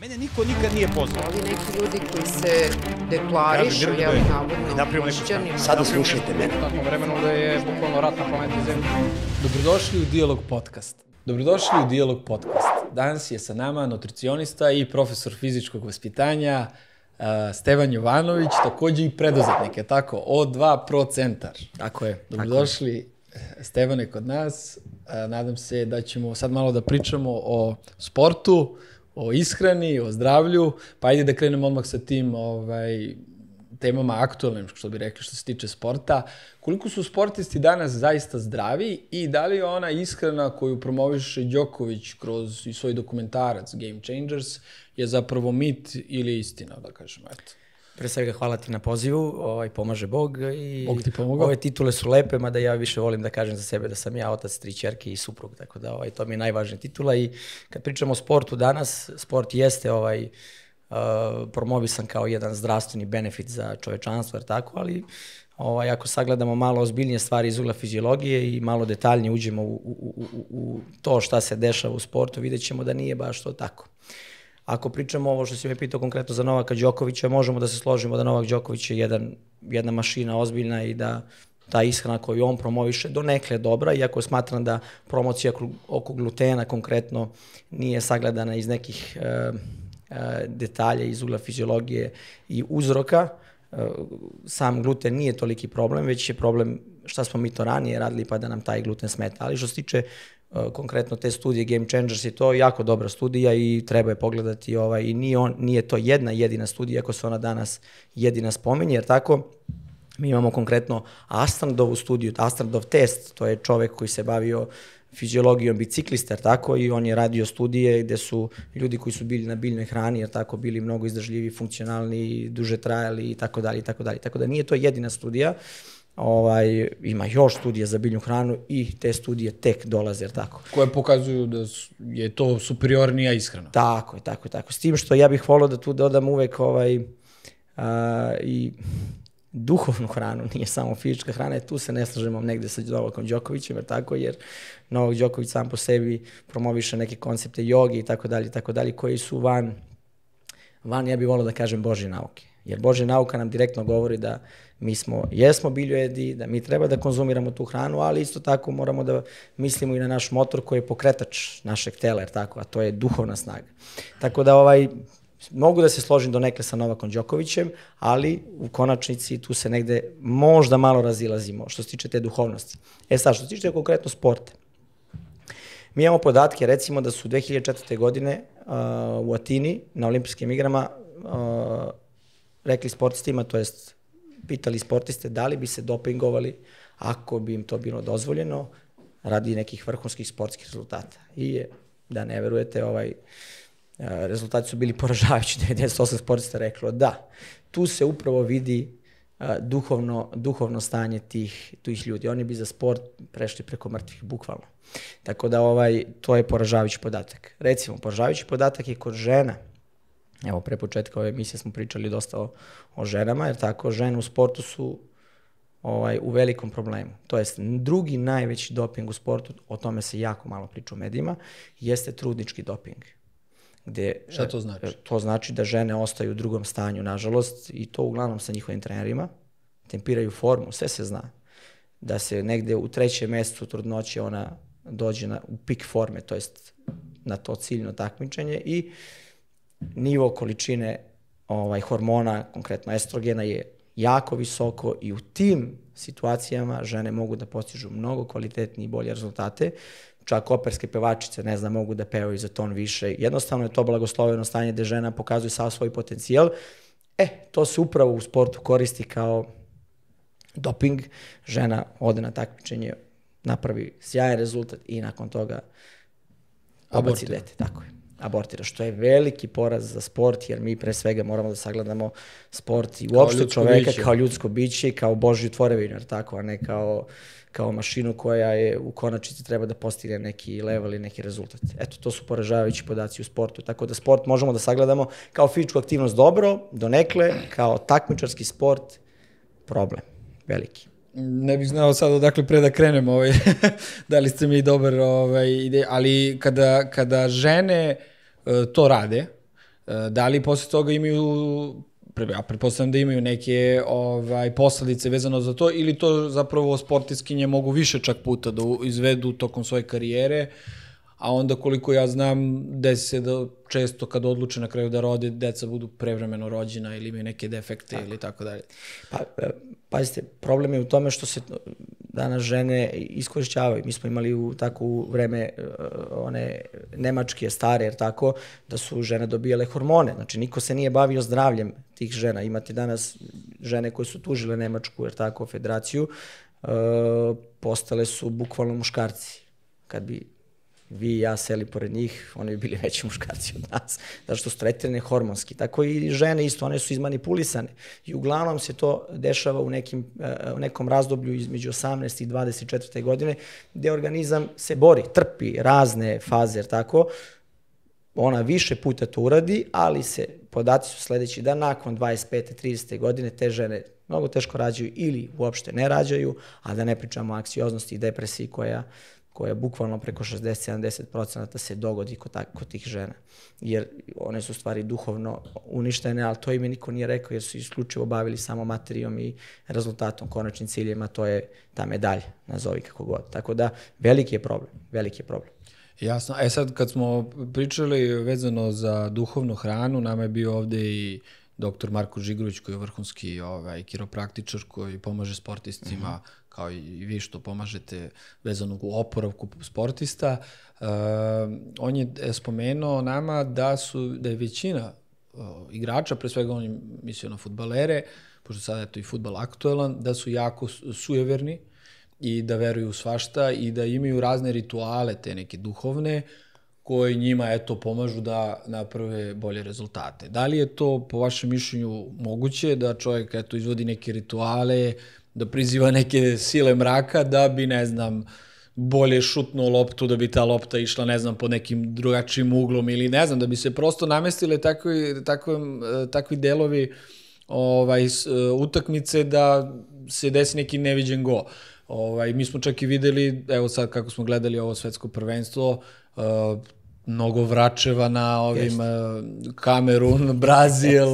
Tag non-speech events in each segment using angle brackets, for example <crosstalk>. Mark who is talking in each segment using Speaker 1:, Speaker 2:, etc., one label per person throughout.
Speaker 1: Mene niko nikad nije pozvao.
Speaker 2: Ovi neki ljudi koji se deklarišu, jel, navodno, hrišćani.
Speaker 3: Sada slušajte mene.
Speaker 4: U takvom vremenu da je bukvalno rat na planeti Zemlji. Dobrodošli u Dialog podcast. Dobrodošli u Dialog podcast. Danas je sa nama nutricionista i profesor fizičkog vaspitanja uh, Stevan Jovanović, takođe i preduzetnik, je tako? O2 Pro Centar.
Speaker 5: Tako je.
Speaker 4: Dobrodošli Stevane kod nas. Uh, nadam se da ćemo sad malo da pričamo o sportu, o ishrani, o zdravlju, pa ajde da krenemo odmah sa tim ovaj, temama aktualnim, što bi rekli, što se tiče sporta. Koliko su sportisti danas zaista zdravi i da li je ona ishrana koju promoviše Đoković kroz i svoj dokumentarac Game Changers je zapravo mit ili istina, da kažem, eto.
Speaker 5: Pre svega hvala ti na pozivu, ovaj, pomaže Bog i
Speaker 4: Bog ti pomogao.
Speaker 5: ove titule su lepe, mada ja više volim da kažem za sebe da sam ja otac, tri čerke i suprug, tako da ovaj, to mi je najvažnija titula i kad pričamo o sportu danas, sport jeste ovaj, uh, promovisan kao jedan zdravstveni benefit za čovečanstvo, jer tako, ali ovaj, ako sagledamo malo ozbiljnije stvari iz ugla fiziologije i malo detaljnije uđemo u, u, u, u- to šta se dešava u sportu, vidjet ćemo da nije baš to tako. Ako pričamo ovo što si me pitao konkretno za Novaka Đokovića, možemo da se složimo da Novak Đoković je jedan, jedna mašina ozbiljna i da ta ishrana koju on promoviše do nekle dobra, iako smatram da promocija oko glutena konkretno nije sagledana iz nekih e, e, detalja iz ugla fiziologije i uzroka. E, sam gluten nije toliki problem, već je problem šta smo mi to ranije radili pa da nam taj gluten smeta. Ali što se tiče konkretno te studije Game Changers je to jako dobra studija i treba je pogledati ovaj, i nije, on, nije to jedna jedina studija ako se ona danas jedina spominje, jer tako? Mi imamo konkretno Astrandovu studiju, Astrandov test, to je čovek koji se bavio fiziologijom biciklista, jer tako, i on je radio studije gde su ljudi koji su bili na biljnoj hrani, jer tako, bili mnogo izdržljivi, funkcionalni, duže trajali i tako dalje, i tako dalje. Tako da nije to jedina studija, ovaj, ima još studija za biljnu hranu i te studije tek dolaze, jer tako.
Speaker 4: Koje pokazuju da je to superiornija ishrana.
Speaker 5: Tako je, tako je, tako. S tim što ja bih volao da tu dodam uvek ovaj, a, i duhovnu hranu, nije samo fizička hrana, tu se ne slažemo negde sa Novakom Đokovićem, jer tako, jer Novak Đoković sam po sebi promoviše neke koncepte jogi i tako dalje, tako dalje, koji su van, van, ja bih volao da kažem, Božje nauke. Jer Božja nauka nam direktno govori da mi smo, jesmo biljojedi, da mi treba da konzumiramo tu hranu, ali isto tako moramo da mislimo i na naš motor koji je pokretač našeg tela, jer tako, a to je duhovna snaga. Tako da ovaj, mogu da se složim do nekle sa Novakom Đokovićem, ali u konačnici tu se negde možda malo razilazimo što se tiče te duhovnosti. E sad, što se tiče konkretno sporta, Mi imamo podatke, recimo da su 2004. godine uh, u Atini na olimpijskim igrama uh, rekli sportistima, to jest pitali sportiste da li bi se dopingovali ako bi im to bilo dozvoljeno radi nekih vrhunskih sportskih rezultata. I je, da ne verujete, ovaj, uh, rezultati su bili <laughs> poražavajući, 98 sportista reklo da. Tu se upravo vidi a, duhovno, duhovno stanje tih, tih ljudi. Oni bi za sport prešli preko mrtvih, bukvalno. Tako da ovaj, to je poražavajući podatak. Recimo, poražavajući podatak je kod žena. Evo, pre početka ove emisije smo pričali dosta o, o ženama, jer tako, žene u sportu su ovaj, u velikom problemu. To jest, drugi najveći doping u sportu, o tome se jako malo priča u medijima, jeste trudnički doping. Gde,
Speaker 4: Šta to znači?
Speaker 5: e, To znači da žene ostaju u drugom stanju, nažalost, i to uglavnom sa njihovim trenerima, tempiraju formu, sve se zna. Da se negde u trećem mesecu trudnoće ona dođe na, u pik forme, to jest na to ciljno takmičenje i nivo količine ovaj, hormona, konkretno estrogena, je jako visoko i u tim situacijama žene mogu da postižu mnogo kvalitetnije i bolje rezultate. Čak operske pevačice, ne znam, mogu da pevaju za ton više. Jednostavno je to blagosloveno stanje gde žena pokazuje sav svoj potencijal. E, to se upravo u sportu koristi kao doping. Žena ode na takmičenje, napravi sjajan rezultat i nakon toga obaci dete, tako je. Abortira, što je veliki poraz za sport, jer mi pre svega moramo da sagledamo sport i uopšte čoveka
Speaker 4: biće.
Speaker 5: kao ljudsko biće i kao Božju tvorevinu, jer tako, a ne kao, kao mašinu koja je u konačnici treba da postigne neki level i neki rezultat. Eto, to su poražavajući podaci u sportu, tako da sport možemo da sagledamo kao fizičku aktivnost dobro, donekle, kao takmičarski sport, problem, veliki.
Speaker 4: Ne bih znao sad odakle pre da krenem, ovaj, <laughs> da li ste mi dobar ovaj, ide, ali kada, kada žene to rade, e, da li posle toga imaju ja pretpostavljam da imaju neke ovaj, posledice vezano za to ili to zapravo sportiskinje mogu više čak puta da izvedu tokom svoje karijere, a onda koliko ja znam desi se da često kad odluče na kraju da rode, deca budu prevremeno rođena ili imaju neke defekte tako. ili tako dalje.
Speaker 5: Pa, e, pazite, problem je u tome što se danas žene iskorišćavaju. Mi smo imali u tako u vreme uh, one nemačke stare, jer tako, da su žene dobijale hormone. Znači, niko se nije bavio zdravljem tih žena. Imate danas žene koje su tužile Nemačku, jer tako, federaciju, uh, postale su bukvalno muškarci. Kad bi vi i ja seli pored njih, oni bi bili veći muškarci od nas, zato što su tretirane hormonski. Tako i žene isto, one su izmanipulisane. I uglavnom se to dešava u, nekim, u nekom razdoblju između 18. i 24. godine, gde organizam se bori, trpi razne faze, tako, ona više puta to uradi, ali se podaci su sledeći da nakon 25. 30. godine te žene mnogo teško rađaju ili uopšte ne rađaju, a da ne pričamo o aksioznosti i depresiji koja koja bukvalno preko 60-70% se dogodi kod, tak, kod tih žena. Jer one su stvari duhovno uništene, ali to im niko nije rekao jer su isključivo bavili samo materijom i rezultatom, konačnim ciljima, to je ta medalja, nazovi kako god. Tako da, veliki je problem, veliki je problem.
Speaker 4: Jasno. E sad, kad smo pričali vezano za duhovnu hranu, nama je bio ovde i doktor Marko Žigrović koji je vrhunski ovaj, kiropraktičar koji pomaže sportistima mm -hmm kao i vi što pomažete vezano u oporavku sportista, uh, on je spomenuo nama da su da je većina uh, igrača, pre svega on je mislio na futbalere, pošto sada je to i futbal aktuelan, da su jako sujeverni i da veruju u svašta i da imaju razne rituale, te neke duhovne, koji njima eto pomažu da naprave bolje rezultate. Da li je to po vašem mišljenju moguće da čovjek eto izvodi neke rituale, da priziva neke sile mraka da bi, ne znam, bolje šutnuo loptu, da bi ta lopta išla, ne znam, pod nekim drugačijim uglom ili ne znam, da bi se prosto namestile takvi, takvi, takvi delovi ovaj, utakmice da se desi neki neviđen go. Ovaj, mi smo čak i videli, evo sad kako smo gledali ovo svetsko prvenstvo, mnogo vračeva na ovim uh, Kamerun, <laughs> Brazil,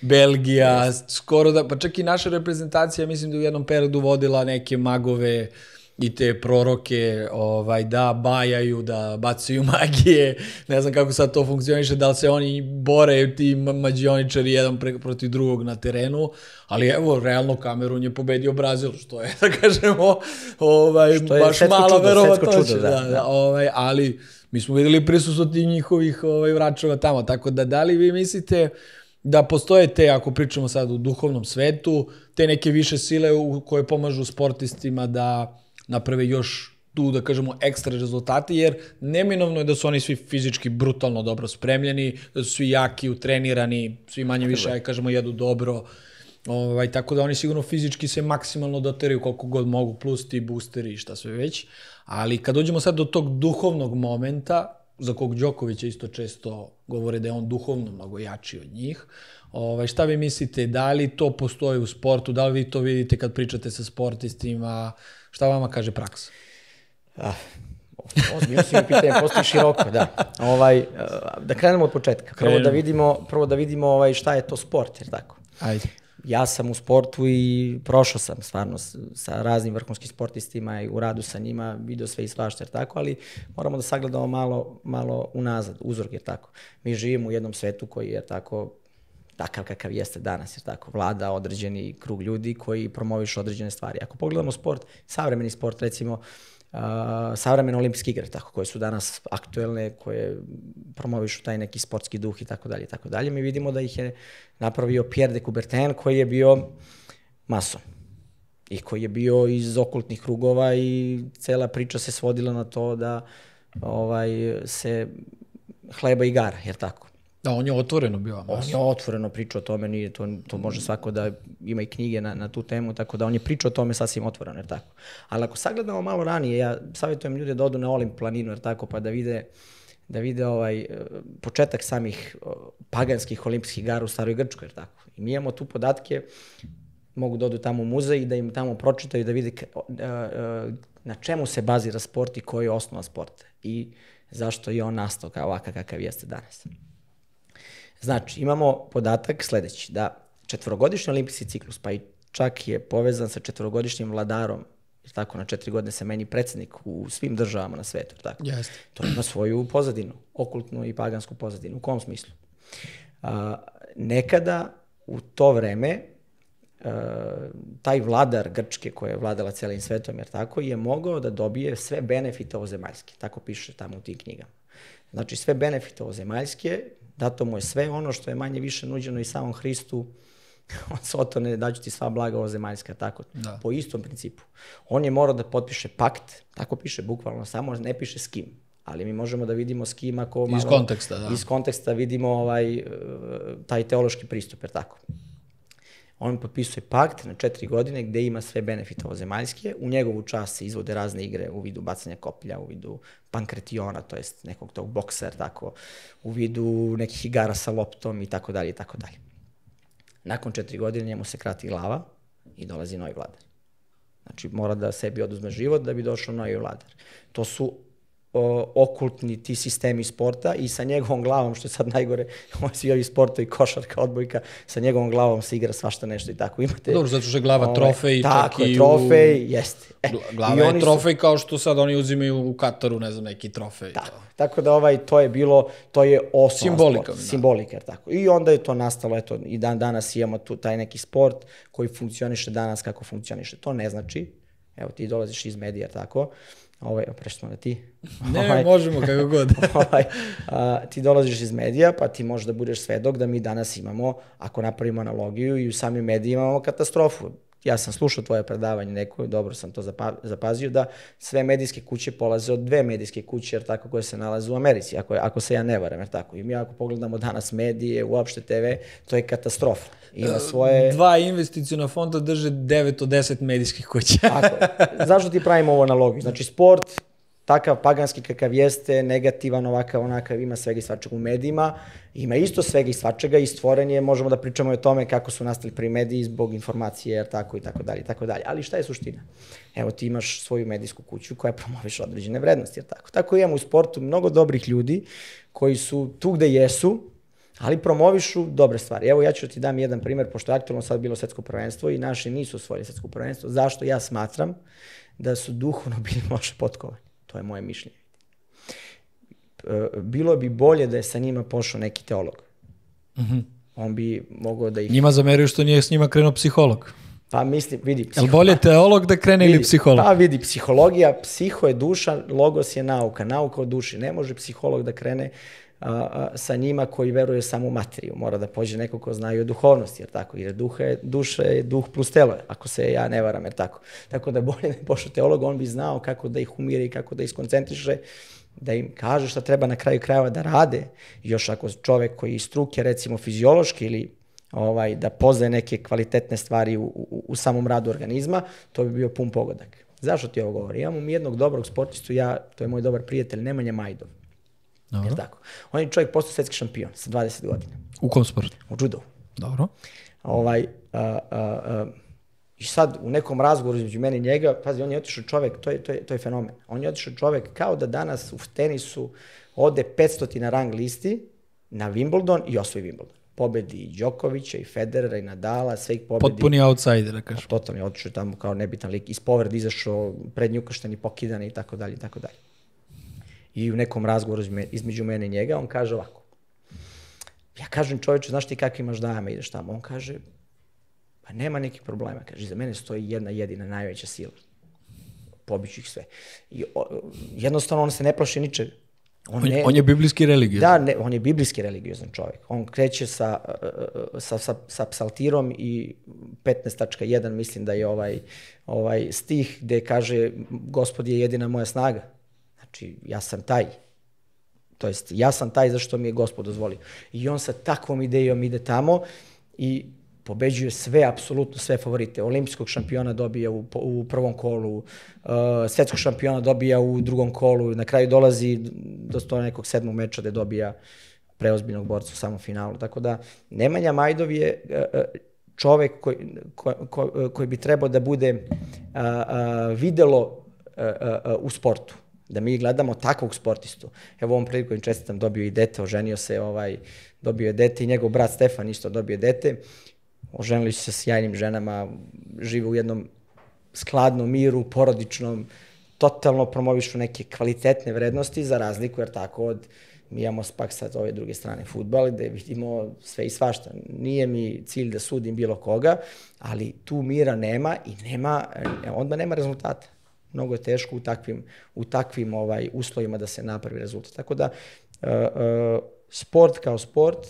Speaker 4: Belgija, Jest. skoro da, pa čak i naša reprezentacija mislim da u jednom periodu vodila neke magove i te proroke ovaj, da bajaju, da bacaju <laughs> magije, ne znam kako sad to funkcioniše, da li se oni bore, ti mađioničari jedan pre, protiv drugog na terenu, ali evo, realno Kamerun je pobedio Brazil, što je, <laughs> da kažemo, ovaj, što je baš malo verovatno. Da, da, da, ovaj, ali mi smo videli prisustvo tih njihovih ovaj, vračeva tamo, tako da da li vi mislite da postoje te, ako pričamo sad u duhovnom svetu, te neke više sile u koje pomažu sportistima da naprave još tu, da kažemo, ekstra rezultate, jer neminovno je da su oni svi fizički brutalno dobro spremljeni, da su svi jaki, utrenirani, svi manje više, aj kažemo, jedu dobro, ovaj, tako da oni sigurno fizički se maksimalno doteraju koliko god mogu, plus ti boosteri i šta sve već, Ali kad dođemo sad do tog duhovnog momenta, za kog Đokovića isto često govore da je on duhovno mnogo jači od njih, ovaj, šta vi mislite, da li to postoji u sportu, da li vi to vidite kad pričate sa sportistima, šta vama kaže praksa?
Speaker 5: Ah, Ozbiljno si mi pitanje, postoji široko, da. Ovaj, da krenemo od početka. Prvo da vidimo, prvo da vidimo ovaj, šta je to sport, jer tako?
Speaker 4: Ajde
Speaker 5: ja sam u sportu i prošao sam stvarno sa raznim vrhunskim sportistima i u radu sa njima, video sve i svašta, jer tako, ali moramo da sagledamo malo, malo unazad, uzrok, jer tako. Mi živimo u jednom svetu koji je tako takav kakav jeste danas, jer tako, vlada određeni krug ljudi koji promovišu određene stvari. Ako pogledamo sport, savremeni sport, recimo, uh, uh, savremene olimpijske igre, tako, koje su danas aktuelne, koje promovišu taj neki sportski duh i tako dalje i tako dalje. Mi vidimo da ih je napravio Pierre de Coubertin koji je bio mason i koji je bio iz okultnih krugova i cela priča se svodila na to da ovaj se hleba i gara, jer tako.
Speaker 4: Da, on je otvoreno bio.
Speaker 5: On je otvoreno pričao o tome, nije, to, to može svako da ima i knjige na, na tu temu, tako da on je pričao o tome sasvim otvoreno, jer tako. Ali ako sagledamo malo ranije, ja savjetujem ljude da odu na Olimp planinu, jer tako, pa da vide da vide ovaj početak samih paganskih olimpijskih igara u staroj Grčkoj, jer tako. I mi imamo tu podatke, mogu da odu tamo u muzej i da im tamo pročitaju da vide na čemu se bazira sport i koji je osnova sporta i zašto je on nastao kao ovakav kakav jeste danas. Znači, imamo podatak sledeći, da četvorogodišnji olimpijski ciklus, pa i čak je povezan sa četvorogodišnjim vladarom, jer tako na četiri godine se meni predsednik u svim državama na svetu, jer tako.
Speaker 4: Jeste.
Speaker 5: To ima svoju pozadinu, okultnu i pagansku pozadinu. U kom smislu? A, nekada u to vreme a, taj vladar Grčke koja je vladala celim svetom, jer tako, je mogao da dobije sve benefite ovozemaljske. Tako piše tamo u tim knjigama. Znači sve benefite ovozemaljske, dato mu je sve ono što je manje više nuđeno i samom Hristu, <laughs> od Sotone daću ti sva blaga ovozemaljska, tako,
Speaker 4: Da.
Speaker 5: po istom principu. On je morao da potpiše pakt, tako piše bukvalno, samo ne piše s kim. Ali mi možemo da vidimo s kim ako malo...
Speaker 4: Iz konteksta, da.
Speaker 5: Iz konteksta vidimo ovaj, e, taj teološki pristup, jer tako. On potpisuje pakt na četiri godine gde ima sve benefite ovozemaljske. U njegovu čast se izvode razne igre u vidu bacanja koplja, u vidu pankretiona, to jest nekog tog boksa, jer tako, u vidu nekih igara sa loptom i tako dalje i tako dalje. Nakon četiri godine njemu se krati glava i dolazi novi vladar. Znači mora da sebi oduzme život da bi došao novi vladar. To su o, okultni ti sistemi sporta i sa njegovom glavom, što je sad najgore, <laughs> ovo svi ovi sportovi, košarka, odbojka, sa njegovom glavom se igra svašta nešto i tako. Imate,
Speaker 4: Dobro, zato što je glava
Speaker 5: ovaj,
Speaker 4: trofej, čak
Speaker 5: tako,
Speaker 4: i u-
Speaker 5: trofej, jeste. E,
Speaker 4: Gla-
Speaker 5: i
Speaker 4: Glava je
Speaker 5: oni su-
Speaker 4: trofej kao što sad oni uzimaju u Kataru, ne znam, neki trofej.
Speaker 5: Tako, tako da ovaj, to je bilo, to je osnova
Speaker 4: Simbolika,
Speaker 5: sporta,
Speaker 4: da.
Speaker 5: Simbolika, tako. I onda je to nastalo, eto, i dan danas imamo tu taj neki sport koji funkcioniše danas kako funkcioniše. To ne znači, evo ti dolaziš iz medija, tako, ovaj, na ti.
Speaker 4: Ne, <laughs>
Speaker 5: Ovaj,
Speaker 4: možemo kako god. <laughs>
Speaker 5: ovaj, a, ti dolaziš iz medija, pa ti možeš da budeš svedok da mi danas imamo, ako napravimo analogiju, i u samim medijima imamo katastrofu. Ja sam slušao tvoje predavanje neko, dobro sam to zapa, zapazio, da sve medijske kuće polaze od dve medijske kuće, jer tako, koje se nalaze u Americi, ako, ako se ja ne varam, jer tako. I mi ako pogledamo danas medije, uopšte TV, to je katastrofa. Ima svoje...
Speaker 4: Dva investicijona fonda drže 9 od 10 medijskih kuća.
Speaker 5: Tako, zašto ti pravimo ovu analogiju? Znači, sport, takav paganski kakav jeste, negativan, ovakav, onakav, ima svega i svačega u medijima, ima isto svega i svačega i stvoren je, možemo da pričamo o tome kako su nastali pri mediji zbog informacije, jer tako i tako dalje i tako dalje. Ali šta je suština? Evo ti imaš svoju medijsku kuću koja promoviš određene vrednosti, jer tako. Tako imamo u sportu mnogo dobrih ljudi koji su tu gde jesu, ali promovišu dobre stvari. Evo ja ću da ti dam jedan primer, pošto je aktualno sad bilo svetsko prvenstvo i naši nisu osvojili svetsko prvenstvo. Zašto? Ja smatram da su duhovno bili loše potkovani. To je moje mišljenje. E, Bilo bi bolje da je sa njima pošao neki teolog. On bi mogao da ih...
Speaker 4: Njima zameraju što nije s njima krenuo psiholog.
Speaker 5: Pa mislim, vidi...
Speaker 4: Jel
Speaker 5: psiho-
Speaker 4: bolje teolog da krene ili
Speaker 5: vidi,
Speaker 4: psiholog?
Speaker 5: Pa vidi, psihologija, psiho je duša, logos je nauka, nauka o duši. Ne može psiholog da krene a, sa njima koji veruje samo u materiju. Mora da pođe neko ko zna i o duhovnosti, jer tako, jer duha je, duša je duh plus telo, ako se ja ne varam, jer tako. Tako da bolje <laughs> da je pošao teolog, on bi znao kako da ih umiri, kako da ih skoncentriše, da im kaže šta treba na kraju krajeva da rade. Još ako čovek koji iz struke, recimo fiziološki ili ovaj, da poznaje neke kvalitetne stvari u, u, u samom radu organizma, to bi bio pun pogodak. Zašto ti ovo govori? Imamo mi jednog dobrog sportistu, ja, to je moj dobar prijatelj, Nemanja Majdov.
Speaker 4: Dobro.
Speaker 5: Jel tako? On je čovjek postao svetski šampion sa 20 godina
Speaker 4: U kom sportu?
Speaker 5: u judovu.
Speaker 4: Dobro.
Speaker 5: Ovaj, a, a, a, I sad u nekom razgovoru između mene i njega, pazi, on je otišao čovek, to je, to je, to je fenomen. On je otišao čovek kao da danas u tenisu ode 500 na rang listi na Wimbledon i osvoji Wimbledon. Pobedi i Đokovića i Federera i Nadala, sve ih pobedi.
Speaker 4: Potpuni outsider, da kažem.
Speaker 5: Totalno je otišao tamo kao nebitan lik, iz povreda izašao prednjukašten i pokidan i tako dalje i tako dalje. I u nekom razgovoru izme- između mene i njega on kaže ovako. Ja kažem čovječe, znaš ti kako imaš dajama, ideš tamo? On kaže, pa nema nekih problema. Kaže, za mene stoji jedna jedina najveća sila. Pobiću ih sve. I o, jednostavno on se ne plaši ničega.
Speaker 4: On, je- on je biblijski religijos.
Speaker 5: Da, ne, on je biblijski religiozan čovjek. On kreće sa, uh, sa, sa, sa psaltirom i 15.1 mislim da je ovaj, ovaj stih gde kaže gospod je jedina moja snaga. Znači, ja sam taj. To jest, ja sam taj zašto mi je gospod dozvolio. I on sa takvom idejom ide tamo i pobeđuje sve, apsolutno sve favorite. Olimpijskog šampiona dobija u, u prvom kolu, uh, svetskog šampiona dobija u drugom kolu, na kraju dolazi do sto nekog sedmog meča gde dobija preozbiljnog borca u samom finalu. Tako da Nemanja Majdov je uh, uh, čovek koji, ko, ko, koji bi trebao da bude uh, uh, videlo uh, uh, u sportu. Da mi gledamo takvog sportistu. Evo ovom priliku im čestitam, dobio i dete, oženio se, ovaj, dobio je dete i njegov brat Stefan isto dobio dete. Oženili su se s sjajnim ženama, žive u jednom skladnom miru, porodičnom, totalno promovišu neke kvalitetne vrednosti za razliku, jer tako od mi imamo spak sad ove druge strane futbal gde vidimo sve i svašta. Nije mi cilj da sudim bilo koga, ali tu mira nema i nema, onda nema rezultata. Mnogo je teško u takvim, u takvim ovaj uslovima da se napravi rezultat. Tako da, uh, uh, sport kao sport,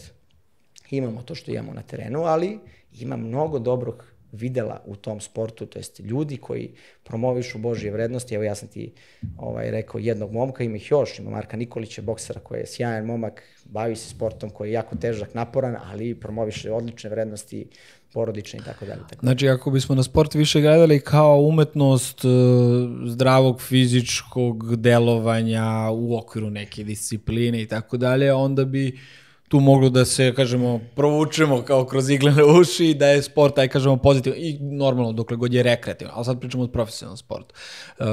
Speaker 5: imamo to što imamo na terenu, ali ima mnogo dobrog videla u tom sportu, to jest ljudi koji promovišu Božje vrednosti. Evo ja sam ti ovaj, rekao jednog momka, ima ih još, ima Marka Nikolića, boksera koji je sjajan momak, bavi se sportom koji je jako težak, naporan, ali promoviše odlične vrednosti porodične i tako dalje.
Speaker 4: Znači, ako bismo na sport više gledali kao umetnost e, zdravog fizičkog delovanja u okviru neke discipline i tako dalje, onda bi tu moglo da se, kažemo, provučemo kao kroz iglene uši, da je sport, taj, kažemo, pozitivan i normalno dokle god je rekreativan, ali sad pričamo o profesionalnom sportu. Uh,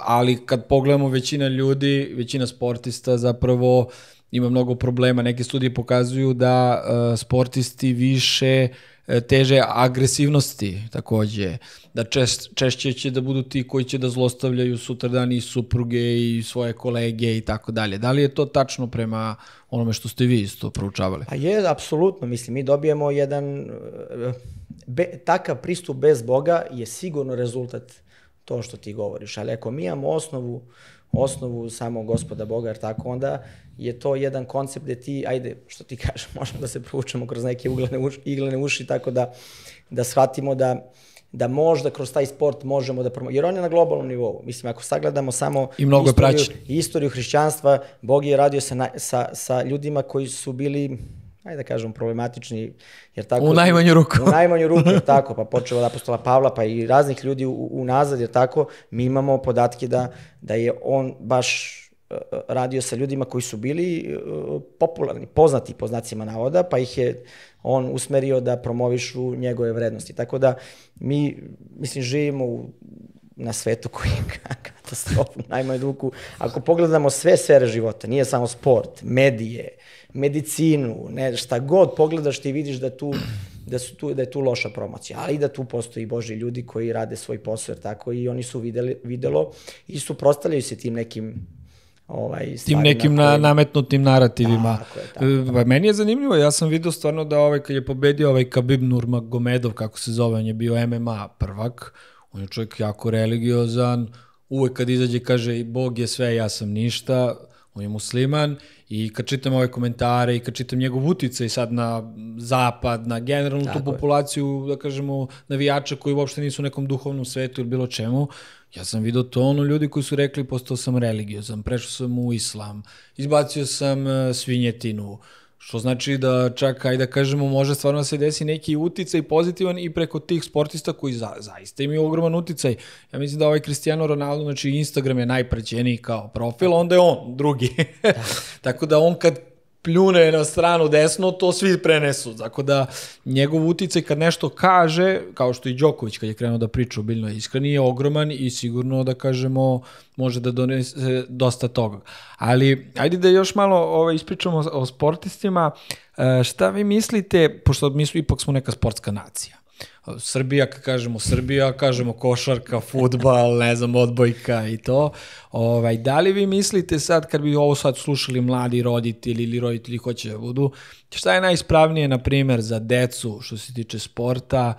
Speaker 4: ali kad pogledamo većina ljudi, većina sportista zapravo ima mnogo problema. Neke studije pokazuju da uh, sportisti više E, teže agresivnosti takođe, da češ, češće će da budu ti koji će da zlostavljaju sutradan i supruge i svoje kolege i tako dalje. Da li je to tačno prema onome što ste vi isto proučavali?
Speaker 5: Pa je, apsolutno. Mislim, mi dobijemo jedan... E, be, takav pristup bez Boga je sigurno rezultat to što ti govoriš. Ali ako mi imamo osnovu osnovu samo gospoda Boga, jer tako onda je to jedan koncept gde ti, ajde, što ti <laughs> kažeš, možemo da se provučemo kroz neke uglene uši, iglene uši, tako da, da shvatimo da, da možda kroz taj sport možemo da promo... Jer on je na globalnom nivou. Mislim, ako sagledamo samo
Speaker 4: I mnogo
Speaker 5: istoriju, istoriju hrišćanstva, Bog je radio sa, na, sa, sa ljudima koji su bili ajde da kažem, problematični. Jer tako,
Speaker 4: u najmanju ruku.
Speaker 5: u najmanju ruku, jer tako, pa počeo od apostola Pavla, pa i raznih ljudi u, unazad, jer tako, mi imamo podatke da, da je on baš e, radio sa ljudima koji su bili e, popularni, poznati po znacima navoda, pa ih je on usmerio da promovišu njegove vrednosti. Tako da mi, mislim, živimo u, na svetu koji je katastrofa, najmanju ruku. Ako pogledamo sve sfere života, nije samo sport, medije, medicinu, ne, šta god pogledaš ti vidiš da tu da su tu da je tu loša promocija, ali da tu postoji boži ljudi koji rade svoj posao jer tako i oni su videli videlo i suprotstavljaju se tim nekim ovaj
Speaker 4: tim nekim na, na, nametnutim narativima. Tako je, tako. Pa meni je zanimljivo, ja sam video stvarno da ovaj kad je pobedio ovaj Khabib Nurmagomedov kako se zove, on je bio MMA prvak. On je čovjek jako religiozan, uvek kad izađe kaže Bog je sve, ja sam ništa on je musliman i kad čitam ove komentare i kad čitam njegov uticaj sad na zapad, na generalnu Tako tu populaciju, je. da kažemo, navijača koji uopšte nisu u nekom duhovnom svetu ili bilo čemu, ja sam vidio to ono ljudi koji su rekli postao sam religiozan, prešao sam u islam, izbacio sam e, svinjetinu, uh, Što znači da čak, ajde da kažemo, može stvarno da se desi neki uticaj pozitivan i preko tih sportista koji za, zaista imaju ogroman uticaj. Ja mislim da ovaj Cristiano Ronaldo, znači Instagram je najprećeniji kao profil, onda je on drugi. <laughs> Tako da on kad pljune na stranu desno, to svi prenesu. Tako da njegov uticaj kad nešto kaže, kao što i Đoković kad je krenuo da priča obiljno iskreni, je ogroman i sigurno da kažemo može da donese dosta toga. Ali ajde da još malo ovaj, ispričamo o, o sportistima. E, šta vi mislite, pošto mi smo, ipak smo neka sportska nacija, Srbija, kad kažemo Srbija, kažemo košarka, futbal, ne znam, odbojka i to. Ovaj, da li vi mislite sad, kad bi ovo sad slušali mladi roditelji ili roditelji hoće da budu, šta je najispravnije, na primer, za decu što se tiče sporta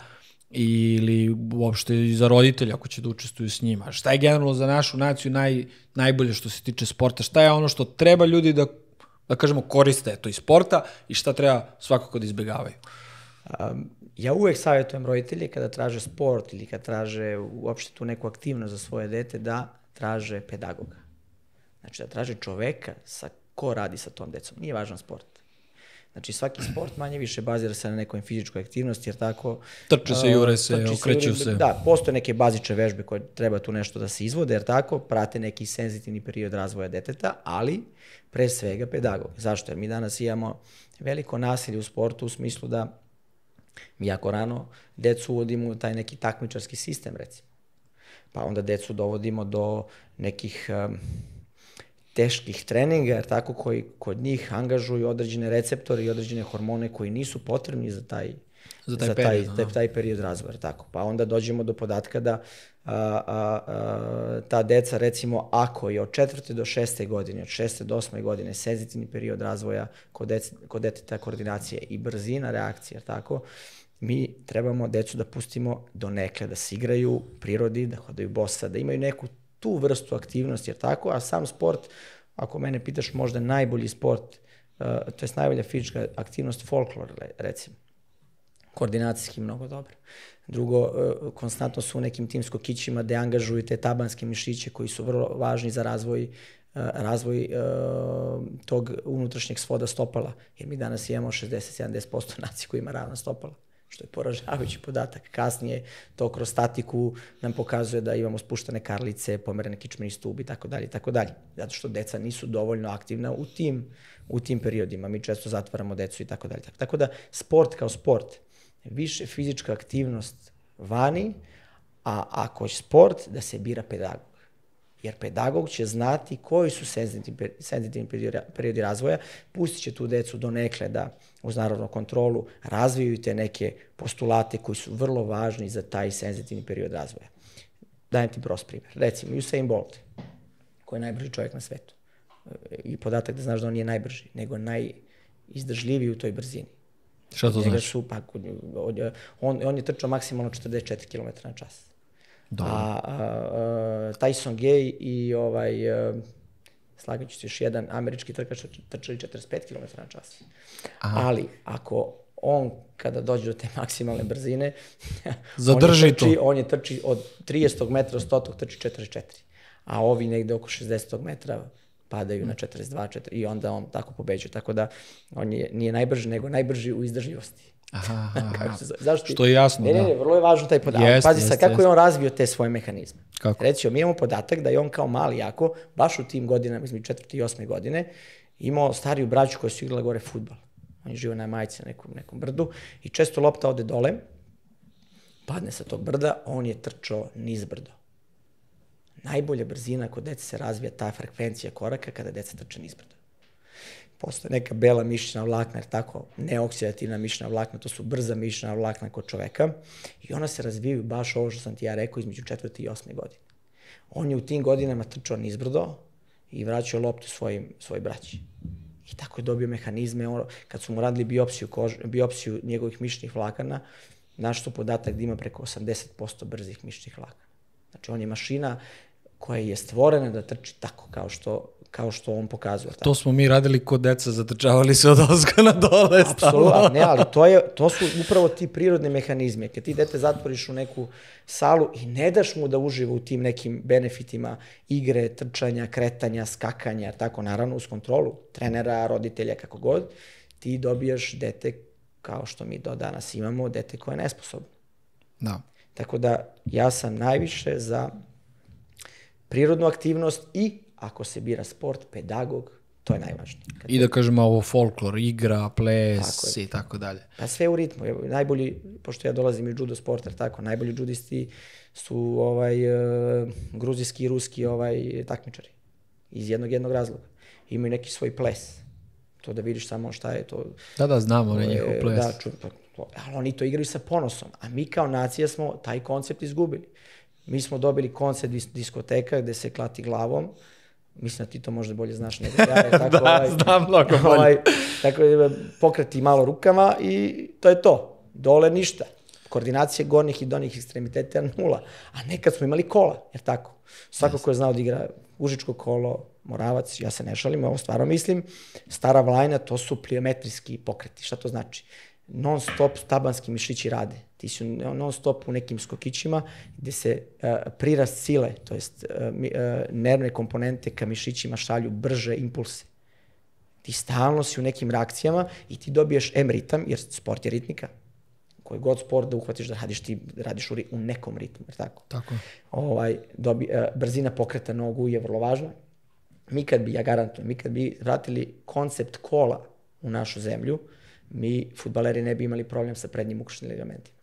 Speaker 4: ili uopšte i za roditelja ako će da učestvuju s njima? Šta je generalno za našu naciju naj, najbolje što se tiče sporta? Šta je ono što treba ljudi da, da kažemo, koriste to iz sporta i šta treba svakako da izbegavaju?
Speaker 5: Um, ja uvek savjetujem roditelje kada traže sport ili kada traže uopšte tu neku aktivnost za svoje dete da traže pedagoga. Znači da traže čoveka sa ko radi sa tom decom. Nije važan sport. Znači svaki sport manje više bazira se na nekoj fizičkoj aktivnosti, jer tako...
Speaker 4: Trče se, jure se, okreću se.
Speaker 5: Da, postoje neke bazične vežbe koje treba tu nešto da se izvode, jer tako prate neki senzitivni period razvoja deteta, ali pre svega pedagog. Zašto? Jer mi danas imamo veliko nasilje u sportu u smislu da Mi jako rano decu uvodimo u taj neki takmičarski sistem, recimo. Pa onda decu dovodimo do nekih um, teških treninga, jer tako koji kod njih angažuju određene receptore i određene hormone koji nisu potrebni za taj
Speaker 4: Za taj
Speaker 5: za
Speaker 4: period,
Speaker 5: taj, taj, taj period razvoja, tako. Pa onda dođemo do podatka da a, a, a, ta deca, recimo, ako je od četvrte do šeste godine, od šeste do osme godine, senzitivni period razvoja kod, dece, kod deteta koordinacije i brzina reakcije, tako, mi trebamo decu da pustimo do nekle, da se igraju prirodi, da hodaju bosa, da imaju neku tu vrstu aktivnosti, jer tako, a sam sport, ako mene pitaš, možda najbolji sport, uh, to je najbolja fizička aktivnost folklor, recimo koordinacijski mnogo dobro. Drugo, e, konstantno su u nekim tim skokićima gde angažuju te tabanske mišiće koji su vrlo važni za razvoj e, razvoj uh, tog unutrašnjeg svoda stopala. Jer mi danas imamo 60-70% nacije koji ima ravna stopala što je poražavajući podatak. Kasnije to kroz statiku nam pokazuje da imamo spuštene karlice, pomerene kičmeni stub i tako dalje i tako dalje. Zato što deca nisu dovoljno aktivna u tim, u tim periodima. Mi često zatvaramo decu i tako dalje. Tako da sport kao sport više fizička aktivnost vani, a ako je sport, da se bira pedagog. Jer pedagog će znati koji su senzitivni, senzitivni periodi razvoja, pustit će tu decu do nekle da, uz naravno kontrolu, razviju te neke postulate koji su vrlo važni za taj senzitivni period razvoja. Dajem ti prost primjer. Recimo, Usain Bolt, koji je najbrži čovjek na svetu. I podatak da znaš da on nije najbrži, nego najizdržljiviji u toj brzini.
Speaker 4: Šta to znači?
Speaker 5: Su, pa, on, on je trčao maksimalno 44 km na čas.
Speaker 4: Dobro.
Speaker 5: A, a, a Tyson Gay i ovaj, a, slagaću se još jedan američki trkač trčali 45 km na čas. Aha. Ali ako on kada dođe do te maksimalne brzine, <laughs>
Speaker 4: Zadrži
Speaker 5: on, je trči,
Speaker 4: to.
Speaker 5: on je trči od 30 metra, 100 trči 44. A ovi negde oko 60 metra padaju na 42, 4, i onda on tako pobeđuje. Tako da on je, nije najbrži, nego najbrži u izdržljivosti.
Speaker 4: Aha, <laughs> aha.
Speaker 5: Zašto?
Speaker 4: Što je jasno,
Speaker 5: ne, ne, ne,
Speaker 4: da.
Speaker 5: vrlo je važno taj podatak.
Speaker 4: Jest,
Speaker 5: Pazi
Speaker 4: jest,
Speaker 5: sad, kako
Speaker 4: jest.
Speaker 5: je on razvio te svoje mehanizme.
Speaker 4: Kako?
Speaker 5: Recimo, mi imamo podatak da je on kao mali jako, baš u tim godinama, između četvrte i osme godine, imao stariju braću koja su igrala gore futbal. On je živio na majici na nekom, nekom brdu i često lopta ode dole, padne sa tog brda, on je trčao niz brdo. Najbolja brzina kod dece se razvija ta frekvencija koraka kada deca trče niz brdo. Postoje neka bela mišićna vlakna, jer tako, neoksidativna mišićna vlakna, to su brza mišićna vlakna kod čoveka i ona se razvijaju baš ovo što sam ti ja rekao između četvrte i osme godine. On je u tim godinama trčao nizbrdo i vraćao loptu svojim, svoj braći. I tako je dobio mehanizme. Kad su mu radili biopsiju, kož, biopsiju njegovih mišićnih vlakana, naš su podatak da ima preko 80% brzih mišićnih vlakana. Znači, on je mašina koja je stvorena da trči tako kao što, kao što on pokazuje. Tako.
Speaker 4: To smo mi radili kod deca, zatrčavali se od ozga na dole.
Speaker 5: Apsolutno, ne, ali to, je, to su upravo ti prirodni mehanizmi. Kad ti dete zatvoriš u neku salu i ne daš mu da uživa u tim nekim benefitima igre, trčanja, kretanja, skakanja, tako naravno uz kontrolu trenera, roditelja, kako god, ti dobijaš dete kao što mi do danas imamo, dete koje je nesposobno.
Speaker 4: Da.
Speaker 5: Tako da ja sam najviše za prirodnu aktivnost i ako se bira sport, pedagog, to je najvažnije. Kad
Speaker 4: I da kažemo ovo folklor, igra, ples
Speaker 5: Tako
Speaker 4: i tako dalje.
Speaker 5: Pa sve u ritmu. Najbolji, pošto ja dolazim iz judo sporta, tako, najbolji judisti su ovaj, uh, gruzijski i ruski ovaj, takmičari. Iz jednog jednog razloga. Imaju neki svoj ples. To da vidiš samo šta je to.
Speaker 4: Da, da, znamo na
Speaker 5: to je-
Speaker 4: njihov ples.
Speaker 5: Da, ču, pa, ali oni to igraju sa ponosom. A mi kao nacija smo taj koncept izgubili. Mi smo dobili koncept dis diskoteka gde se klati glavom. Mislim da ti to možda bolje znaš nego ja. je <laughs> Tako,
Speaker 4: Da, znam mnogo bolje.
Speaker 5: Ovaj, tako pokreti malo rukama i to je to. Dole ništa. Koordinacije gornjih i donjih ekstremiteta je nula. A nekad smo imali kola, jer tako. Svako ko je znao da igra užičko kolo, moravac, ja se ne šalim, ovo stvarno mislim, stara vlajna, to su pliometrijski pokreti. Šta to znači? Non stop tabanski mišići rade. Ti su non stop u nekim skokićima gde se uh, prirast sile, to jest uh, mi, uh, nervne komponente ka mišićima šalju brže impulse. Ti stalno si u nekim reakcijama i ti dobiješ M ritam, jer sport je ritmika. Koji god sport da uhvatiš da radiš, ti radiš u, u nekom ritmu, jer tako?
Speaker 4: Tako.
Speaker 5: ovaj, dobi, uh, brzina pokreta nogu je vrlo važna. Mi kad bi, ja garantujem, mi kad bi vratili koncept kola u našu zemlju, mi, futbaleri, ne bi imali problem sa prednjim ukršnim ligamentima.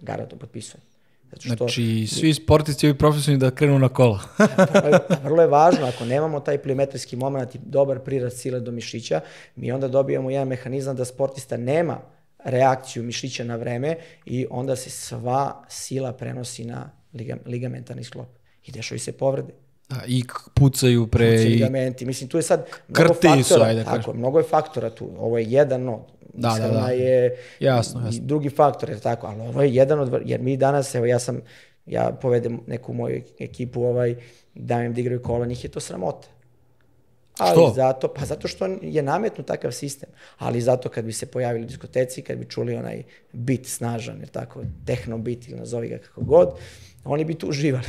Speaker 5: Garantujem, potpisujem. Zato što,
Speaker 4: Znači, svi sportisti ovi profesionalni da krenu na kola.
Speaker 5: vrlo <laughs> je- vrlo je važno, ako nemamo taj pliometrijski moment i dobar prirast sile do mišića, mi onda dobijamo jedan mehanizam da sportista nema reakciju mišića na vreme i onda se sva sila prenosi na liga, ligamentarni sklop. I dešavaju se povrede.
Speaker 4: Da, I pucaju pre...
Speaker 5: Pucaju
Speaker 4: i-
Speaker 5: ligamenti. Mislim, tu je sad mnogo
Speaker 4: Krti su,
Speaker 5: faktora.
Speaker 4: ajde da
Speaker 5: tako,
Speaker 4: kažem.
Speaker 5: mnogo je faktora tu. Ovo je jedan od.
Speaker 4: Da, da, da.
Speaker 5: je
Speaker 4: Jasno, jasno.
Speaker 5: drugi faktor, jer tako, ali ovo je jedan od, jer mi danas, evo ja sam, ja povedem neku moju ekipu, ovaj, da im da igraju kola, njih je to sramota. Ali
Speaker 4: Što?
Speaker 5: zato, pa zato što je nametnu takav sistem, ali zato kad bi se pojavili u diskoteci, kad bi čuli onaj bit snažan, jer tako, tehno bit ili nazovi ga kako god, oni bi tu uživali.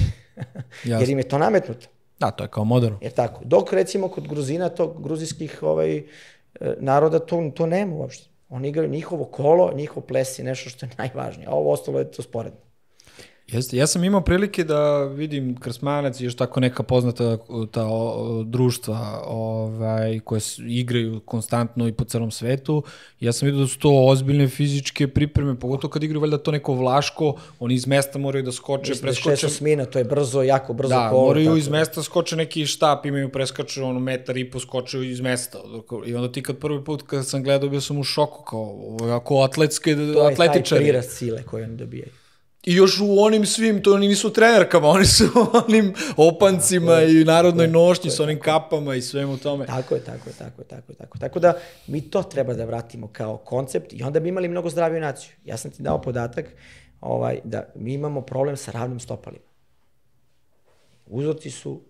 Speaker 5: <laughs> Jer im je to nametnuto.
Speaker 4: Da, to je kao moderno.
Speaker 5: Jer tako, dok recimo kod Gruzina, tog gruzijskih ovaj, e, naroda, to, to nema uopšte. Oni igraju njihovo kolo, njihov ples je nešto što je najvažnije, a ovo ostalo je to sporedno.
Speaker 4: Jeste, ja sam imao prilike da vidim Krsmanac i još tako neka poznata ta o, društva ovaj, koje igraju konstantno i po celom svetu. Ja sam vidio da su to ozbiljne fizičke pripreme, pogotovo kad igraju valjda to neko vlaško, oni iz mesta moraju da skoče,
Speaker 5: Mislim da
Speaker 4: preskoče...
Speaker 5: šest osmina, to je brzo, jako brzo
Speaker 4: Da,
Speaker 5: kolo.
Speaker 4: moraju
Speaker 5: tako
Speaker 4: iz
Speaker 5: da.
Speaker 4: mesta skoče neki štap, imaju preskaču ono metar i po skoče iz mesta. I onda ti kad prvi put kad sam gledao bio sam u šoku kao jako atletske
Speaker 5: To je taj
Speaker 4: atletičari.
Speaker 5: prirast sile koji oni dobijaju.
Speaker 4: I još u onim svim, to oni nisu trenerkama, <laughs> oni su onim opancima i narodnoj nošnji s onim kapama i svemu tome.
Speaker 5: Tako je, tako je, tako je, tako je, tako je. Tako da mi to treba da vratimo kao koncept i onda bi imali mnogo zdraviju naciju. Ja sam ti dao podatak ovaj, da mi imamo problem sa ravnim stopalima. Uzorci su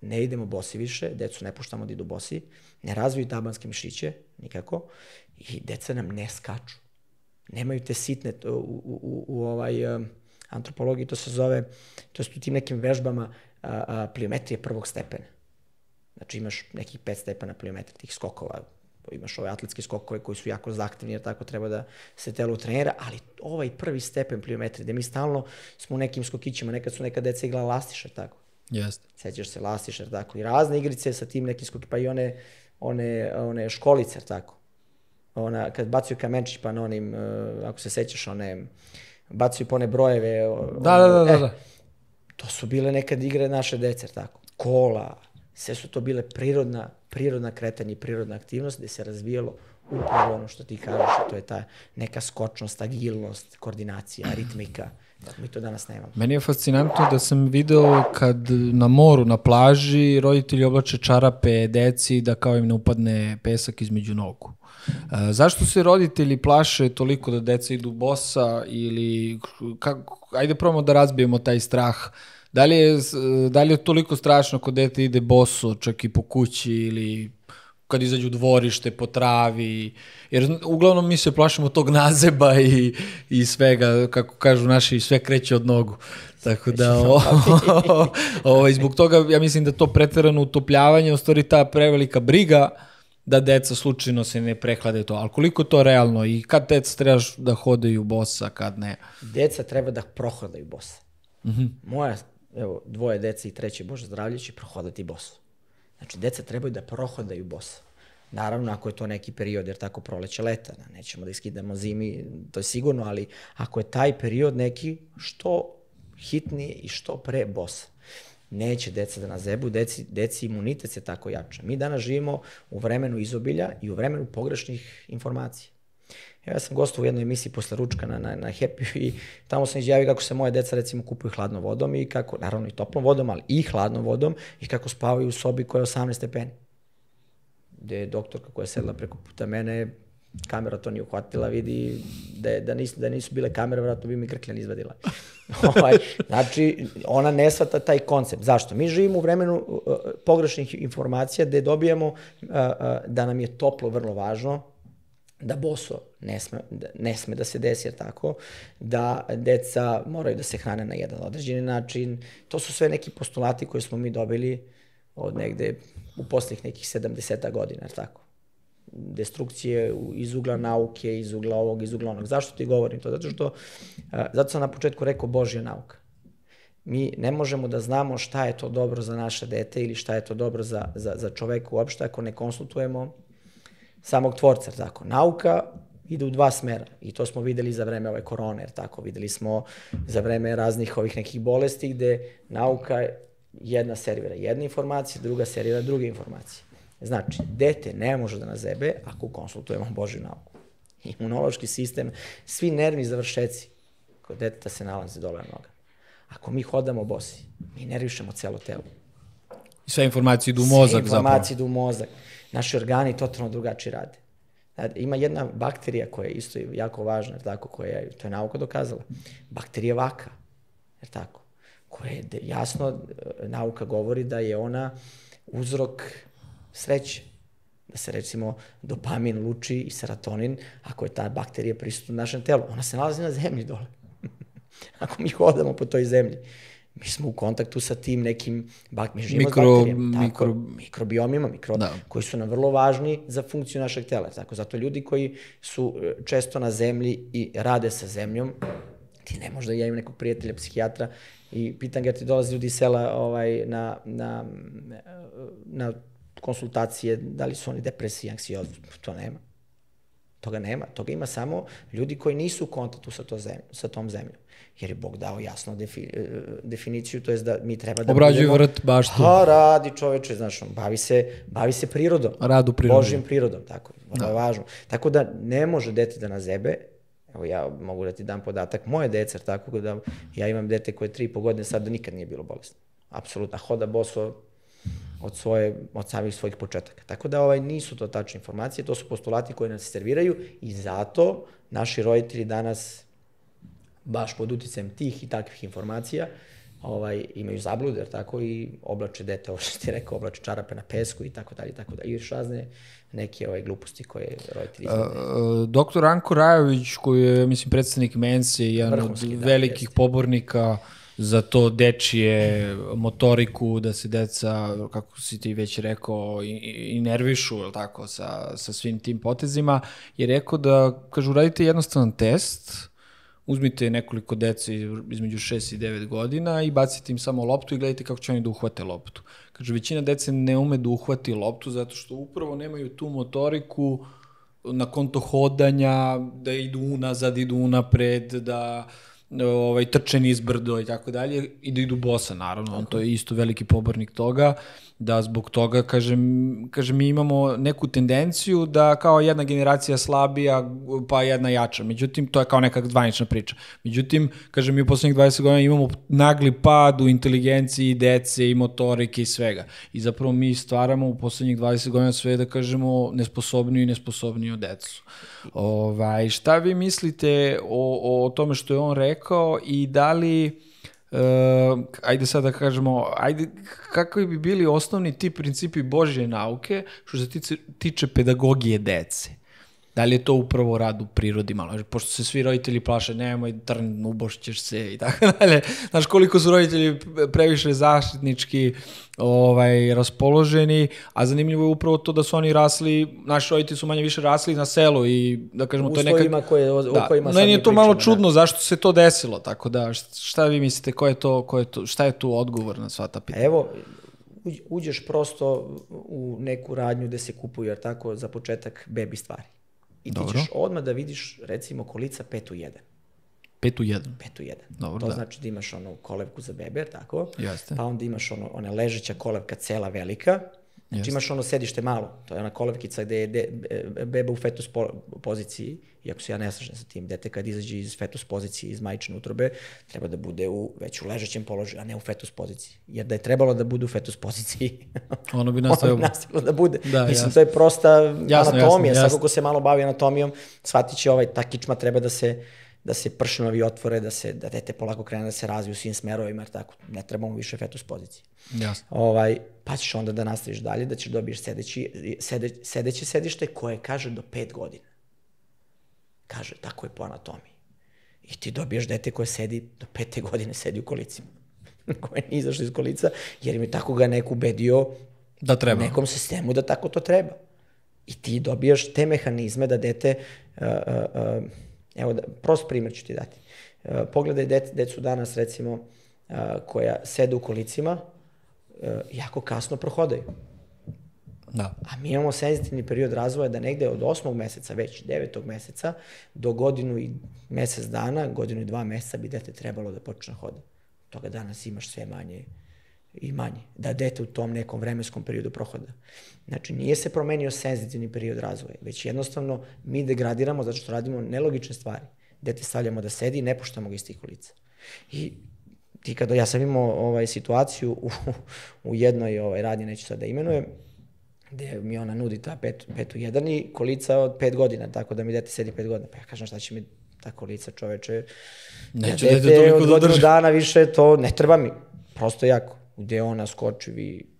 Speaker 5: ne idemo bosi više, decu ne puštamo da idu bosi, ne razviju tabanske mišiće, nikako, i deca nam ne skaču. Nemaju te sitne, to, u, u, u, u ovaj, um, antropologiji to se zove, to su tim nekim vežbama a, a, pliometrije prvog stepena. Znači imaš nekih pet stepena pliometrije tih skokova, imaš ove atletske skokove koji su jako zahtevni jer tako treba da se telo trenira, ali ovaj prvi stepen pliometrije, gde mi stalno smo u nekim skokićima, nekad su neka deca igla lastiše, tako.
Speaker 4: Jeste.
Speaker 5: Sećaš se lastišer, tako, i razne igrice sa tim nekim skoki, pa i one, one, one školice, tako. Ona, kad bacuju kamenčić, pa na onim, uh, ako se sećaš, one, bacuju po one brojeve. o-
Speaker 4: Da, da, da, da,
Speaker 5: e,
Speaker 4: da.
Speaker 5: To su bile nekad igre naše dece, tako. Kola, sve su to bile prirodna, prirodna kretanja i prirodna aktivnost gde se razvijalo upravo ono što ti kažeš, to je ta neka skočnost, agilnost, koordinacija, ritmika. Mi to danas nemamo.
Speaker 4: Meni je fascinantno da sam video kad na moru, na plaži, roditelji oblače čarape deci da kao im ne upadne pesak između nogu. E, zašto se roditelji plaše toliko da deca idu bosa ili kako, ajde probamo da razbijemo taj strah. Da li, je, s- da li je toliko strašno kod dete ide boso čak i po kući ili kad izađu u dvorište po travi, jer uglavnom mi se plašimo tog nazeba i, i svega, kako kažu naši, sve kreće od nogu. Tako da, o, o, i <laughs> zbog toga ja mislim da to preterano utopljavanje, u stvari ta prevelika briga da deca slučajno se ne prehlade to. Ali koliko to realno i kad deca trebaš da hodaju bosa, kad ne?
Speaker 5: Deca treba da prohodaju bosa. Mm -hmm. Moja, evo, dvoje dece i treće Bože zdravlje će prohodati bosa. Znači, deca trebaju da prohodaju bosa. Naravno, ako je to neki period, jer tako proleće leta, da nećemo da iskidamo zimi, to je sigurno, ali ako je taj period neki, što hitnije i što pre bosa. Neće deca da nas zebu, deci, deci imunitet se tako jača. Mi danas živimo u vremenu izobilja i u vremenu pogrešnih informacija. Ja sam gostao u jednoj emisiji posle ručka na, na, na Happy i tamo sam izjavio kako se moje deca recimo kupuju hladnom vodom i kako, naravno i toplom vodom, ali i hladnom vodom i kako spavaju u sobi koja je 18 stepeni. Gde je doktorka koja je sedla preko puta mene, kamera to nije uhvatila, vidi da, je, da, nisu, da nisu bile kamere, vratno bi mi krkljan izvadila. <laughs> ovaj, znači, ona ne svata taj koncept. Zašto? Mi živimo u vremenu uh, pogrešnih informacija gde dobijamo uh, uh, da nam je toplo vrlo važno, da boso ne sme, da, ne sme da se desi, jer tako, da deca moraju da se hrane na jedan određeni način. To su sve neki postulati koje smo mi dobili od negde u posljednjih nekih 70 godina, jer tako. Destrukcije iz ugla nauke, iz ugla ovog, iz ugla onog. Zašto ti govorim to? Zato što, zato sam na početku rekao Božja nauka. Mi ne možemo da znamo šta je to dobro za naše dete ili šta je to dobro za, za, za čoveka uopšte ako ne konsultujemo samog tvorca, jer tako. Nauka ide u dva smera. I to smo videli za vreme ove korone, jer tako, videli smo za vreme raznih ovih nekih bolesti gde nauka jedna servira jedne informacije, druga servira druge informacije. Znači, dete ne može da nazebe ako konsultujemo Božju nauku. Imunološki sistem, svi nervni završeci kod deteta se nalaze dole na noga. Ako mi hodamo bosi, mi nervišemo celo telo.
Speaker 4: I sve informacije idu u mozak
Speaker 5: Sve
Speaker 4: zapravo.
Speaker 5: informacije idu u mozak. Naši organi totalno drugačije rade. Ima jedna bakterija koja je isto jako važna, jer tako, koja je, to je nauka dokazala. Bakterija vaka, jer tako, koja je jasno, e, nauka govori da je ona uzrok sreće. Da se recimo dopamin luči i serotonin, ako je ta bakterija prisutna u našem telu. Ona se nalazi na zemlji dole. <laughs> ako mi hodamo po toj zemlji, mi smo u kontaktu sa tim nekim bak, mi živimo
Speaker 4: Mikro-
Speaker 5: s bakterijama, tako,
Speaker 4: mikro-
Speaker 5: mikrobiomima, mikro,
Speaker 4: Da.
Speaker 5: koji su nam vrlo važni za funkciju našeg tela. Tako, zato ljudi koji su e, često na zemlji i rade sa zemljom, ti ne možda ja imam nekog prijatelja, psihijatra, i pitan ga ti dolaze ljudi iz sela ovaj, na, na, na konsultacije, da li su oni depresiji, anksiozni, to nema. Toga nema. Toga ima samo ljudi koji nisu u kontaktu sa, to zemlj, sa tom zemljom. Jer je Bog dao jasno defi, e, definiciju, to je da mi treba da
Speaker 4: Obrađuje
Speaker 5: budemo...
Speaker 4: vrt, baštu.
Speaker 5: Pa radi čoveče, znaš, on bavi se, bavi se prirodom.
Speaker 4: Rad u prirodi.
Speaker 5: Božjim prirodom, tako. Vrlo je važno. Tako da ne može dete da nazebe, Evo ja mogu da ti dam podatak, moje dece, tako da ja imam dete koje je tri i po godine sad da nikad nije bilo bolesno. Apsolutno, hoda boso od, svoje, od samih svojih početaka. Tako da ovaj, nisu to tačne informacije, to su postulati koji nas serviraju i zato naši roditelji danas baš pod uticajem tih i takvih informacija ovaj, imaju zablude, jer tako, i oblače dete, ovo što ti rekao, oblače čarape na pesku i tako dalje, i tako dalje. I još razne neke ovaj, gluposti koje roditelji izgledaju.
Speaker 4: Doktor Anko Rajović, koji je, mislim, predstavnik Mense i jedan od
Speaker 5: Vrhunski, da,
Speaker 4: velikih
Speaker 5: jeste.
Speaker 4: Za to dečije motoriku, da se deca, kako si ti već rekao, i, nervišu, jel tako, sa, sa svim tim potezima, je rekao da, kažu, radite jednostavan test, uzmite nekoliko dece između 6 i 9 godina i bacite im samo loptu i gledajte kako će oni da uhvate loptu. Kaže, većina dece ne ume da uhvati loptu zato što upravo nemaju tu motoriku na konto hodanja, da idu unazad, idu unapred, da ovaj, trče niz brdo i tako dalje, i da idu bosa, naravno, on to je isto veliki pobornik toga, da zbog toga, kažem, kažem, mi imamo neku tendenciju da kao jedna generacija slabija, pa jedna jača. Međutim, to je kao neka zvanična priča. Međutim, kažem, mi u poslednjih 20 godina imamo nagli pad u inteligenciji dece i motorike i svega. I zapravo mi stvaramo u poslednjih 20 godina sve, da kažemo, nesposobniju i nesposobniju decu. Ovaj, šta vi mislite o, o tome što je on rekao i da li Uh, ajde sad da kažemo, ajde, kakvi bi bili osnovni ti principi Božje nauke što se tiče, tiče pedagogije dece? Da li je to upravo rad u prirodi malo? Pošto se svi roditelji plaše, nemoj trn, ubošćeš se i tako <laughs> dalje. Znaš koliko su roditelji previše zaštitnički ovaj, raspoloženi, a zanimljivo je upravo to da su oni rasli, naši roditelji su manje više rasli na selu i da kažemo, to je neka...
Speaker 5: Uslovima koje, o,
Speaker 4: Da,
Speaker 5: kojima sad
Speaker 4: meni je to malo
Speaker 5: pričamo, da.
Speaker 4: čudno zašto se to desilo, tako da št- šta vi mislite, ko je to, ko je to, šta je tu odgovor na sva ta pitanja?
Speaker 5: Evo, uđ- uđeš prosto u neku radnju gde se kupuju, jer tako, za početak, bebi stvari. I ti
Speaker 4: Dobro.
Speaker 5: ćeš odmah da vidiš, recimo, kolica 5 u 1.
Speaker 4: 5 u 1.
Speaker 5: 5 u 1.
Speaker 4: Dobro,
Speaker 5: to
Speaker 4: da.
Speaker 5: znači da imaš onu kolevku za bebe, tako?
Speaker 4: Jeste.
Speaker 5: Pa onda imaš ono, ona ležeća kolevka cela velika, Znači imaš ono sedište malo, to je ona kolevkica gde je de, be- beba u fetus po, poziciji, iako se ja ne slažem sa tim, dete kad izađe iz fetus pozicije, iz majčine utrobe, treba da bude u, već u ležećem položaju, a ne u fetus poziciji. Jer da je trebalo da bude u fetus poziciji, <laughs>
Speaker 4: Ono bi
Speaker 5: ono
Speaker 4: nastavio...
Speaker 5: bi nastavilo da bude.
Speaker 4: Da,
Speaker 5: Mislim,
Speaker 4: jasno.
Speaker 5: to je prosta
Speaker 4: Jasno,
Speaker 5: anatomija,
Speaker 4: jasno, jasno.
Speaker 5: svako ko se malo bavi anatomijom, shvatit će ovaj, ta kičma treba da se da se pršinovi otvore, da se da dete polako krene da se razvije u svim smerovima, jer tako, ne trebamo više fetus pozicije.
Speaker 4: Jasno.
Speaker 5: Ovaj, pa ćeš onda da nastaviš dalje, da ćeš dobiješ sedeći, sede, sedeće sedište koje kaže do 5 godina. Kaže, tako je po anatomiji. I ti dobiješ dete koje sedi do pete godine, sedi u kolicima. <laughs> koje nije izašlo iz kolica, jer im je tako ga neko ubedio
Speaker 4: Da treba.
Speaker 5: nekom sistemu da tako to treba. I ti dobijaš te mehanizme da dete, uh, uh, uh, evo, da, prost primjer ću ti dati. Uh, pogledaj det, decu danas, recimo, uh, koja sede u kolicima, uh, jako kasno prohodaju.
Speaker 4: Da.
Speaker 5: A mi imamo senzitivni period razvoja da negde od osmog meseca, već devetog meseca, do godinu i mesec dana, godinu i dva meseca bi dete trebalo da počne da hoda. Toga danas imaš sve manje i manje. Da dete u tom nekom vremenskom periodu prohoda. Znači, nije se promenio senzitivni period razvoja, već jednostavno mi degradiramo zato što radimo nelogične stvari. Dete stavljamo da sedi i ne puštamo ga iz tih ulica. I ti kada ja sam imao ovaj situaciju u, u jednoj ovaj radnji neću sad da imenujem gde mi ona nudi ta pet, pet u jedan i kolica od pet godina, tako da mi dete sedi pet godina. Pa ja kažem šta će mi ta kolica čoveče.
Speaker 4: Neće
Speaker 5: dete
Speaker 4: dete toliko
Speaker 5: od
Speaker 4: da
Speaker 5: godinu
Speaker 4: drži.
Speaker 5: dana više to ne treba mi. Prosto jako. Gde ona skoči, vi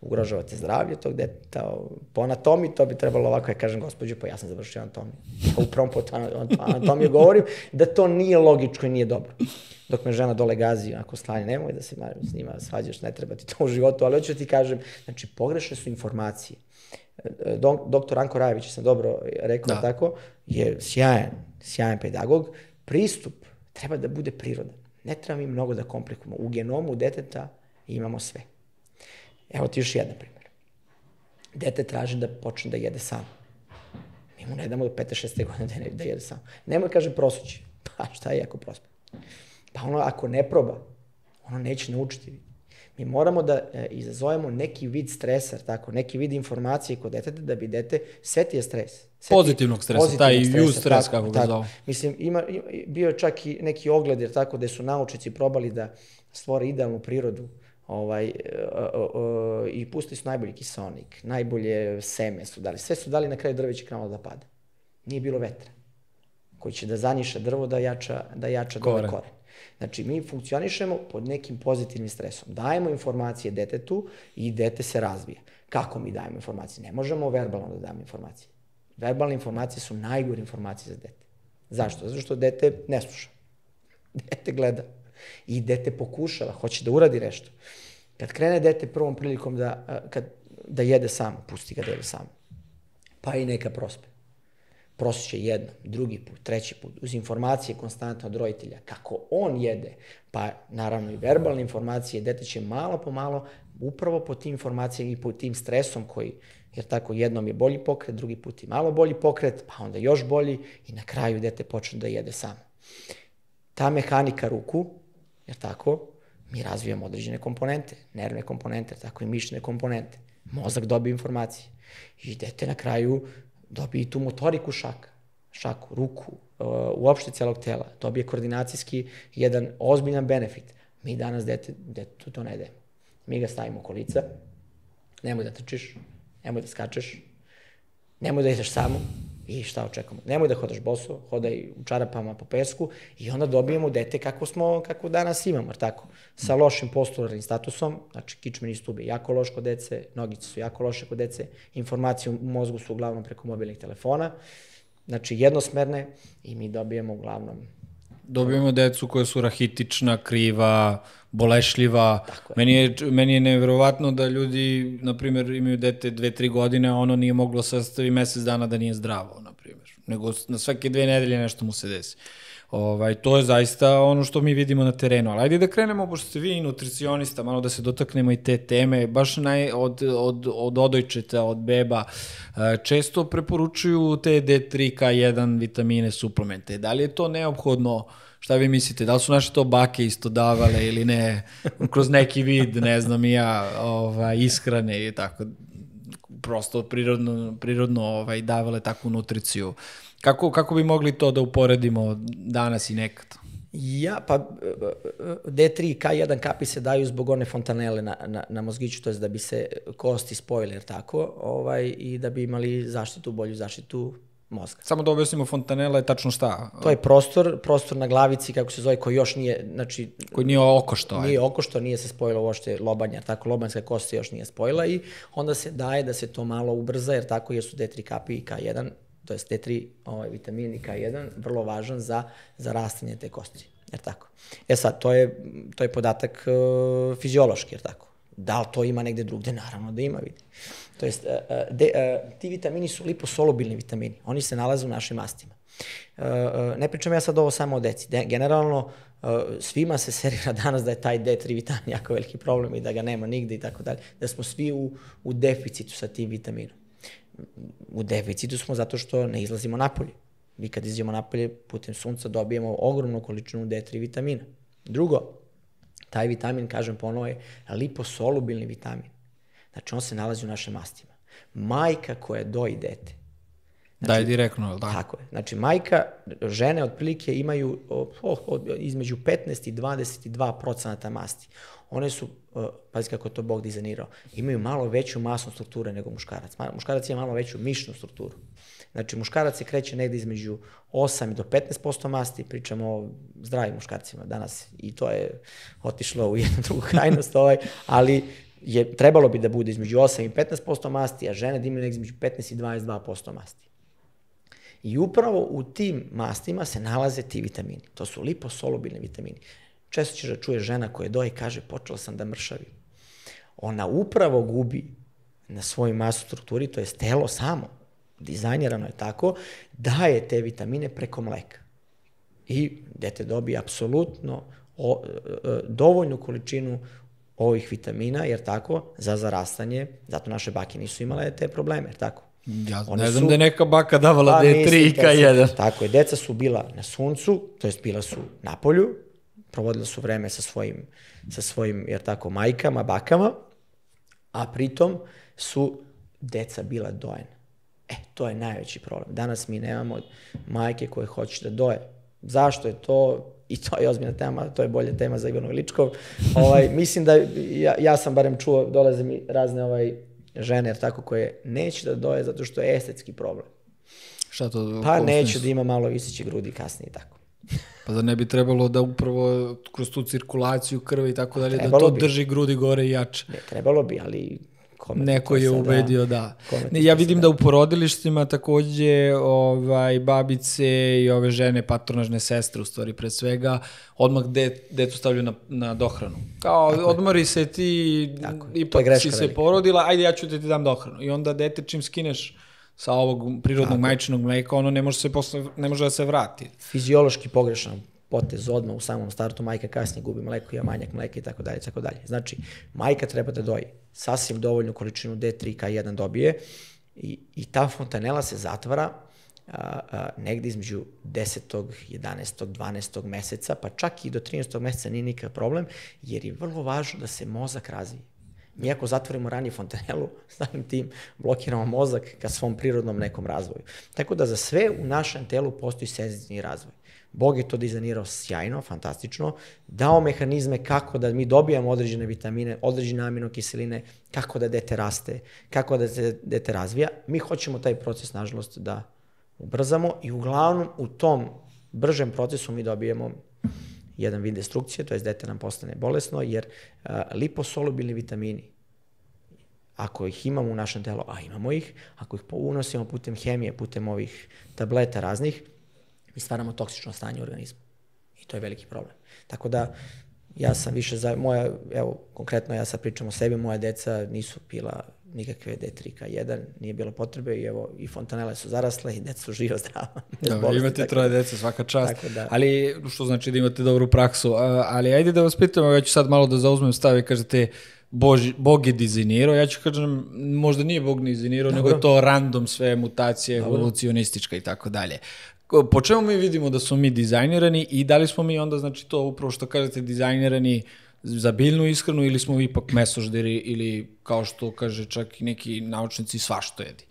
Speaker 5: ugrožavate zdravlje tog deteta. Po anatomiji to bi trebalo ovako, ja kažem, gospođo, pa ja sam završio anatomiju. Ja upravo po anatomiju govorim da to nije logičko i nije dobro. Dok me žena dole gazi, ako slanje, nemoj da se s njima svađaš, ne treba ti to u životu, ali hoću da ti kažem, znači, pogrešne su informacije. Dok, doktor Anko Rajević, sam dobro rekao
Speaker 4: Da.
Speaker 5: tako, je sjajan, sjajan pedagog. Pristup treba da bude prirodan. Ne treba mi mnogo da komplikujemo. U genomu deteta imamo sve. Evo ti još jedan primjer. Dete traži da počne da jede sam. Mi mu ne damo do 5. 6. godine da, ne, da jede sam. Nemoj, kaže, prosući. Pa šta je ako prospe? Pa ono, ako ne proba, ono neće naučiti. Mi moramo da e, izazovemo neki vid stresa, tako, neki vid informacije kod deteta da bi dete, sve ti je stres. Sve ti-
Speaker 4: Pozitivnog stresa, taj
Speaker 5: pozitivnog
Speaker 4: use stres, kako ga zovu.
Speaker 5: Mislim, ima, ima, bio je čak i neki ogled, jer tako, gde su naučnici probali da stvore idealnu prirodu ovaj, e, e, e, i pustili su najbolji kisonik, najbolje seme su dali, sve su dali na kraju drveće krenulo da pada. Nije bilo vetra koji će da zanjiša drvo da jača, da jača dole
Speaker 4: Koren.
Speaker 5: koren. Znači, mi funkcionišemo pod nekim pozitivnim stresom. Dajemo informacije detetu i dete se razvija. Kako mi dajemo informacije? Ne možemo verbalno da damo informacije. Verbalne informacije su najgore informacije za dete. Zašto? Zato što dete ne sluša. <laughs> Dete gleda. I dete pokušava, hoće da uradi nešto. Kad krene dete prvom prilikom da, kad, da jede sam, pusti ga da jede sam. Pa i neka prospe prosiće jednom, drugi put, treći put, uz informacije konstantno od roditelja, kako on jede, pa naravno i verbalne informacije, dete će malo po malo, upravo po tim informacijama i po tim stresom koji, jer tako jednom je bolji pokret, drugi put je malo bolji pokret, pa onda još bolji i na kraju dete počne da jede samo. Ta mehanika ruku, jer tako, mi razvijamo određene komponente, nervne komponente, tako i mišne komponente. Mozak dobije informacije. I dete na kraju dobije i tu motoriku šaka, šaku, ruku, uh, uopšte celog tela. Dobije koordinacijski jedan ozbiljan benefit. Mi danas dete, detetu to ne dajemo. Mi ga stavimo u kolica, nemoj da trčiš, nemoj da skačeš, nemoj da ideš samo i šta očekujemo. Nemoj da hodaš boso, hodaj u čarapama po pesku i onda dobijemo dete kako smo, kako danas imamo, tako, sa lošim postularnim statusom, znači kičmeni stub je jako loš kod dece, nogice su jako loše kod dece, informacije u mozgu su uglavnom preko mobilnih telefona, znači jednosmerne i mi dobijemo uglavnom
Speaker 4: Dobijemo decu koja su rahitična, kriva, bolešljiva.
Speaker 5: Je.
Speaker 4: Meni je, meni je neverovatno da ljudi, na primjer, imaju dete dve, tri godine, a ono nije moglo sastavi mesec dana da nije zdravo, na primjer. Nego na svake dve nedelje nešto mu se desi. Ovaj, to je zaista ono što mi vidimo na terenu. Ali ajde da krenemo, pošto ste vi nutricionista, malo da se dotaknemo i te teme. Baš naj, od, od, od odojčeta, od beba, e, često preporučuju te D3, K1 vitamine, suplemente. Da li je to neophodno Šta vi mislite, da li su naše to bake isto davale ili ne, kroz neki vid, ne znam i ja, ovaj, ishrane i tako, prosto prirodno, prirodno ovaj, davale takvu nutriciju. Kako, kako bi mogli to da uporedimo danas i nekad?
Speaker 5: Ja, pa D3 i K1 kapi se daju zbog one fontanele na, na, na mozgiću, to je da bi se kosti spojile, tako, ovaj, i da bi imali zaštitu, bolju zaštitu mozga.
Speaker 4: Samo da objasnimo, fontanela je tačno šta?
Speaker 5: To je prostor, prostor na glavici, kako se zove, koji još nije, znači,
Speaker 4: Koji nije oko što je.
Speaker 5: nije oko što nije se spojilo uopšte lobanja, tako lobanjska kost se još nije spojila i onda se daje da se to malo ubrza, jer tako jer su D3 kapi i K1, to je D3 ovaj, vitamin i K1, vrlo važan za, za rastanje te kosti, jer tako. E sad, to je, to je podatak uh, fiziološki, jer tako. Da li to ima negde drugde? Naravno da ima, vidi. To jest, uh, uh, de, uh, ti vitamini su liposolubilni vitamini. Oni se nalaze u našim mastima. Ne pričam ja sad ovo samo o deci. De, generalno, svima se servira danas da je taj D3 vitamin jako veliki problem i da ga nema nigde i tako dalje. Da smo svi u, u deficitu sa tim vitaminom. U deficitu smo zato što ne izlazimo napolje. Mi kad izđemo napolje putem sunca dobijemo ogromnu količinu D3 vitamina. Drugo, taj vitamin, kažem ponovo, je liposolubilni vitamin. Znači, on se nalazi u našim mastima. Majka koja doji dete,
Speaker 4: Znači, Daje direktno, ali
Speaker 5: tako? Tako je. Znači, majka, žene otprilike imaju oh, oh, između 15 i 22 procenata masti. One su, uh, pazi kako to Bog dizajnirao, imaju malo veću masnu strukturu nego muškarac. Muškarac ima malo veću mišnu strukturu. Znači, muškarac se kreće negde između 8 do 15% masti, pričamo o zdravim muškarcima danas i to je otišlo u jednu drugu <laughs> krajnost, ovaj, ali je, trebalo bi da bude između 8 i 15% masti, a žene da imaju negde između 15 i 22% masti. I upravo u tim mastima se nalaze ti vitamini. To su liposolubilni vitamini. Često ćeš da čuje žena koja doje i kaže počela sam da mršavim. Ona upravo gubi na svojoj masu strukturi, to je telo samo, dizajnirano je tako, daje te vitamine preko mleka. I dete dobije apsolutno o, o, dovoljnu količinu ovih vitamina, jer tako, za zarastanje, zato naše bake nisu imale te probleme, jer tako.
Speaker 4: Ja One ne znam su, da je neka baka davala pa, D3 i K1.
Speaker 5: Tako je, deca su bila na suncu, to jest bila su na polju, provodila su vreme sa svojim, sa svojim, jer tako, majkama, bakama, a pritom su deca bila dojena. E, to je najveći problem. Danas mi nemamo majke koje hoće da doje. Zašto je to? I to je ozbiljna tema, to je bolja tema za Ivanu Iličkov. Ovaj, <laughs> mislim da, ja, ja sam barem čuo, dolaze mi razne ovaj, žene, jer tako, koje neće da doje zato što je estetski problem.
Speaker 4: Šta to?
Speaker 5: Pa neće da ima malo visiće grudi kasnije tako.
Speaker 4: Pa da ne bi trebalo da upravo kroz tu cirkulaciju krvi i tako dalje, da to bi. drži grudi gore i jače.
Speaker 5: Ne, trebalo bi, ali
Speaker 4: Kome Neko je ubedio, da. Ne, ja vidim da u porodilištima takođe ovaj, babice i ove žene, patronažne sestre u stvari pre svega, odmah de, decu stavljaju na, na dohranu. Kao, Tako odmori je. se ti, Tako. ipak si se velika. porodila, ajde ja ću da ti dam dohranu. I onda dete čim skineš sa ovog prirodnog Tako. majčinog mleka, ono ne može, se posle, ne može da se vrati.
Speaker 5: Fiziološki pogrešan potez odmah u samom startu, majka kasnije gubi mleko, ima manjak mleka i tako dalje, tako dalje. Znači, majka treba da doji sasvim dovoljnu količinu D3K1 dobije i, i ta fontanela se zatvara a, a, negde između 10. 11. 12. meseca, pa čak i do 13. meseca nije nikakav problem, jer je vrlo važno da se mozak razvije. Mi ako zatvorimo ranije fontanelu, <laughs> samim tim blokiramo mozak ka svom prirodnom nekom razvoju. Tako da za sve u našem telu postoji senzitivni razvoj. Bog je to dizajnirao sjajno, fantastično, dao mehanizme kako da mi dobijamo određene vitamine, određene aminokiseline, kako da dete raste, kako da se dete razvija. Mi hoćemo taj proces, nažalost, da ubrzamo i uglavnom u tom bržem procesu mi dobijemo jedan vid destrukcije, to je dete nam postane bolesno, jer uh, liposolubilni vitamini, ako ih imamo u našem telu, a imamo ih, ako ih unosimo putem hemije, putem ovih tableta raznih, mi stvaramo toksično stanje u organizmu. I to je veliki problem. Tako da, ja sam više za, moja, evo, konkretno ja sad pričam o sebi, moja deca nisu pila nikakve D3K1, nije bilo potrebe i evo, i fontanele su zarasle i deca su živo zdrava.
Speaker 4: Da, imate troje dece, svaka čast. Tako da. Ali, što znači da imate dobru praksu. Ali ajde da vas pitam, ja ću sad malo da zauzmem stav i kažete, Boži, Bog je dizajnirao, ja ću kažem, možda nije Bog dizajnirao, nego je to random sve mutacije, Dobro. evolucionistička i tako dalje po čemu mi vidimo da smo mi dizajnirani i da li smo mi onda, znači to upravo što kažete, dizajnirani za biljnu ishranu ili smo ipak mesožderi ili kao što kaže čak i neki naučnici svašto jedi?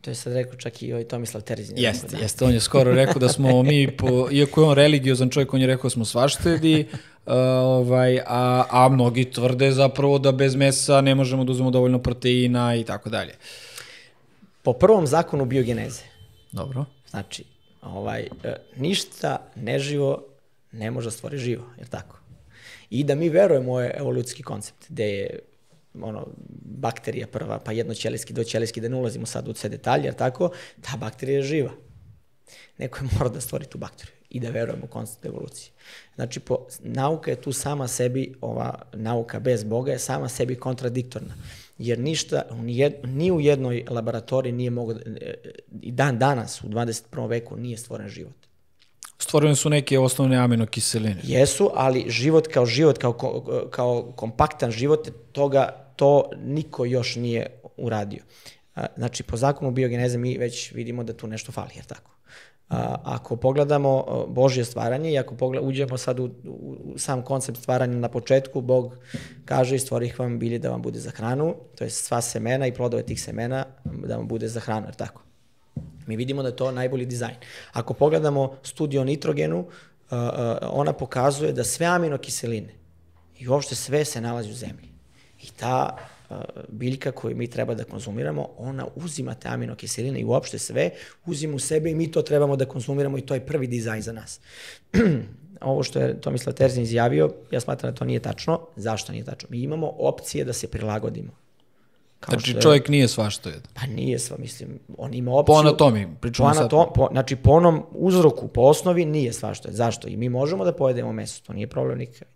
Speaker 5: To je sad rekao čak i ovaj Tomislav Terezin.
Speaker 4: Jeste, da. jeste, on je skoro rekao da smo mi, po, iako je on religiozan čovjek, on je rekao da smo svašto jedi, <laughs> Uh, ovaj, a, a mnogi tvrde zapravo da bez mesa ne možemo da uzmemo dovoljno proteina i tako dalje.
Speaker 5: Po prvom zakonu biogeneze.
Speaker 4: Dobro.
Speaker 5: Znači, ovaj, e, ništa neživo ne može da stvori živo, jer tako? I da mi verujemo u ovaj evolucijski koncept, gde je ono, bakterija prva, pa jednoćelijski, doćelijski, da ne ulazimo sad u sve detalje, jer tako, ta bakterija je živa. Neko je mora da stvori tu bakteriju i da verujemo u koncept evolucije. Znači, po, nauka je tu sama sebi, ova nauka bez Boga je sama sebi kontradiktorna jer ništa, ni, jed, ni u jednoj laboratoriji nije mogo, e, i dan danas u 21. veku nije stvoren život.
Speaker 4: Stvorene su neke osnovne aminokiseline.
Speaker 5: Jesu, ali život kao život, kao, kao kompaktan život, toga, to niko još nije uradio. Znači, po zakonu biogeneze mi već vidimo da tu nešto fali, jer tako? A, ako pogledamo Božje stvaranje i ako pogled, uđemo sad u, u, u sam koncept stvaranja na početku, Bog kaže i stvorih vam bilje da vam bude za hranu, to je sva semena i plodove tih semena da vam bude za hranu, jer tako? Mi vidimo da je to najbolji dizajn. Ako pogledamo studiju o nitrogenu, uh, uh, ona pokazuje da sve aminokiseline i uopšte sve se nalazi u zemlji. I ta uh, biljka koju mi treba da konzumiramo, ona uzima te aminokiseline i uopšte sve uzima u sebe i mi to trebamo da konzumiramo i to je prvi dizajn za nas. <clears throat> Ovo što je Tomislav Terzin izjavio, ja smatram da to nije tačno. Zašto nije tačno? Mi imamo opcije da se prilagodimo. Kao
Speaker 4: Znači,
Speaker 5: što je-
Speaker 4: čovjek nije svašta jedan.
Speaker 5: Pa nije sva, mislim, on ima opciju...
Speaker 4: Po anatomiji, pričamo
Speaker 5: po
Speaker 4: sad.
Speaker 5: anato, po, znači, po onom uzroku, po osnovi nije svašta. Zašto? I mi možemo da pojedemo meso, to nije problem nikakav.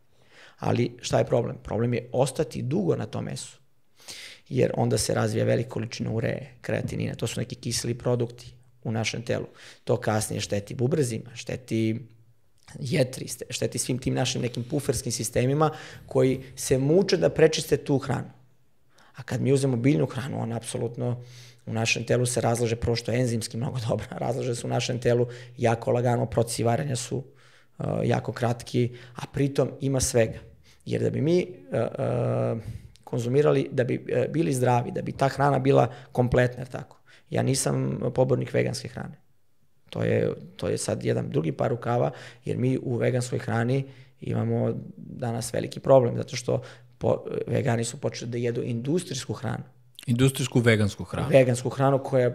Speaker 5: Ali šta je problem? Problem je ostati dugo na tom mesu. Jer onda se razvija velika količina ureje, kreatinina, to su neki kiseli produkti u našem telu. To kasnije šteti bubrezima, šteti jetri, šteti svim tim našim nekim puferskim sistemima koji se muče da prečiste tu hranu. A kad mi uzmemo biljnu hranu, ona apsolutno u našem telu se razlaže, prvo što je enzimski mnogo <laughs> dobra, razlaže se u našem telu jako lagano, procesi varanja su uh, jako kratki, a pritom ima svega. Jer da bi mi uh, uh, konzumirali, da bi uh, bili zdravi, da bi ta hrana bila kompletna, tako. Ja nisam pobornik veganske hrane. To je, to je sad jedan drugi par rukava, jer mi u veganskoj hrani imamo danas veliki problem, zato što po, vegani su počeli da jedu industrijsku hranu.
Speaker 4: Industrijsku vegansku hranu,
Speaker 5: Vegansku hranu koja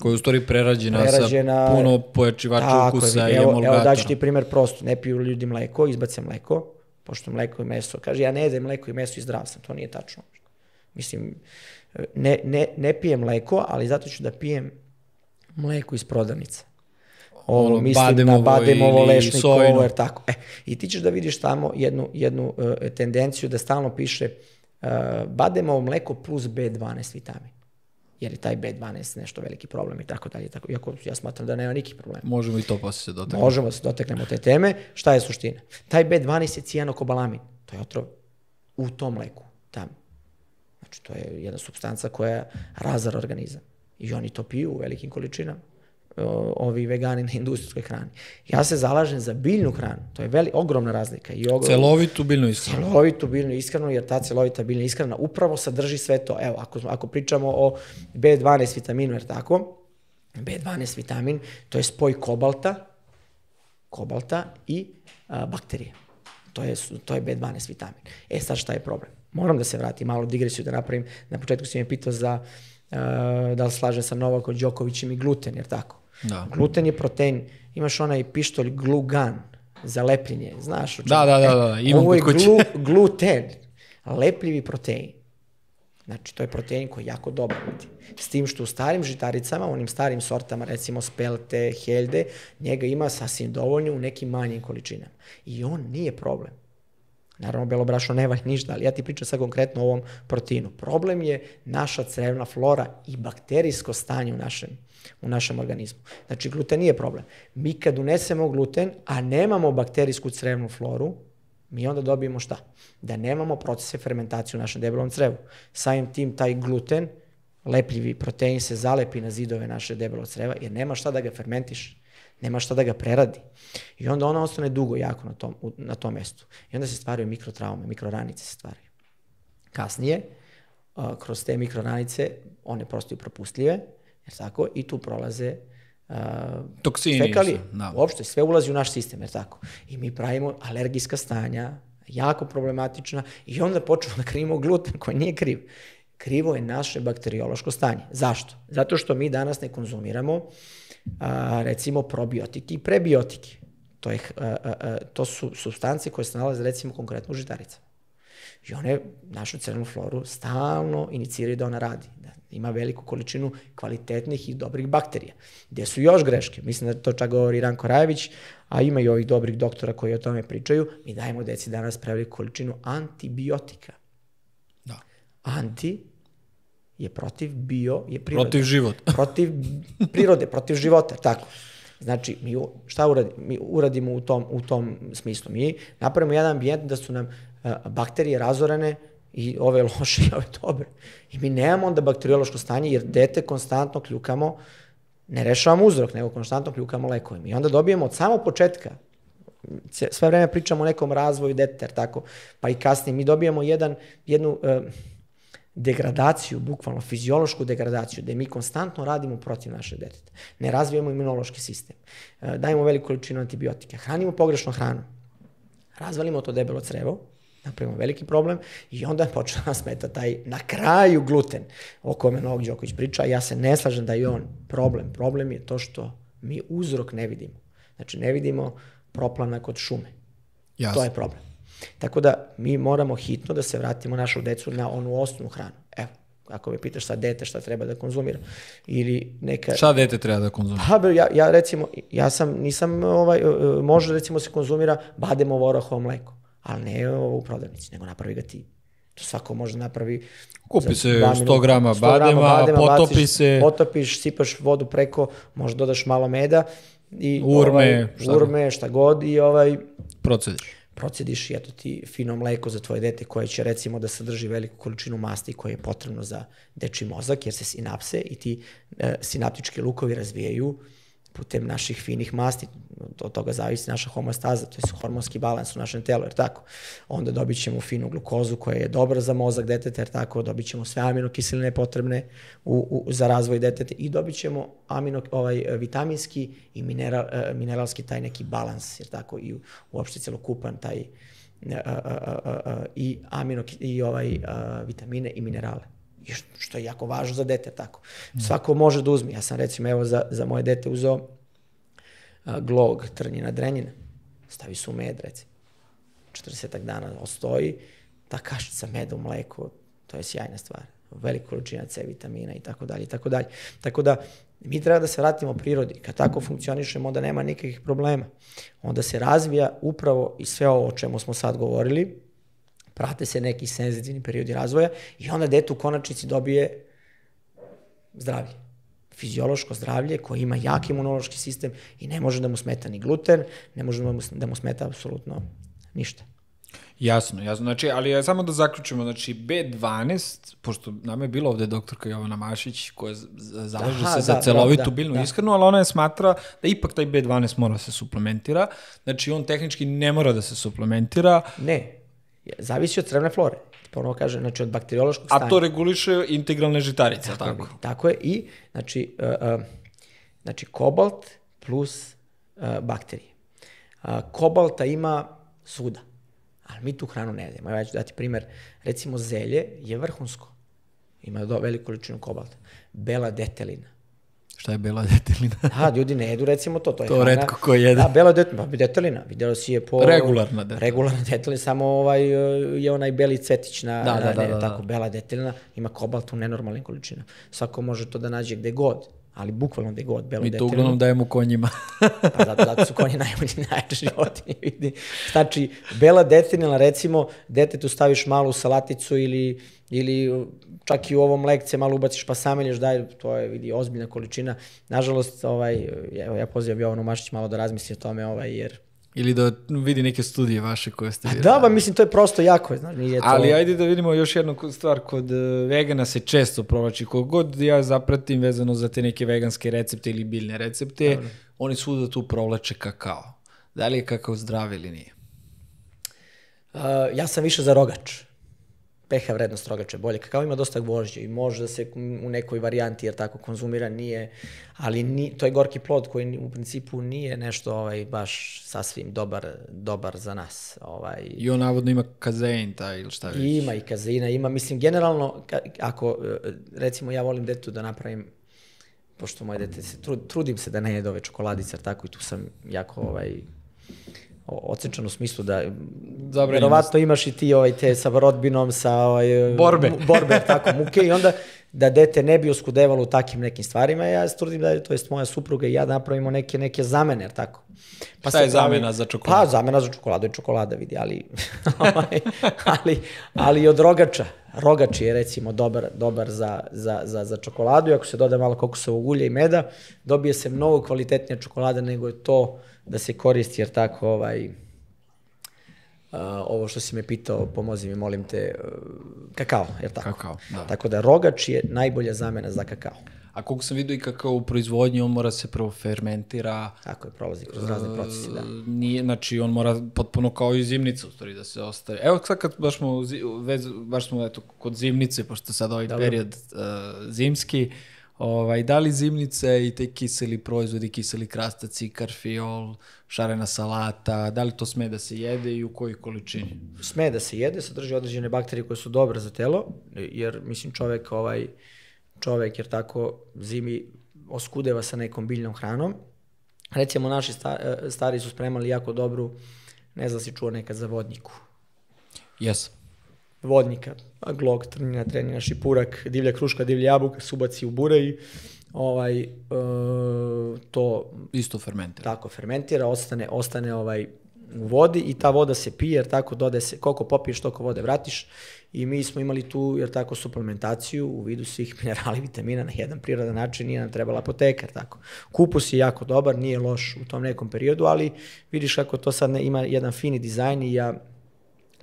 Speaker 4: koja je u stvari prerađena,
Speaker 5: prerađena...
Speaker 4: sa puno pojačivača
Speaker 5: je,
Speaker 4: ukusa i
Speaker 5: evo,
Speaker 4: emulgatora.
Speaker 5: evo daću ti primjer prosto. Ne piju ljudi mleko, izbace mleko, pošto mleko i meso. Kaže, ja ne jedem mleko i meso i zdrav sam. To nije tačno. Mislim, ne, ne, ne pijem mleko, ali zato ću da pijem mleko iz prodavnice. Ovo
Speaker 4: Ono,
Speaker 5: mislim
Speaker 4: bademovo
Speaker 5: na bademovo,
Speaker 4: sojino.
Speaker 5: jer tako. E, I ti ćeš da vidiš tamo jednu, jednu uh, tendenciju da stalno piše uh, bademovo mleko plus B12 vitamin. Jer je taj B12 nešto veliki problem i tako dalje. Tako, iako ja smatram da nema nikih problema.
Speaker 4: Možemo i to posle se dotaknemo.
Speaker 5: Možemo da se doteknemo te teme. Šta je suština? Taj B12 je cijanokobalamin. To je otrov u tom mleku. Tamo. Znači, to je jedna substanca koja razara organizam. I oni to piju u velikim količinama. Ovi vegani na industrijskoj hrani. Ja se zalažem za biljnu hranu. To je veli, ogromna razlika. I ogrom,
Speaker 4: Celovitu biljnu ishranu.
Speaker 5: celovitu biljnu ishranu, jer ta celovita biljna ishrana upravo sadrži sve to. Evo, ako, ako pričamo o B12 vitaminu, jer tako, B12 vitamin, to je spoj kobalta, kobalta i a, bakterije. To je, to je B12 vitamin. E sad šta je problem? Moram da se vratim, malo digresiju da napravim. Na početku si me pitao za da li slažem sa Novakom Đokovićem i gluten, jer tako?
Speaker 4: Da.
Speaker 5: Gluten je protein. Imaš onaj pištolj glugan za lepljenje. Znaš čemu?
Speaker 4: Da, da, da, da, imam
Speaker 5: Ovo je glu, <laughs> gluten. Lepljivi protein. Znači, to je protein koji je jako dobar. S tim što u starim žitaricama, onim starim sortama, recimo spelte, helde, njega ima sasvim dovoljno u nekim manjim količinama. I on nije problem. Naravno, belo brašno ne valja ništa, ali ja ti pričam sad konkretno o ovom proteinu. Problem je naša crevna flora i bakterijsko stanje u našem, u našem organizmu. Znači, gluten nije problem. Mi kad unesemo gluten, a nemamo bakterijsku crevnu floru, mi onda dobijemo šta? Da nemamo procese fermentacije u našem debelom crevu. Samim tim taj gluten, lepljivi protein se zalepi na zidove naše debelog creva jer nema šta da ga fermentiše. Nema šta da ga preradi. I onda ona ostane dugo jako na tom, na tom mestu. I onda se stvaraju mikrotraume, mikroranice se stvaraju. Kasnije, kroz te mikroranice, one postaju propustljive, jer tako, i tu prolaze a,
Speaker 4: Toksini
Speaker 5: fekalije.
Speaker 4: da.
Speaker 5: Uopšte, sve ulazi u naš sistem, jer tako. I mi pravimo alergijska stanja, jako problematična, i onda počnemo da krivimo gluten, koji nije kriv. Krivo je naše bakteriološko stanje. Zašto? Zato što mi danas ne konzumiramo a, recimo probiotike i prebiotike. To, je, a, a, a, to su substance koje se nalaze recimo konkretno u žitaricama. I one našu crvenu floru stalno iniciraju da ona radi. Da ima veliku količinu kvalitetnih i dobrih bakterija. Gde su još greške? Mislim da to čak govori Ranko Rajević, a ima i ovih dobrih doktora koji o tome pričaju. Mi dajemo deci danas preveliku količinu antibiotika.
Speaker 4: Da.
Speaker 5: Anti je protiv bio, je prirode.
Speaker 4: Protiv život. <laughs>
Speaker 5: protiv prirode, protiv života, tako. Znači, mi šta uradi, mi uradimo u tom, u tom smislu? Mi napravimo jedan ambijent da su nam uh, bakterije razorene i ove loše i ove dobre. I mi nemamo onda bakteriološko stanje jer dete konstantno kljukamo, ne rešavamo uzrok, nego konstantno kljukamo lekovima. I onda dobijemo od samog početka, sve vreme pričamo o nekom razvoju deteta, tako, pa i kasnije, mi dobijamo jedan, jednu e, degradaciju, bukvalno fiziološku degradaciju, gde mi konstantno radimo protiv naše deteta. Ne razvijamo imunološki sistem. E, dajemo veliku količinu antibiotika. Hranimo pogrešno hranu. Razvalimo to debelo crevo, napravimo veliki problem i onda <laughs> počne nas smeta taj na kraju gluten o kome Novak Đoković priča. Ja se ne slažem da je on problem. Problem je to što mi uzrok ne vidimo. Znači ne vidimo proplanak od šume.
Speaker 4: Jasno.
Speaker 5: To je problem. Tako da mi moramo hitno da se vratimo našu decu na onu osnovnu hranu. Evo, ako me pitaš sad dete šta treba da konzumira ili neka...
Speaker 4: Šta dete treba da konzumira?
Speaker 5: Pa, ja, ja recimo, ja sam, nisam, ovaj, e, e, može recimo se konzumira bademovo orahovo mleko, ali ne ovo u prodavnici, nego napravi ga ti. To svako može da napravi.
Speaker 4: Kupi se
Speaker 5: dva
Speaker 4: 100
Speaker 5: minuta.
Speaker 4: grama
Speaker 5: 100 grama
Speaker 4: badema, potopi
Speaker 5: baciš,
Speaker 4: se.
Speaker 5: Potopiš, sipaš vodu preko, možda dodaš malo meda. I,
Speaker 4: Urme,
Speaker 5: ovaj,
Speaker 4: šta
Speaker 5: urme, šta god i ovaj,
Speaker 4: Procediš.
Speaker 5: Procediš i eto ti fino mleko za tvoje dete koje će recimo da sadrži veliku količinu masti koje je potrebno za dečiji mozak jer se sinapse i ti e, sinaptički lukovi razvijaju putem naših finih masti, od toga zavisi naša homeostaza, to je hormonski balans u našem telu, jer tako. Onda dobit ćemo finu glukozu koja je dobra za mozak deteta, jer tako, dobit ćemo sve aminokiseline potrebne u, u, za razvoj deteta i dobit ćemo amino, ovaj, vitaminski i mineral, eh, mineralski taj neki balans, jer tako, i uopšte celokupan taj a, a, i amino i ovaj vitamine i minerale. Što- je jako važno za dete, tako. Svako može da uzme. Ja sam recimo evo za, za moje dete uzeo glog, trnjina, drenjina. Stavi su med, recimo. 40 dana ostoji, ta kašica meda u mleku, to je sjajna stvar. Velika količina C vitamina i tako dalje i tako dalje. Tako da mi treba da se vratimo prirodi. Kad tako funkcionišemo, onda nema nikakvih problema. Onda se razvija upravo i sve ovo o čemu smo sad govorili, prate se neki senzitivni periodi razvoja i onda dete u konačnici dobije zdravlje. Fiziološko zdravlje koje ima jak imunološki sistem i ne može da mu smeta ni gluten, ne može da mu, da mu smeta apsolutno ništa.
Speaker 4: Jasno, jasno. Znači, ali ja samo da zaključimo, znači B12, pošto nam je bila ovde doktorka Jovana Mašić, koja zalaže se za
Speaker 5: da,
Speaker 4: celovitu
Speaker 5: da,
Speaker 4: biljnu
Speaker 5: da.
Speaker 4: ishranu, ali ona je smatra da ipak taj B12 mora da se suplementira. Znači, on tehnički ne mora da se suplementira,
Speaker 5: Ne, zavisi od crevne flore. Ponovo kaže, znači od bakteriološkog
Speaker 4: a
Speaker 5: stanja.
Speaker 4: to reguliše integralne žitarice, tako?
Speaker 5: Tako je, tako je. I, znači, uh, uh, znači kobalt plus uh, bakterije. Uh, kobalta ima svuda, ali mi tu hranu ne jedemo. Ja ću dati primer. Recimo, zelje je vrhunsko. Ima do, veliku količinu kobalta. Bela detelina.
Speaker 4: Šta je bela detelina? <laughs>
Speaker 5: Da, ljudi ne jedu recimo to. To, je
Speaker 4: To
Speaker 5: hrana-
Speaker 4: retko ko jede.
Speaker 5: Da, bela detelina, pa detelina. Vidjelo si je po...
Speaker 4: Regularna detelina.
Speaker 5: Regularna detelina, samo ovaj, uh, je onaj beli cvetić na,
Speaker 4: Da,
Speaker 5: na
Speaker 4: da, da,
Speaker 5: ne,
Speaker 4: da, da.
Speaker 5: tako, bela detelina, ima kobalt u nenormalnim količinama. Svako može to da nađe gde god, ali bukvalno gde god, belu
Speaker 4: Mi to uglavnom dajemo konjima.
Speaker 5: Pa zato, zato su konji <laughs> najbolji, najjače životinje, vidi. Znači, bela detelina, recimo, detetu staviš malu salaticu ili, ili čak i u ovom lekcije malo ubaciš pa samelješ, daj, to je, vidi, ozbiljna količina. Nažalost, ovaj, evo, ja pozivam Jovanu Mašić malo da razmisli o tome, ovaj, jer...
Speaker 4: Ili da vidi neke studije vaše koje ste
Speaker 5: da, ba, mislim, to je prosto jako, znaš, nije to...
Speaker 4: Ali ajde da vidimo još jednu stvar, kod e, vegana se često provlači, kog god ja zapratim vezano za te neke veganske recepte ili biljne recepte, oni svuda tu provlače kakao. Da li je kakao zdrav ili nije?
Speaker 5: Uh, ja sam više za rogač. pH vrednost rogača je bolje. Kakao ima dosta gvožđa i može da se u nekoj varijanti, jer tako konzumira, nije, ali ni, to je gorki plod koji u principu nije nešto ovaj, baš sasvim dobar, dobar za nas. Ovaj,
Speaker 4: I on navodno ima kazein taj ili šta već.
Speaker 5: Ima i kazeina, ima, mislim, generalno, ako, e, recimo, ja volim detu da napravim, pošto moje dete se, trud, trudim se da ne jede ove čokoladice, tako i tu sam jako, ovaj, odsečan u smislu da
Speaker 4: Zabranjeno.
Speaker 5: verovatno imaš i ti ovaj, te sa rodbinom, sa ovaj,
Speaker 4: Borbe. <laughs>
Speaker 5: borbe, tako, muke i onda da dete ne bi oskudevalo u takim nekim stvarima, ja se trudim da, to jest moja supruga i ja da napravimo neke, neke zamene, jer tako.
Speaker 4: Pa Šta je zamena za čokoladu?
Speaker 5: Pa, zamena za čokoladu je čokolada, vidi, ali, <laughs> ovaj, ali, ali od rogača. Rogač je, recimo, dobar, dobar za, za, za, za čokoladu i ako se doda malo kokosovog ulja i meda, dobije se mnogo kvalitetnija čokolada nego je to da se koristi, jer tako, ovaj, Uh, ovo što si me pitao, pomozi mi, molim te, uh, kakao, jer tako?
Speaker 4: Kakao, da.
Speaker 5: Tako da rogač je najbolja zamena za kakao.
Speaker 4: A koliko sam vidio i kakao u proizvodnji, on mora se prvo fermentira.
Speaker 5: Tako je, prolazi kroz razne procese, da.
Speaker 4: Nije, znači, on mora potpuno kao i zimnica, u stvari, da se ostaje. Evo sad kad baš smo, vez, baš smo eto, kod zimnice, pošto sad ovaj Dobre. period uh, zimski, ovaj, da li zimnice i te kiseli proizvodi, kiseli krastaci, karfiol, šarena salata, da li to sme da se jede i u kojoj količini?
Speaker 5: Sme da se jede, sadrži određene bakterije koje su dobre za telo, jer mislim čovek ovaj, čovek jer tako zimi oskudeva sa nekom biljnom hranom. Recimo naši stari su spremali jako dobru, ne znam da si čuo nekad za vodniku.
Speaker 4: Jes.
Speaker 5: Vodnika, glog, trnina, trenina, šipurak, divlja kruška, divlja jabuka, subaci u bure i ovaj, e, to...
Speaker 4: Isto fermentira.
Speaker 5: Tako, fermentira, ostane, ostane ovaj, u vodi i ta voda se pije, jer tako dode se, koliko popiješ, toliko vode vratiš i mi smo imali tu, jer tako, suplementaciju u vidu svih <laughs> minerali vitamina na jedan prirodan način, nije nam trebala apoteka, tako. Kupus je jako dobar, nije loš u tom nekom periodu, ali vidiš kako to sad ne, ima jedan fini dizajn i ja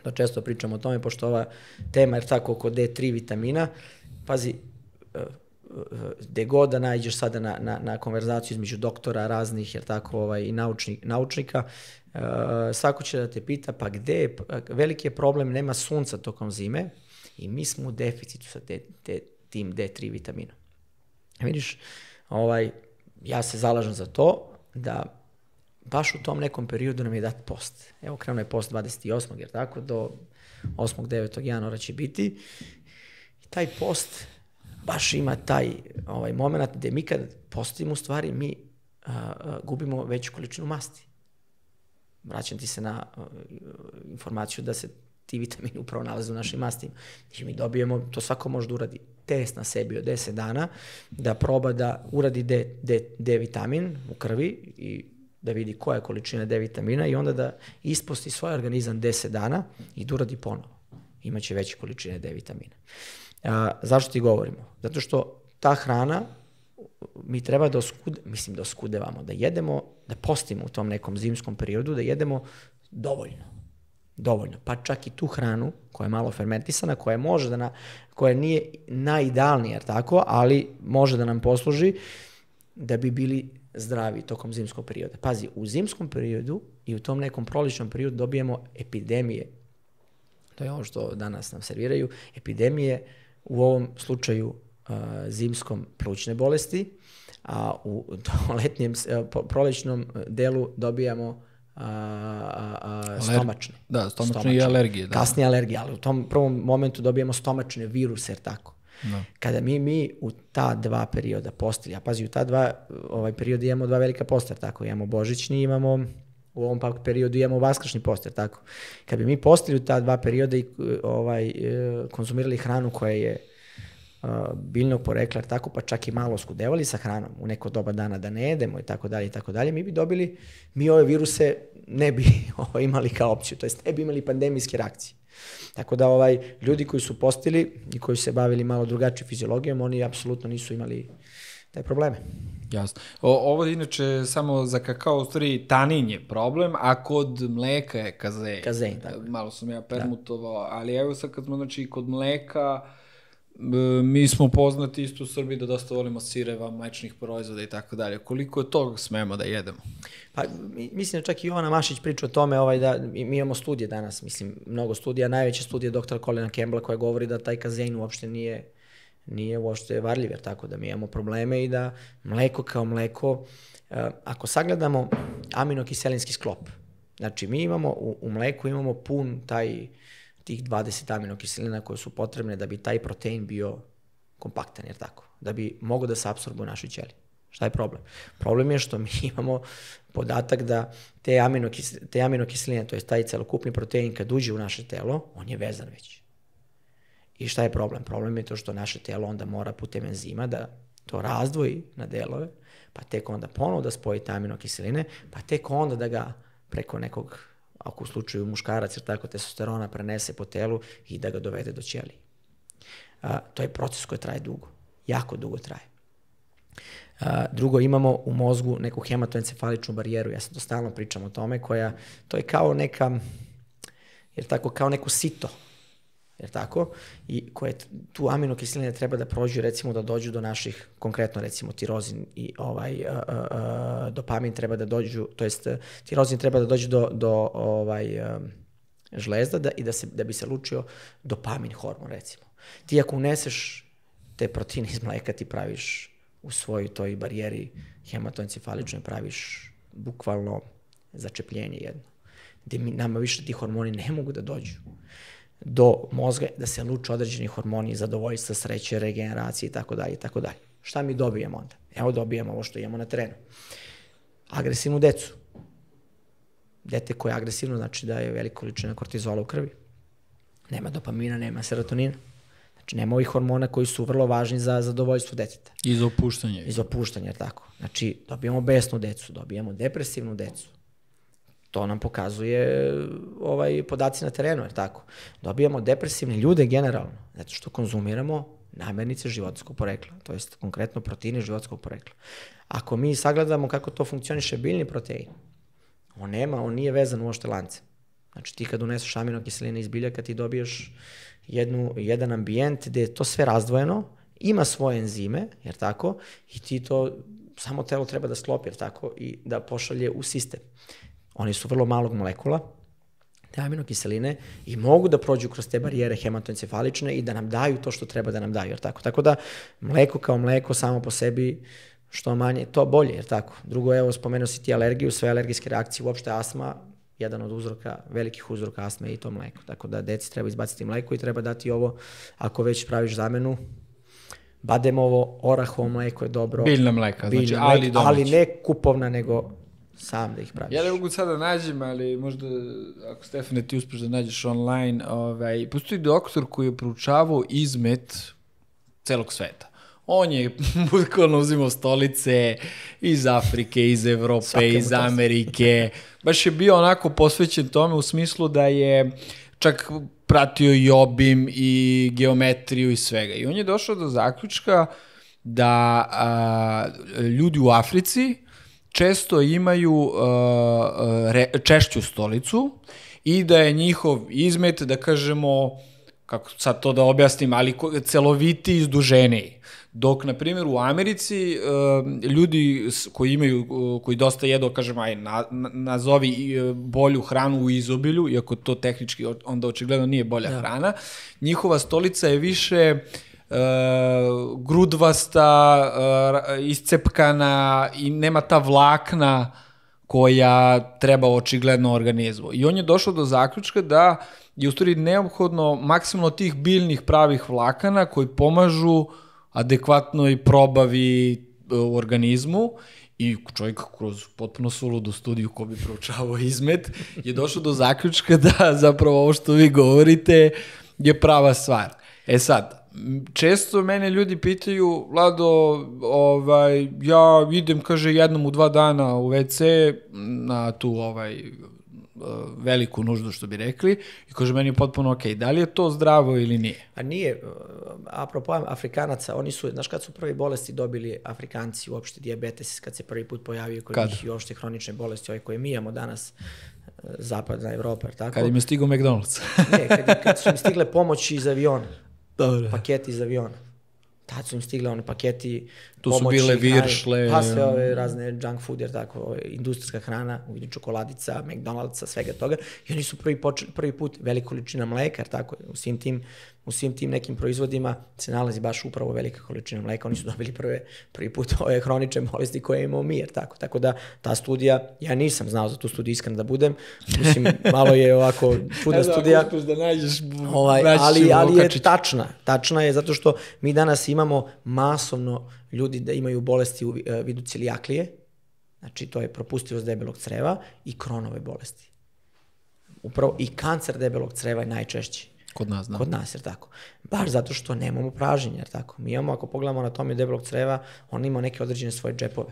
Speaker 5: da često pričam o tome, pošto ova tema, jer tako, oko D3 vitamina, pazi, e, e, gde god da nađeš sada na, na, na konverzaciju između doktora raznih, jer tako, ovaj, i naučnik, naučnika, uh, svako će da te pita, pa gde je, veliki je problem, nema sunca tokom zime i mi smo u deficitu sa te, te, tim D3 vitaminom. Vidiš, ovaj, ja se zalažem za to da baš u tom nekom periodu nam je dat post. Evo, krenuo je post 28. jer tako, do 8. 9. januara će biti. I taj post baš ima taj ovaj moment gde mi kad postimo u stvari, mi a, a, gubimo veću količinu masti. Vraćam ti se na a, informaciju da se ti vitamini upravo nalaze u našim mastima. Znači mi dobijemo, to svako može da uradi test na sebi od 10 dana, da proba da uradi D, D, D vitamin u krvi i da vidi koja je količina D vitamina i onda da isposti svoj organizam 10 dana i da uradi ponovo. Imaće veće količine D vitamina. A, zašto ti govorimo? Zato što ta hrana mi treba da oskude, mislim da oskudevamo, da jedemo, da postimo u tom nekom zimskom periodu, da jedemo dovoljno. Dovoljno. Pa čak i tu hranu koja je malo fermentisana, koja može da na, koja nije najidealnija, tako, ali može da nam posluži da bi bili zdravi tokom zimskog perioda. Pazi, u zimskom periodu i u tom nekom proličnom periodu dobijemo epidemije. To je ono što danas nam serviraju. Epidemije u ovom slučaju zimskom plućne bolesti, a u letnjem prolećnom delu dobijamo a, a, a, stomačne.
Speaker 4: Da, stomačne, stomačne i alergije. Da.
Speaker 5: Kasnije alergije, ali u tom prvom momentu dobijamo stomačne viruse, jer tako. No. Kada mi, mi u ta dva perioda postili, a pazi, u ta dva ovaj, perioda imamo dva velika posta, tako, imamo božićni, imamo u ovom pak periodu imamo vaskršnji poster, tako. Kad bi mi postili ta dva perioda i ovaj, e, konzumirali hranu koja je biljnog porekla, tako, pa čak i malo skudevali sa hranom u neko doba dana da ne jedemo i tako dalje i tako dalje, mi bi dobili, mi ove viruse ne bi <laughs> imali kao opciju, to jest ne bi imali pandemijske reakcije. Tako da ovaj ljudi koji su postili i koji su se bavili malo drugačijom fiziologijom, oni apsolutno nisu imali te probleme.
Speaker 4: Jasno. O, ovo inače samo za kakao, u stvari tanin je problem, a kod mleka je kazein.
Speaker 5: Kazein, tako.
Speaker 4: Malo sam ja permutovao, da. ali evo sad kad smo znači kod mleka, mi smo poznati isto u Srbiji da dosta volimo sireva, mlečnih proizvoda i tako dalje. Koliko je tog smemo da jedemo?
Speaker 5: Pa, mislim da čak i Jovana Mašić priča o tome, ovaj, da mi imamo studije danas, mislim, mnogo studija, najveća studija doktora Colina Campbella koja govori da taj kazein uopšte nije, nije uopšte varljiv, jer tako da mi imamo probleme i da mleko kao mleko, eh, ako sagledamo aminokiselinski sklop, znači mi imamo u, u mleku imamo pun taj tih 20 aminokiselina koje su potrebne da bi taj protein bio kompaktan, jer tako, da bi mogo da se absorbuje u našoj ćeliji. Šta je problem? Problem je što mi <laughs> imamo podatak da te, aminokis, te aminokiseline, to je taj celokupni protein kad uđe u naše telo, on je vezan već. I šta je problem? Problem je to što naše telo onda mora putem enzima da to razdvoji na delove, pa tek onda ponovo da spojite aminokiseline, pa tek onda da ga preko nekog, ako u slučaju muškarac, jer tako testosterona prenese po telu i da ga dovede do ćelije. A, to je proces koji traje dugo, jako dugo traje. A, drugo, imamo u mozgu neku hematoencefaličnu barijeru, ja sam to stalno pričam o tome, koja, to je kao neka, jer tako, kao neko sito, jer tako, i koje tu aminokiseline treba da prođu, recimo da dođu do naših, konkretno recimo tirozin i ovaj, a, a, a, dopamin treba da dođu, to jest tirozin treba da dođu do, do ovaj, a, žlezda da, i da, se, da bi se lučio dopamin hormon recimo. Ti ako uneseš te proteine iz mleka ti praviš u svojoj toj barijeri hematoencefaličnoj praviš bukvalno začepljenje jedno. Gde mi, nama više ti hormoni ne mogu da dođu do mozga da se luče određeni hormoni zadovoljstva, sreće, regeneracije i tako dalje i tako dalje. Šta mi dobijemo onda? Evo dobijemo ovo što imamo na terenu. Agresivnu decu. Dete koje je agresivno znači da je velika količina kortizola u krvi. Nema dopamina, nema serotonina. Znači, nema ovih hormona koji su vrlo važni za zadovoljstvo deteta.
Speaker 4: Iz opuštanja.
Speaker 5: Iz opuštanja, jer tako. Znači, dobijamo besnu decu, dobijamo depresivnu decu. To nam pokazuje ovaj podaci na terenu, jer tako. Dobijamo depresivne ljude generalno, zato što konzumiramo namirnice životskog porekla, to jest konkretno proteine životskog porekla. Ako mi sagledamo kako to funkcioniše biljni protein, on nema, on nije vezan u ošte lance. Znači ti kad uneseš aminokiseline iz biljaka ti dobiješ jednu, jedan ambijent gde je to sve razdvojeno, ima svoje enzime, jer tako, i ti to samo telo treba da sklopi, jer tako, i da pošalje u sistem. Oni su vrlo malog molekula, te aminokiseline i mogu da prođu kroz te barijere hematoencefalične i da nam daju to što treba da nam daju, jer tako. Tako da mleko kao mleko samo po sebi što manje, to bolje, jer tako. Drugo, evo, spomenuo si ti alergiju, sve alergijske reakcije, uopšte astma, jedan od uzroka, velikih uzroka astme je i to mleko. Tako da deci treba izbaciti mleko i treba dati ovo, ako već praviš zamenu, bademovo, orahovo mleko je dobro.
Speaker 4: Biljna mleka,
Speaker 5: biljna
Speaker 4: znači,
Speaker 5: mleka,
Speaker 4: ali
Speaker 5: ali ne kupovna, nego sam da ih praviš.
Speaker 4: Ja ne mogu sada da nađem, ali možda ako Stefane ti uspeš da nađeš online, ovaj, postoji doktor koji je proučavao izmet celog sveta. On je <laughs> bukvalno uzimao stolice iz Afrike, iz Evrope,
Speaker 5: Svaka mu
Speaker 4: iz. Amerike. <laughs> Baš je bio onako posvećen tome u smislu da je čak pratio i obim i geometriju i svega. I on je došao do zaključka da a, ljudi u Africi često imaju uh, re, češću stolicu i da je njihov izmet, da kažemo, kako sad to da objasnim, ali celoviti izduženiji. Dok, na primjer, u Americi uh, ljudi koji imaju, uh, koji dosta jedu, kažem, aj, na, na, nazovi uh, bolju hranu u izobilju, iako to tehnički onda očigledno nije bolja
Speaker 5: Da.
Speaker 4: hrana, njihova stolica je više uh, grudvasta, uh, iscepkana i nema ta vlakna koja treba očigledno organizmu. I on je došao do zaključka da je u stvari neophodno maksimalno tih biljnih pravih vlakana koji pomažu adekvatnoj probavi uh, u organizmu i čovjek kroz potpuno suludu studiju ko bi proučavao izmet je došao do zaključka da zapravo ovo što vi govorite je prava stvar. E sad, često mene ljudi pitaju, Vlado, ovaj, ja idem, kaže, jednom u dva dana u WC na tu ovaj, uh, veliku nuždu, što bi rekli, i kaže, meni je potpuno okej. Da li je to zdravo ili nije?
Speaker 5: A nije, uh, apropo Afrikanaca, oni su, znaš kad su prvi bolesti dobili Afrikanci, uopšte diabetes, kad se prvi put pojavio kod
Speaker 4: Kad?
Speaker 5: njih i uopšte hronične bolesti, ove koje mi imamo danas, uh, zapadna Evropa, tako?
Speaker 4: Kad im je stigao McDonald's.
Speaker 5: Ne, kad, kad su im stigle pomoći iz aviona,
Speaker 4: Dobro.
Speaker 5: paketi iz aviona. Tad su im stigle one paketi
Speaker 4: Tu su bile viršle.
Speaker 5: Pa sve ove razne junk food, jer tako, ove, industrijska hrana, u vidu čokoladica, McDonald'sa, svega toga. I oni su prvi, počeli, prvi put velika količina mleka, jer tako, u svim tim u svim tim nekim proizvodima se nalazi baš upravo velika količina mleka. Oni su dobili prve, prvi put ove hronične bolesti koje imamo mi, jer tako. Tako da ta studija, ja nisam znao za tu studiju iskreno da budem. Mislim, malo je ovako čudna <laughs> studija.
Speaker 4: da nađeš,
Speaker 5: Ovaj, ali, ali je tačna. Tačna je zato što mi danas imamo masovno ljudi da imaju bolesti u e, vidu celijaklije, znači to je propustivost debelog creva i kronove bolesti. Upravo i kancer debelog creva je najčešći.
Speaker 4: Kod nas, da.
Speaker 5: Kod nas, jer tako. Baš zato što nemamo praženje, jer tako. Mi imamo, ako pogledamo anatomiju debelog creva, on ima neke određene svoje džepove.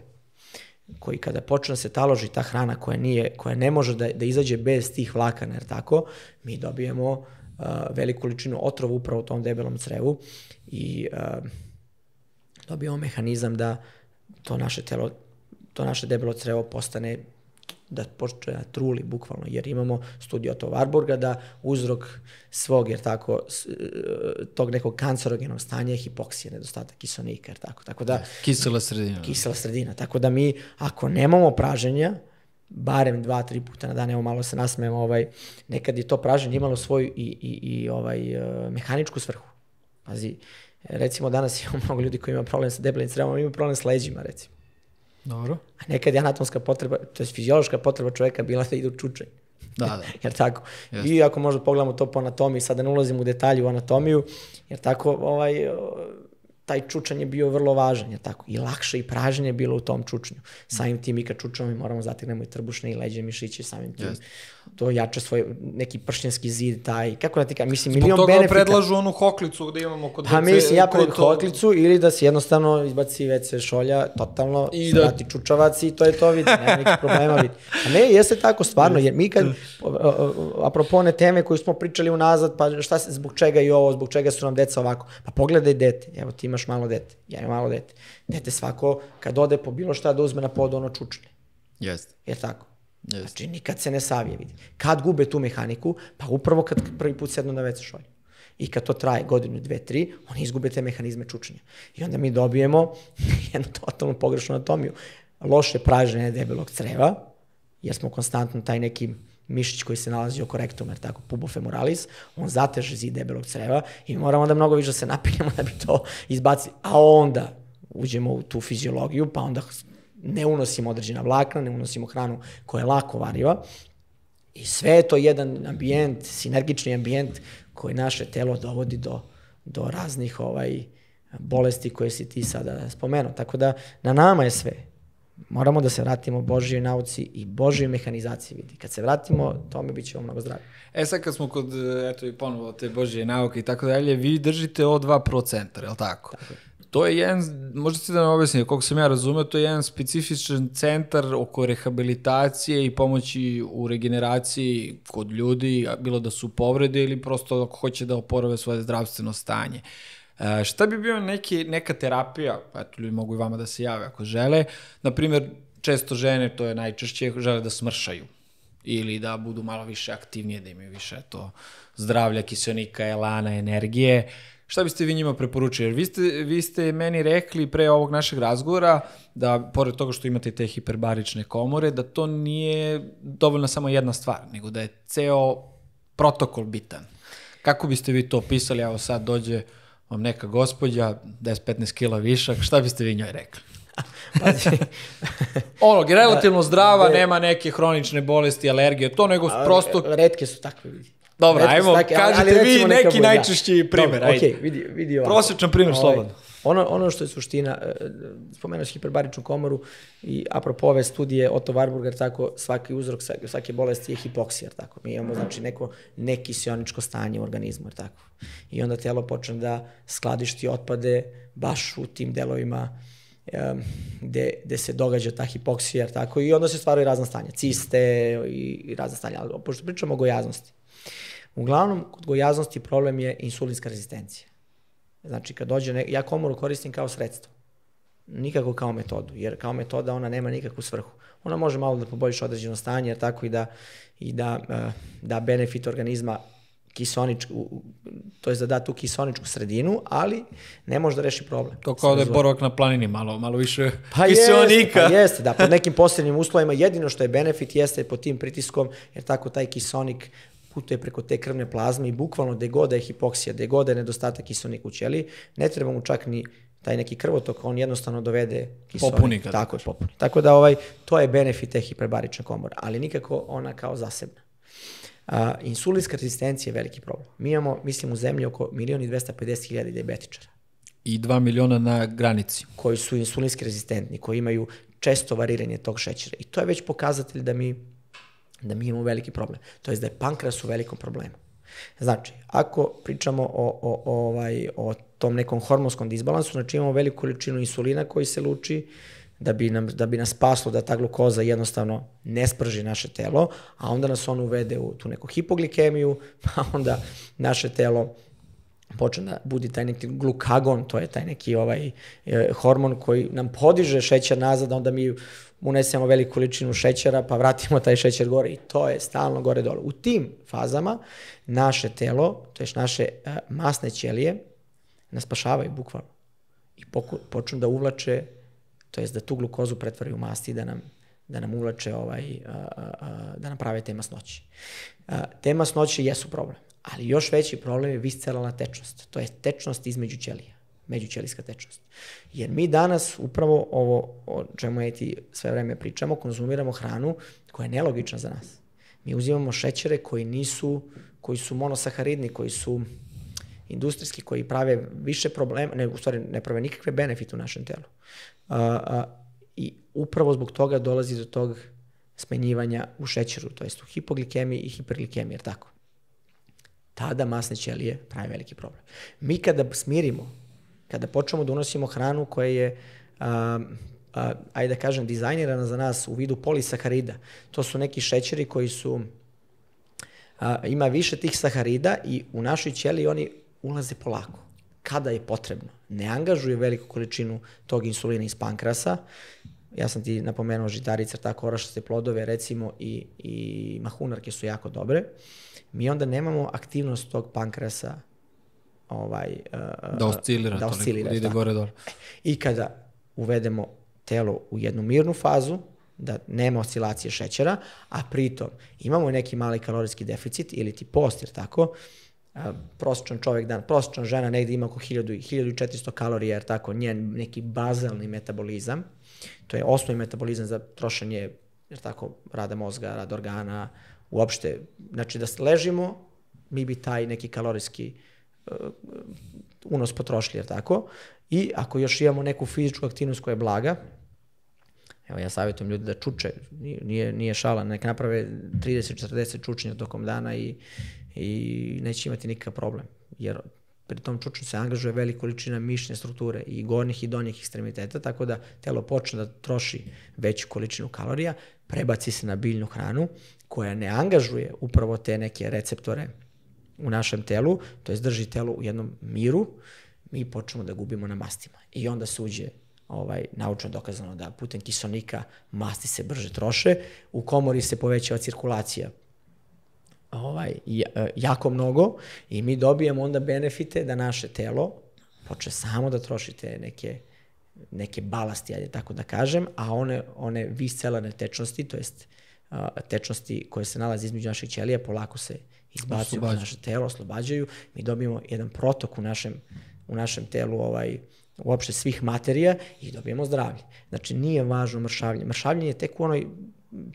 Speaker 5: koji kada počne da se taloži ta hrana koja, nije, koja ne može da, da izađe bez tih vlakana, jer tako, mi dobijemo uh, veliku količinu otrova upravo u tom debelom crevu i uh, dobijemo mehanizam da to naše telo, to naše debelo crevo postane da počne da truli bukvalno, jer imamo studiju Otto Warburga da uzrok svog, jer tako, s- tog nekog kancerogenog stanja je hipoksija, nedostatak kiselnika, jer tako. Tako da,
Speaker 4: Kisela sredina.
Speaker 5: kisela sredina. Tako da mi, ako nemamo praženja, barem dva, tri puta na dan, evo malo se nasmejemo, ovaj, nekad je to praženje imalo svoju i, i, i ovaj, e, mehaničku svrhu. Pazi, recimo danas imamo mnogo ljudi koji imaju problem sa debelim crevom, imaju problem s leđima, recimo.
Speaker 4: Dobro.
Speaker 5: A nekad je anatomska potreba, to je fiziološka potreba čoveka bila da ide u čučanj.
Speaker 4: Da, da. <laughs>
Speaker 5: jer tako.
Speaker 4: Jeste.
Speaker 5: I ako možda pogledamo to po anatomiji, sada ne ulazim u detalje u anatomiju, jer tako ovaj, taj čučanj je bio vrlo važan, jer tako. I lakše i pražnje je bilo u tom čučnju. Samim tim i kad čučamo mi moramo zategnemo i trbušne i leđe mišiće, samim tim.
Speaker 4: Jeste.
Speaker 5: To jača svoj neki pršljanski zid, taj, kako da ti kažem, mislim,
Speaker 4: Zbog
Speaker 5: milion
Speaker 4: toga
Speaker 5: benefita.
Speaker 4: predlažu onu hoklicu gde imamo kod
Speaker 5: Pa
Speaker 4: dece,
Speaker 5: mislim, ja pred hoklicu ili da se jednostavno izbaci WC šolja, totalno,
Speaker 4: I da-
Speaker 5: vrati čučavac i to je to, vidi, nema nekih problema, vidi. A ne, jeste tako, stvarno, jer mi kad, o- apropo one teme koju smo pričali unazad, pa šta se, zbog čega i ovo, zbog čega su nam deca ovako, pa pogledaj dete, evo ti imaš malo dete, ja imam malo dete. Dete svako, kad ode po bilo šta da uzme na pod, ono čučne.
Speaker 4: Jeste.
Speaker 5: Jer tako?
Speaker 4: Jeste.
Speaker 5: Znači, nikad se ne savije, vidi. Kad gube tu mehaniku? Pa upravo kad prvi put sednu na WC šolju. I kad to traje godinu, dve, tri, oni izgube te mehanizme čučenja. I onda mi dobijemo <laughs> jednu totalno pogrešnu anatomiju. Loše praženje debelog creva, jer smo konstantno taj neki mišić koji se nalazi oko rektuma, jer tako, pubofemoralis, on zateže zid debelog creva i moramo da mnogo više se napinjamo da bi to izbacili. A onda uđemo u tu fiziologiju, pa onda ne unosimo određena vlakna, ne unosimo hranu koja je lako variva i sve je to jedan ambijent, sinergični ambijent koji naše telo dovodi do, do raznih ovaj bolesti koje si ti sada spomenuo. Tako da na nama je sve. Moramo da se vratimo Božjoj nauci i Božjoj mehanizaciji. Vidi. Kad se vratimo, tome bit ćemo mnogo zdravi.
Speaker 4: E sad kad smo kod, eto i ponovo te Božje nauke i tako dalje, vi držite O2 Pro centar, je li tako? tako je. To je jedan, možete se da nam objasnite, koliko sam ja razumeo, to je jedan specifičan centar oko rehabilitacije i pomoći u regeneraciji kod ljudi, bilo da su povrede ili prosto ako hoće da oporave svoje zdravstveno stanje. E, šta bi bio neki, neka terapija, pa eto ljudi mogu i vama da se jave ako žele, na primjer često žene, to je najčešće, žele da smršaju ili da budu malo više aktivnije, da imaju više to zdravlja, kiselnika, elana, energije. Šta biste vi njima preporučili? Jer vi ste, vi ste meni rekli pre ovog našeg razgovora da, pored toga što imate te hiperbarične komore, da to nije dovoljna samo jedna stvar, nego da je ceo protokol bitan. Kako biste vi to opisali? Evo sad dođe vam neka gospođa, 10-15 kila višak, šta biste vi njoj rekli? <laughs>
Speaker 5: Pazi, <laughs>
Speaker 4: Ono, relativno zdrava,
Speaker 5: ne.
Speaker 4: nema neke hronične bolesti, alergije, to nego prosto...
Speaker 5: Retke su takve, vidi.
Speaker 4: Dobro,
Speaker 5: su
Speaker 4: ajmo,
Speaker 5: ali-
Speaker 4: kažete
Speaker 5: ali
Speaker 4: vi
Speaker 5: recimo neka
Speaker 4: neki
Speaker 5: bude, da.
Speaker 4: najčešći primer,
Speaker 5: Dobro,
Speaker 4: ajde.
Speaker 5: Okej, vidi, vidi ovako.
Speaker 4: Prosječan primer, slobodno.
Speaker 5: Ono, ono što je suština, e, spomenuo si hiperbaričnu komoru i apropo ove studije Otto Warburger, tako svaki uzrok svake, bolesti je hipoksija, tako. Mi imamo znači neko nekisioničko stanje u organizmu, tako. I onda telo počne da skladišti otpade baš u tim delovima um, gde, gde se događa ta hipoksija, tako, i onda se stvaraju razna stanja, ciste i, i razna stanja, ali pošto pričamo o gojaznosti. Uglavnom, kod gojaznosti problem je insulinska rezistencija. Znači, kad dođe, ne, ja komoru koristim kao sredstvo. Nikako kao metodu, jer kao metoda ona nema nikakvu svrhu. Ona može malo da poboljša određeno stanje, jer tako i da, i da, uh, da benefit organizma kisoničku, to je da da tu kisoničku sredinu, ali ne može da reši problem.
Speaker 4: To kao da je boravak na planini, malo, malo više <laughs>
Speaker 5: Pa jeste,
Speaker 4: kiselnika.
Speaker 5: pa jeste, da, pod nekim posebnim uslovima jedino što je benefit jeste pod tim pritiskom, jer tako taj kisonik putuje preko te krvne plazme i bukvalno gde god da je hipoksija, gde god da je nedostatak kiselnika u ćeliji, ne treba mu čak ni taj neki krvotok, on jednostavno dovede kiselnik.
Speaker 4: Popuni ga,
Speaker 5: Tako je, popuni. Tako da ovaj, to je benefit te hiperbarične komore, ali nikako ona kao zasebna. A, insulinska rezistencija je veliki problem. Mi imamo, mislim, u zemlji oko 1.250.000 diabetičara
Speaker 4: I 2 miliona na granici.
Speaker 5: koji su insulinski rezistentni, koji imaju često variranje tog šećera. I to je već pokazatelj da mi, da mi imamo veliki problem. To je da je pankreas u velikom problemu. Znači, ako pričamo o, o, o, ovaj, o tom nekom hormonskom disbalansu, znači imamo veliku količinu insulina koji se luči da bi, nam, da bi nas spaslo da ta glukoza jednostavno ne sprži naše telo, a onda nas on uvede u tu neku hipoglikemiju, <laughs> pa onda naše telo počne da budi taj neki glukagon, to je taj neki ovaj e, hormon koji nam podiže šećer nazad, onda mi unesemo veliku količinu šećera, pa vratimo taj šećer gore i to je stalno gore dole. U tim fazama naše telo, to je naše uh, masne ćelije, nas spašavaju bukvalno. I poku, počnu da uvlače, to jest da tu glukozu pretvaraju u masti da nam da nam uvlače ovaj, uh, uh, da nam prave te masnoće. Uh, te masnoće jesu problem, ali još veći problem je visceralna tečnost. To je tečnost između ćelija međućelijska tečnost. Jer mi danas upravo ovo o čemu ja ti sve vreme pričamo, konzumiramo hranu koja je nelogična za nas. Mi uzimamo šećere koji nisu, koji su monosaharidni, koji su industrijski, koji prave više problema, ne, u stvari ne prave nikakve benefite u našem telu. A, a, I upravo zbog toga dolazi do tog smenjivanja u šećeru, to jest u hipoglikemiji i hiperglikemiji, jer tako. Tada masne ćelije pravi veliki problem. Mi kada smirimo kada počnemo da unosimo hranu koja je a, a, ajde da kažem, dizajnirana za nas u vidu polisaharida. To su neki šećeri koji su, a, ima više tih saharida i u našoj ćeli oni ulaze polako, kada je potrebno. Ne angažuje veliku količinu tog insulina iz pankrasa, ja sam ti napomenuo žitarice, tako orašaste plodove, recimo i, i mahunarke su jako dobre. Mi onda nemamo aktivnost tog pankrasa ovaj,
Speaker 4: da oscilira,
Speaker 5: da oscilira
Speaker 4: da ide gore dole.
Speaker 5: I kada uvedemo telo u jednu mirnu fazu, da nema oscilacije šećera, a pritom imamo neki mali kalorijski deficit ili ti post, jer tako, prosječan čovjek dan, prosječna žena negde ima oko 1000, 1400 kalorija, jer tako, njen neki bazalni metabolizam, to je osnovni metabolizam za trošenje, jer tako, rada mozga, rada organa, uopšte, znači da ležimo, mi bi taj neki kalorijski uh, unos potrošili, jer tako? I ako još imamo neku fizičku aktivnost koja je blaga, evo ja savjetujem ljudi da čuče, nije, nije šala, nek naprave 30-40 čučnja tokom dana i, i neće imati nikakav problem. Jer pri tom čučnju se angažuje velika količina mišne strukture i gornjih i donjih ekstremiteta, tako da telo počne da troši veću količinu kalorija, prebaci se na biljnu hranu koja ne angažuje upravo te neke receptore u našem telu, to je drži telo u jednom miru, mi počnemo da gubimo na mastima. I onda se uđe ovaj, naučno dokazano da putem kiselnika masti se brže troše, u komori se povećava cirkulacija ovaj, e, jako mnogo i mi dobijemo onda benefite da naše telo počne samo da troši te neke, neke balasti, ajde tako da kažem, a one, one viscelane tečnosti, to jest tečnosti koje se nalaze između naših ćelija, polako se izbacuju u naše telo, oslobađaju, mi dobijemo jedan protok u našem, u našem telu ovaj, uopšte svih materija i dobijemo zdravlje. Znači nije važno mršavljenje. Mršavljenje je tek u onoj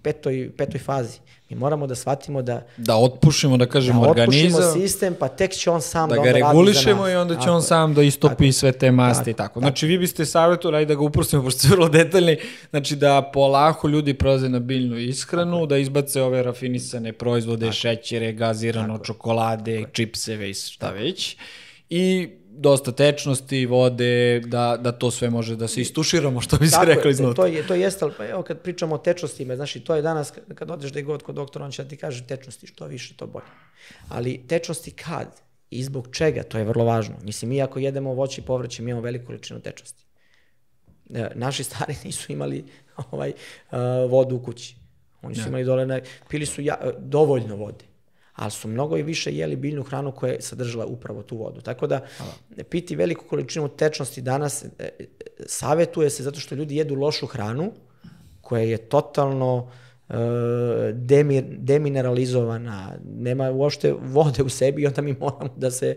Speaker 5: petoj, petoj fazi. Mi moramo da shvatimo da...
Speaker 4: Da otpušimo, da kažemo, da organizam. Da
Speaker 5: sistem, pa tek će on sam
Speaker 4: da,
Speaker 5: da
Speaker 4: ga regulišemo i onda će tako, on sam da istopi tako, sve te masti i tako. Znači, vi biste savjetovali, da ga uprostimo, <laughs> pošto ste vrlo detaljni, znači da polako ljudi prolaze na biljnu ishranu, tako. da izbace ove rafinisane proizvode, tako. šećere, gazirano, tako. čokolade, tako. čipseve i šta tako. već. I dosta tečnosti, vode, da, da to sve može da se istuširamo, što bi se rekli iznutra.
Speaker 5: To je, to jeste, ali pa evo kad pričamo o tečnostima, znači to je danas, kad odeš da je god kod doktora, on će da ti kaže tečnosti, što više, to bolje. Ali tečnosti kad i zbog čega, to je vrlo važno. Mislim, mi ako jedemo voće i povrće, mi imamo veliku količinu tečnosti. E, naši stari <laughs> nisu imali ovaj, uh, vodu u kući. Oni su ja. imali dole, na, pili su ja, dovoljno vode ali su mnogo i više jeli biljnu hranu koja je sadržala upravo tu vodu. Tako da Aha. piti veliku količinu tečnosti danas e, e, savetuje se zato što ljudi jedu lošu hranu koja je totalno e, demir, demineralizovana, nema uopšte vode u sebi i onda mi moramo da se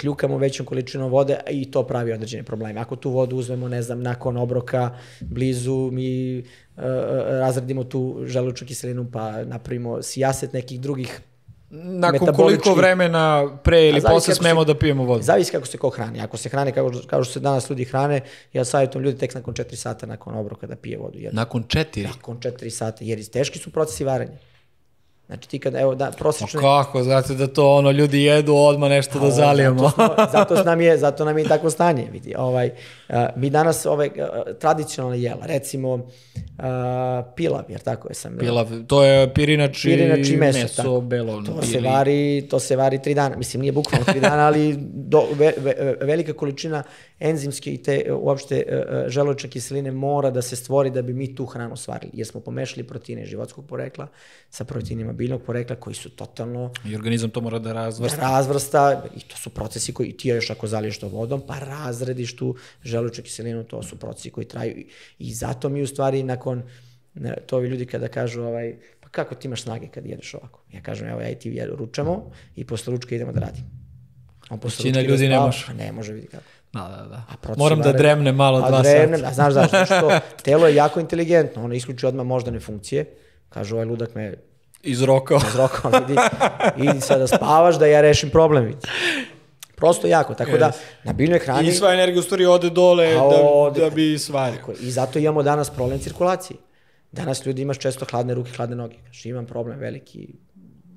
Speaker 5: kljukamo većom količinom vode i to pravi određene probleme. Ako tu vodu uzmemo, ne znam, nakon obroka blizu, mi uh, razradimo tu želučnu kiselinu pa napravimo sijaset nekih drugih
Speaker 4: Nakon koliko vremena pre ili posle smemo se, da pijemo vodu?
Speaker 5: Zavisi kako se ko hrani. Ako se hrani kako, kao što se danas ljudi hrane, ja savjetujem ljudi tek nakon 4 sata nakon obroka da pije vodu.
Speaker 4: Jer, nakon 4?
Speaker 5: Nakon 4 sata, jer teški su procesi varenja. Znači ti kad, evo, da,
Speaker 4: Pa
Speaker 5: prosječno...
Speaker 4: kako, znate da to ono, ljudi jedu odmah nešto da zalijemo. <laughs>
Speaker 5: Zato, smo, zato nam je, zato nam je i takvo stanje, vidi. Ovaj, uh, mi danas ove uh, tradicionalne jela, recimo uh, pilav, jer tako je sam.
Speaker 4: Pilav, to je pirinač i
Speaker 5: Pirinač i meso,
Speaker 4: meso
Speaker 5: tako.
Speaker 4: belo.
Speaker 5: To se
Speaker 4: ili-
Speaker 5: vari, to se vari tri dana. Mislim, nije bukvalno tri dana, ali do, ve, ve, velika količina enzimske i te uopšte e, e, želučne kiseline mora da se stvori da bi mi tu hranu stvarili. Jer smo pomešali proteine životskog porekla sa proteinima biljnog porekla koji su totalno
Speaker 4: I organizam to mora da razvrsta.
Speaker 5: razvrsta i to su procesi koji ti još ako zaliješ to vodom, pa razrediš tu želučnu kiselinu, to su procesi koji traju i, i zato mi u stvari nakon, ne, to ovi ljudi kada kažu ovaj, pa kako ti imaš snage kad jedeš ovako? Ja kažem, evo ja i ti ručamo i posle ručka idemo da radimo. On posle
Speaker 4: Većina
Speaker 5: ručka
Speaker 4: ljudi ne može.
Speaker 5: a ne može vidi kako.
Speaker 4: Da, da, da.
Speaker 5: A
Speaker 4: Moram da dremne malo dva
Speaker 5: dremnem,
Speaker 4: sata.
Speaker 5: A znaš zašto? Što <laughs> telo je jako inteligentno, ono isključi odmah moždane funkcije, kaže ovaj ludak me
Speaker 4: Izrokao.
Speaker 5: izrokao, vidi, idi sad da spavaš da ja rešim problem, vidi. Prosto jako, tako da na biljnoj hrani...
Speaker 4: I sva energija u stvari ode dole
Speaker 5: A
Speaker 4: da,
Speaker 5: ode-
Speaker 4: da bi svario.
Speaker 5: Tako. I zato imamo danas problem cirkulacije. Danas ljudi imaš često hladne ruke, hladne noge. Kaže, imam problem veliki,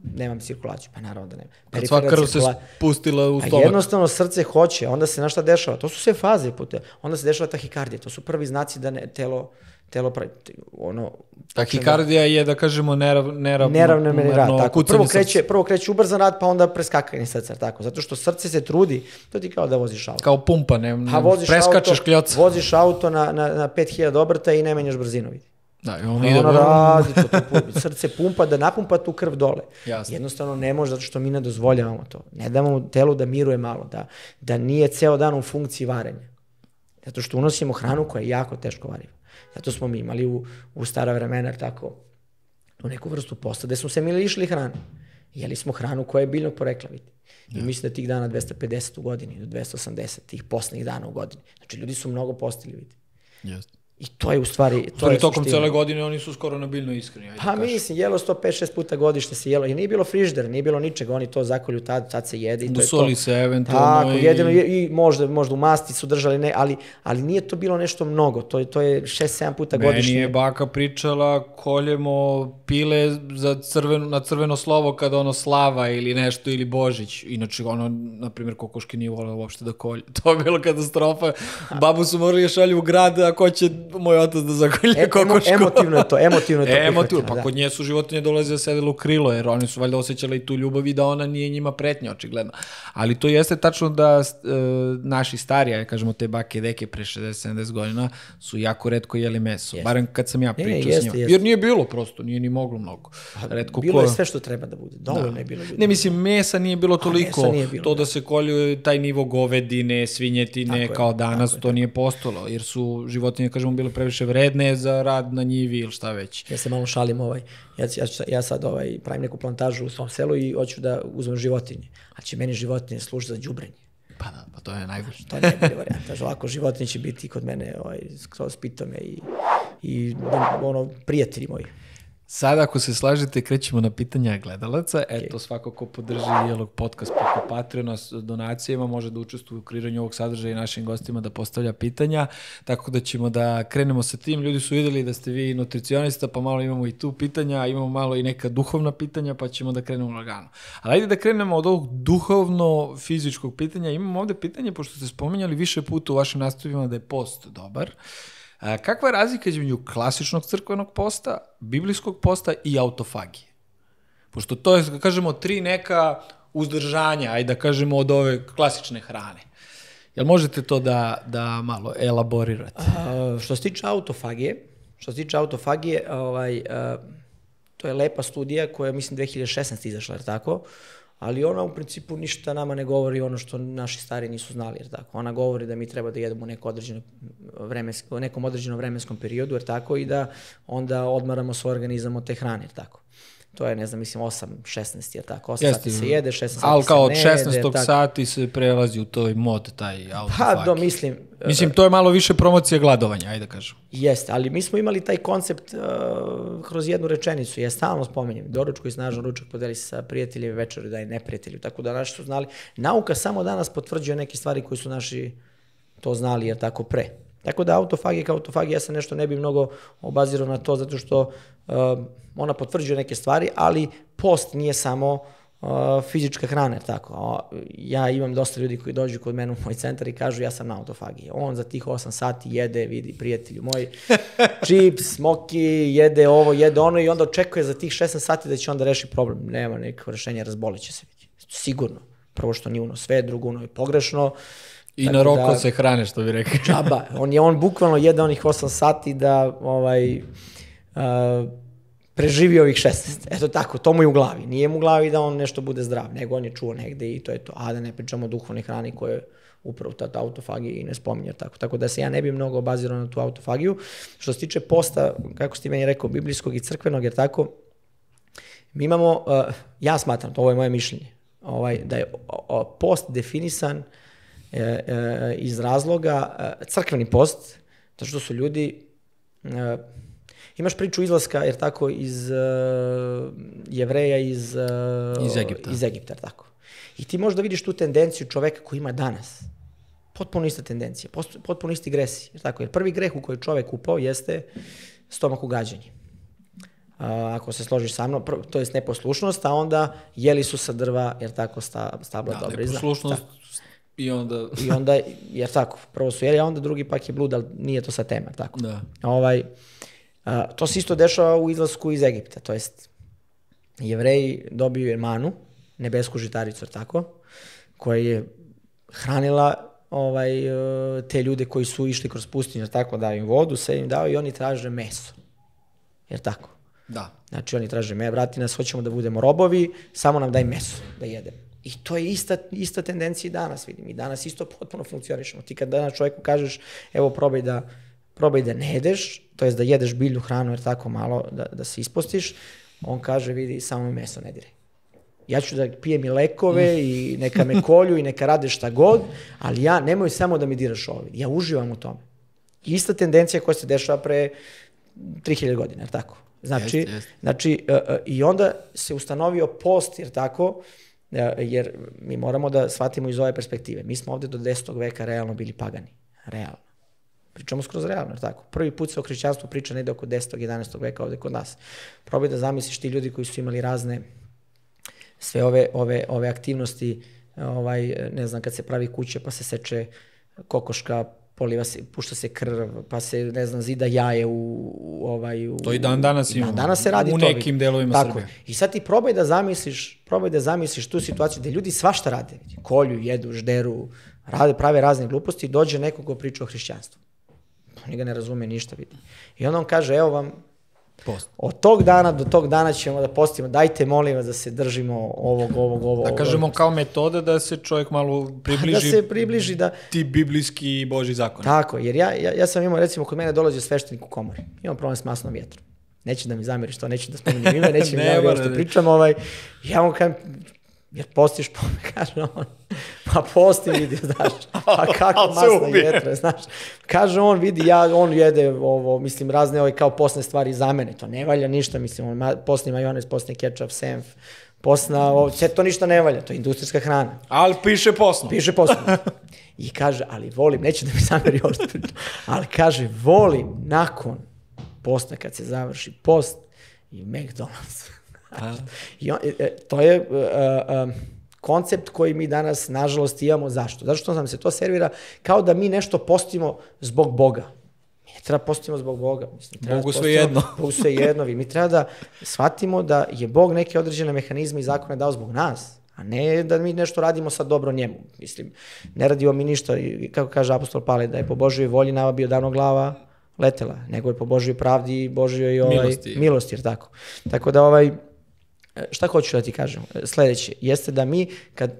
Speaker 5: nemam cirkulaciju. Pa naravno da nema.
Speaker 4: Kad sva krv se
Speaker 5: cirkula-
Speaker 4: spustila u
Speaker 5: A
Speaker 4: stomak.
Speaker 5: jednostavno srce hoće, onda se na šta dešava? To su sve faze. pute- Onda se dešava tahikardija. To su prvi znaci da ne, telo, telo pravi, ono,
Speaker 4: Tahikardija je, da kažemo, nerav, neravno,
Speaker 5: neravnomerni rad. Tako. Prvo kreće, prvo kreće ubrzan rad, pa onda preskakanje srca. Tako. Zato što srce se trudi, to ti kao da voziš auto.
Speaker 4: Kao pumpa, ne, ne
Speaker 5: A voziš
Speaker 4: preskačeš
Speaker 5: auto,
Speaker 4: kljoca.
Speaker 5: voziš auto na, na, na 5000 obrta i ne menjaš brzinu, vidi.
Speaker 4: Da, i on
Speaker 5: Ono
Speaker 4: ide,
Speaker 5: radi, to, to, srce pumpa da napumpa tu krv dole.
Speaker 4: Jasno.
Speaker 5: Jednostavno ne može zato što mi ne dozvoljavamo to. Ne damo telu da miruje malo, da, da nije ceo dan u funkciji varenja. Zato što unosimo hranu koja je jako teško variva. Zato smo mi imali u, u stara vremena tako tu neku vrstu posta gde smo se mi lišili hrane. Jeli smo hranu koja je biljnog porekla, vidi. I mislim da tih dana 250 u godini, do 280, tih poslednjih dana u godini. Znači ljudi su mnogo postili, vidi.
Speaker 4: Jeste.
Speaker 5: I to je u stvari, to
Speaker 4: U stvari,
Speaker 5: je
Speaker 4: tokom
Speaker 5: suština.
Speaker 4: cele godine oni su skoro na biljno iskreni. Ajde,
Speaker 5: Pa
Speaker 4: kažem.
Speaker 5: mislim, jelo 105-6 puta godišnje se jelo. I nije bilo friždera, nije bilo ničega. Oni to zakolju tad, tad se jede i to je
Speaker 4: Dosoli
Speaker 5: to.
Speaker 4: se eventualno
Speaker 5: Tako,
Speaker 4: i-
Speaker 5: jedino i, i možda, možda u masti su držali, ne, ali, ali nije to bilo nešto mnogo. To je, to je 6-7 puta
Speaker 4: Meni
Speaker 5: godišnje.
Speaker 4: je baka pričala koljemo pile za crveno, na crveno slovo kada ono slava ili nešto ili Božić. Inače ono, na primjer, kokoške nije voleo uopšte da kolje. <laughs> To je bilo katastrofa. Babu su morali da šalju u grad ako će moj otac da zakolje
Speaker 5: E, emo,
Speaker 4: kokošku.
Speaker 5: emotivno je to, emotivno je to
Speaker 4: E, emotivno, pa
Speaker 5: da.
Speaker 4: kod nje su životinje dolaze da sedele u krilo, jer oni su valjda osjećali tu ljubav i da ona nije njima pretnja, očigledno. Ali to jeste tačno da e, naši stariji, ajde kažemo te bake i deke pre 60-70 godina, su jako redko jeli meso. Barem kad sam ja
Speaker 5: Ne,
Speaker 4: pričao
Speaker 5: jeste,
Speaker 4: s njima.
Speaker 5: jeste.
Speaker 4: Jer nije bilo prosto, nije ni moglo mnogo. Redko
Speaker 5: Bilo
Speaker 4: ko...
Speaker 5: je sve što treba da bude. Dovoljno je bilo ljudi.
Speaker 4: Ne, mislim, mesa nije bilo toliko.
Speaker 5: mesa nije bilo,
Speaker 4: to
Speaker 5: da.
Speaker 4: da se kolju taj nivo govedine, svinjetine,
Speaker 5: Tako je,
Speaker 4: kao danas,
Speaker 5: tako je,
Speaker 4: to nije postalo. Jer su životinje, kažemo, bile previše vredne za rad na njivi ili šta već.
Speaker 5: Ja se malo šalim ovaj, ja, ja, ja sad ovaj, pravim neku plantažu u svom selu i hoću da uzmem životinje. A će meni životinje služi za đubrenje.
Speaker 4: Pa da, pa to je najbolje.
Speaker 5: To je najbolja varijanta. Ovako životinje će biti kod mene ovaj, skroz pitome i, i ono, prijatelji moji.
Speaker 4: Sada, ako se slažete, krećemo na pitanja gledalaca. Eto, svako ko podrži jelog podcast preko Patreona s donacijama može da učestvuje u kreiranju ovog sadržaja i našim gostima da postavlja pitanja. Tako da ćemo da krenemo sa tim. Ljudi su videli da ste vi nutricionista, pa malo imamo i tu pitanja, imamo malo i neka duhovna pitanja, pa ćemo da krenemo lagano. Ali ajde da krenemo od ovog duhovno-fizičkog pitanja. Imamo ovde pitanje, pošto ste spominjali više puta u vašim nastavima da je post dobar. A, kakva je razlika između klasičnog crkvenog posta, biblijskog posta i autofagije? Pošto to je, da kažemo, tri neka uzdržanja, ajde da kažemo, od ove klasične hrane. Jel možete to da, da malo elaborirate?
Speaker 5: A, što se tiče autofagije, što se tiče autofagije, ovaj, a, to je lepa studija koja je, mislim, 2016 izašla, jer tako? Ali ona u principu ništa nama ne govori ono što naši stari nisu znali, jer tako? Ona govori da mi treba da jedemo u neko određeno vremensko, nekom određenom vremenskom periodu, jer tako? I da onda odmaramo svoj organizam od te hrane, jer tako? To je, ne znam, mislim, 8, 16, jer tako? 8 sati se jede, 16 sati
Speaker 4: Ali
Speaker 5: se
Speaker 4: kao od
Speaker 5: ne
Speaker 4: 16
Speaker 5: jede, tako?
Speaker 4: sati se prelazi u toj mod, taj autofagi.
Speaker 5: Pa, do, mislim,
Speaker 4: Mislim, to je malo više promocija gladovanja, ajde da kažem.
Speaker 5: Jeste, ali mi smo imali taj koncept uh, kroz jednu rečenicu. Ja stalno spominjem, doručak i snažan ručak podeli se sa prijateljem, večeru daj neprijatelju. Tako da naši su znali. Nauka samo danas potvrđuje neke stvari koji su naši to znali, jer tako pre. Tako da autofagija kao autofagija, ja se nešto ne bi mnogo obazirao na to, zato što uh, ona potvrđuje neke stvari, ali post nije samo uh, fizička hrana, jer tako. A, ja imam dosta ljudi koji dođu kod mene u moj centar i kažu ja sam na autofagiji. On za tih 8 sati jede, vidi, prijatelju moj, <laughs> čips, smoki, jede ovo, jede ono i onda očekuje za tih 16 sati da će onda reši problem. Nema nekakvo rešenja, razbolit će se. Sigurno. Prvo što nije uno sve, drugo ono je pogrešno.
Speaker 4: I
Speaker 5: Tako
Speaker 4: na roko
Speaker 5: da-
Speaker 4: se hrane, što bi rekli.
Speaker 5: džaba. On je on bukvalno jede onih 8 sati da ovaj uh, preživi ovih 16. Eto tako, to mu je u glavi. Nije mu u glavi da on nešto bude zdrav, nego on je čuo negde i to je to. A da ne pričamo o duhovnoj hrani koja je upravo ta, ta autofagija i ne spominje tako. Tako da se ja ne bi mnogo obazirao na tu autofagiju. Što se tiče posta, kako ste meni rekao, biblijskog i crkvenog, jer tako, mi imamo, uh, ja smatram, to ovo je moje mišljenje, ovaj, da je post definisan e, e, iz razloga, e, crkveni post, zato što su ljudi, e, imaš priču izlaska, jer tako, iz jevreja iz,
Speaker 4: Iz Egipta.
Speaker 5: iz Egipta, tako. I ti možda vidiš tu tendenciju čoveka koji ima danas. Potpuno ista tendencija, potpuno isti gresi. Jer, tako, jer prvi greh u koji čovek upao jeste stomak ugađanje. A, ako se složiš sa mnom, to je neposlušnost, a onda jeli su sa drva, jer tako sta, stabla
Speaker 4: Da,
Speaker 5: dobro izna.
Speaker 4: neposlušnost i onda...
Speaker 5: I onda, jer tako, prvo su jeli, a onda drugi pak je blud, ali nije to sa tema, tako.
Speaker 4: Da.
Speaker 5: Ovaj, a, to se isto dešava u izlasku iz Egipta, to jest jevreji dobiju manu, nebesku žitaricu, tako, koja je hranila ovaj, e, te ljude koji su išli kroz pustinju, jer tako, dao im vodu, sve im dao i oni traže meso. Jer tako.
Speaker 4: Da.
Speaker 5: Znači oni traže me, vrati nas, hoćemo da budemo robovi, samo nam daj meso da jedemo. I to je ista, ista tendencija i danas, vidim. I danas isto potpuno funkcionišemo. Ti kad danas čovjeku kažeš, evo probaj da, probaj da ne jedeš, to jest da jedeš biljnu hranu jer tako malo da, da se ispostiš, on kaže, vidi, samo mi meso ne diraj. Ja ću da pijem i lekove i neka me <laughs> kolju i neka rade šta god, ali ja, nemoj samo da mi diraš ovo. Ja uživam u tome. Ista tendencija koja se dešava pre 3000 godina, jer tako? Znači,
Speaker 4: Jeste, jeste.
Speaker 5: znači e, e, i onda se ustanovio post, jer tako, e, jer mi moramo da shvatimo iz ove perspektive. Mi smo ovde do 10. veka realno bili pagani. Realno. Pričamo skroz realno, jer tako? Prvi put se o hrišćanstvu priča negde oko 10. 11. veka ovde kod nas. Probaj da zamisliš ti ljudi koji su imali razne sve ove, ove, ove aktivnosti, ovaj, ne znam, kad se pravi kuće pa se seče kokoška, poliva se, pušta se krv, pa se, ne znam, zida jaje u, u ovaj... U,
Speaker 4: To i dan danas
Speaker 5: i dan danas se radi
Speaker 4: U
Speaker 5: to.
Speaker 4: nekim delovima
Speaker 5: Tako
Speaker 4: Srbije.
Speaker 5: je. I sad ti probaj da zamisliš, probaj da zamisliš tu situaciju gde ljudi svašta rade. Kolju, jedu, žderu, rade, prave razne gluposti i dođe neko ko priča o hrišćanstvu. Oni ga ne razume ništa, vidi. I onda on kaže, evo vam,
Speaker 4: Post.
Speaker 5: od tog dana do tog dana ćemo da postimo, dajte molim vas da se držimo ovog, ovog, ovog.
Speaker 4: Da
Speaker 5: ovog.
Speaker 4: kažemo kao metoda da se čovjek malo
Speaker 5: da
Speaker 4: približi
Speaker 5: se približi da,
Speaker 4: ti biblijski i boži zakon.
Speaker 5: Tako, jer ja, ja, ja sam imao, recimo, kod mene dolazi sveštenik u komori. Imam problem s masnom vjetrom. Neće da mi zamiriš to, neću da spominjem ime, neće mi <laughs>
Speaker 4: mora
Speaker 5: što
Speaker 4: da-
Speaker 5: pričam. Ovaj, ja mu kažem, jer postiš, pa <laughs> kaže on, pa posti vidi, znaš, pa <laughs> kako masna vjetra, znaš. Kaže on, vidi, ja, on jede ovo, mislim, razne ove kao posne stvari za mene, to ne valja ništa, mislim, on ma, posni majonez, posni kečap, senf, posna, ovo, sve to ništa ne valja, to je industrijska hrana.
Speaker 4: Ali piše posno.
Speaker 5: Piše posle. <laughs> I kaže, ali volim, neće da mi zameri ovo pričam, ali kaže, volim nakon posta, kad se završi post, i McDonald's. I on, e, to je e, e, koncept koji mi danas, nažalost, imamo. Zašto? Zato što nam se to servira kao da mi nešto postimo zbog Boga. Mi ne treba postimo zbog Boga. Mislim, treba
Speaker 4: Bogu
Speaker 5: da
Speaker 4: sve jedno.
Speaker 5: Bogu sve jedno. Mi treba da shvatimo da je Bog neke određene mehanizme i zakone dao zbog nas, a ne da mi nešto radimo sa dobro njemu. Mislim, ne radimo mi ništa, kako kaže apostol Pale, da je po Božoj volji nama bio davno glava letela, nego je po Božoj pravdi i Božjoj ovaj,
Speaker 4: Milosti.
Speaker 5: milosti, jer tako. Tako da ovaj, E, šta hoću da ti kažem? E, Sledeće, jeste da mi, kad,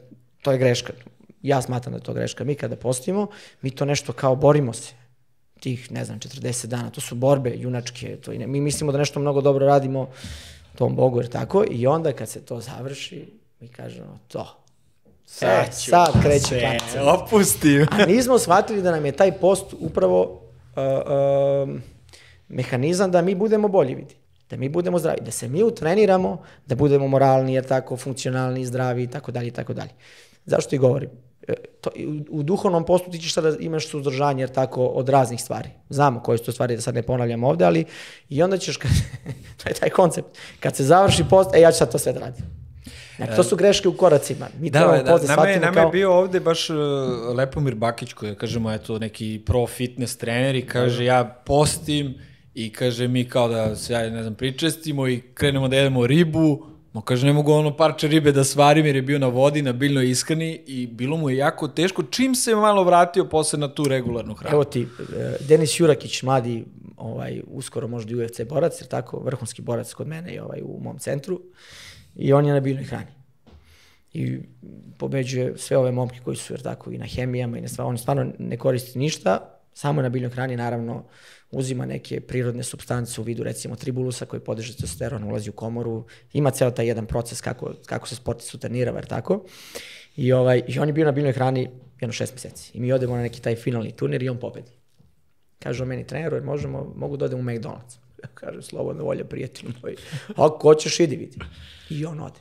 Speaker 5: to je greška, ja smatram da je to greška, mi kada postimo, mi to nešto kao borimo se, tih, ne znam, 40 dana, to su borbe junačke, to i ne, mi mislimo da nešto mnogo dobro radimo tom Bogu, jer tako, i onda kad se to završi, mi kažemo to. E, sad kreće klapce.
Speaker 4: Opustim.
Speaker 5: A nismo shvatili da nam je taj post upravo uh, um, mehanizam da mi budemo bolji vidi. Da mi budemo zdravi, da se mi utreniramo, da budemo moralni, jer tako, funkcionalni, zdravi i tako dalje i tako dalje. Zašto i govorim? e, to, u, u duhovnom postu ti ćeš sada imaš suzdržanje jer tako od raznih stvari. Znamo koje su to stvari da sad ne ponavljam ovde, ali i onda ćeš, kad, <laughs> to je taj koncept, kad se završi post, e ja ću sad to sve da radim. Znači, to su greške u koracima. Mi
Speaker 4: Da, da,
Speaker 5: da
Speaker 4: nama, je, nama je
Speaker 5: kao...
Speaker 4: bio ovde baš uh, Lepomir Bakić koji je, kažemo, eto, neki pro fitness trener i kaže ja postim i kaže mi kao da se, ja ne znam, pričestimo i krenemo da jedemo ribu, No, kaže, ne mogu ono parče ribe da svarim jer je bio na vodi, na biljnoj ishrani i bilo mu je jako teško čim se malo vratio posle na tu regularnu hranu.
Speaker 5: Evo ti, e, Denis Jurakić, mladi, ovaj, uskoro možda i UFC borac, jer tako, vrhunski borac kod mene i ovaj, u mom centru, i on je na biljnoj hrani. I pobeđuje sve ove momke koji su, jer tako, i na hemijama i na sva, on stvarno ne koristi ništa, samo na biljnoj hrani, naravno, uzima neke prirodne substance u vidu recimo tribulusa koji podiže testosteron, ulazi u komoru, ima ceo taj jedan proces kako, kako se sportist trenira, ver tako. I, ovaj, I on je bio na biljnoj hrani jedno šest meseci. I mi odemo na neki taj finalni turnir i on pobedi. Kaže on meni, treneru, jer možemo, mogu da odem u McDonald's. <laughs> Ja kažem, slobodno volja, prijatelju moj. Ako hoćeš, idi vidi. I on ode.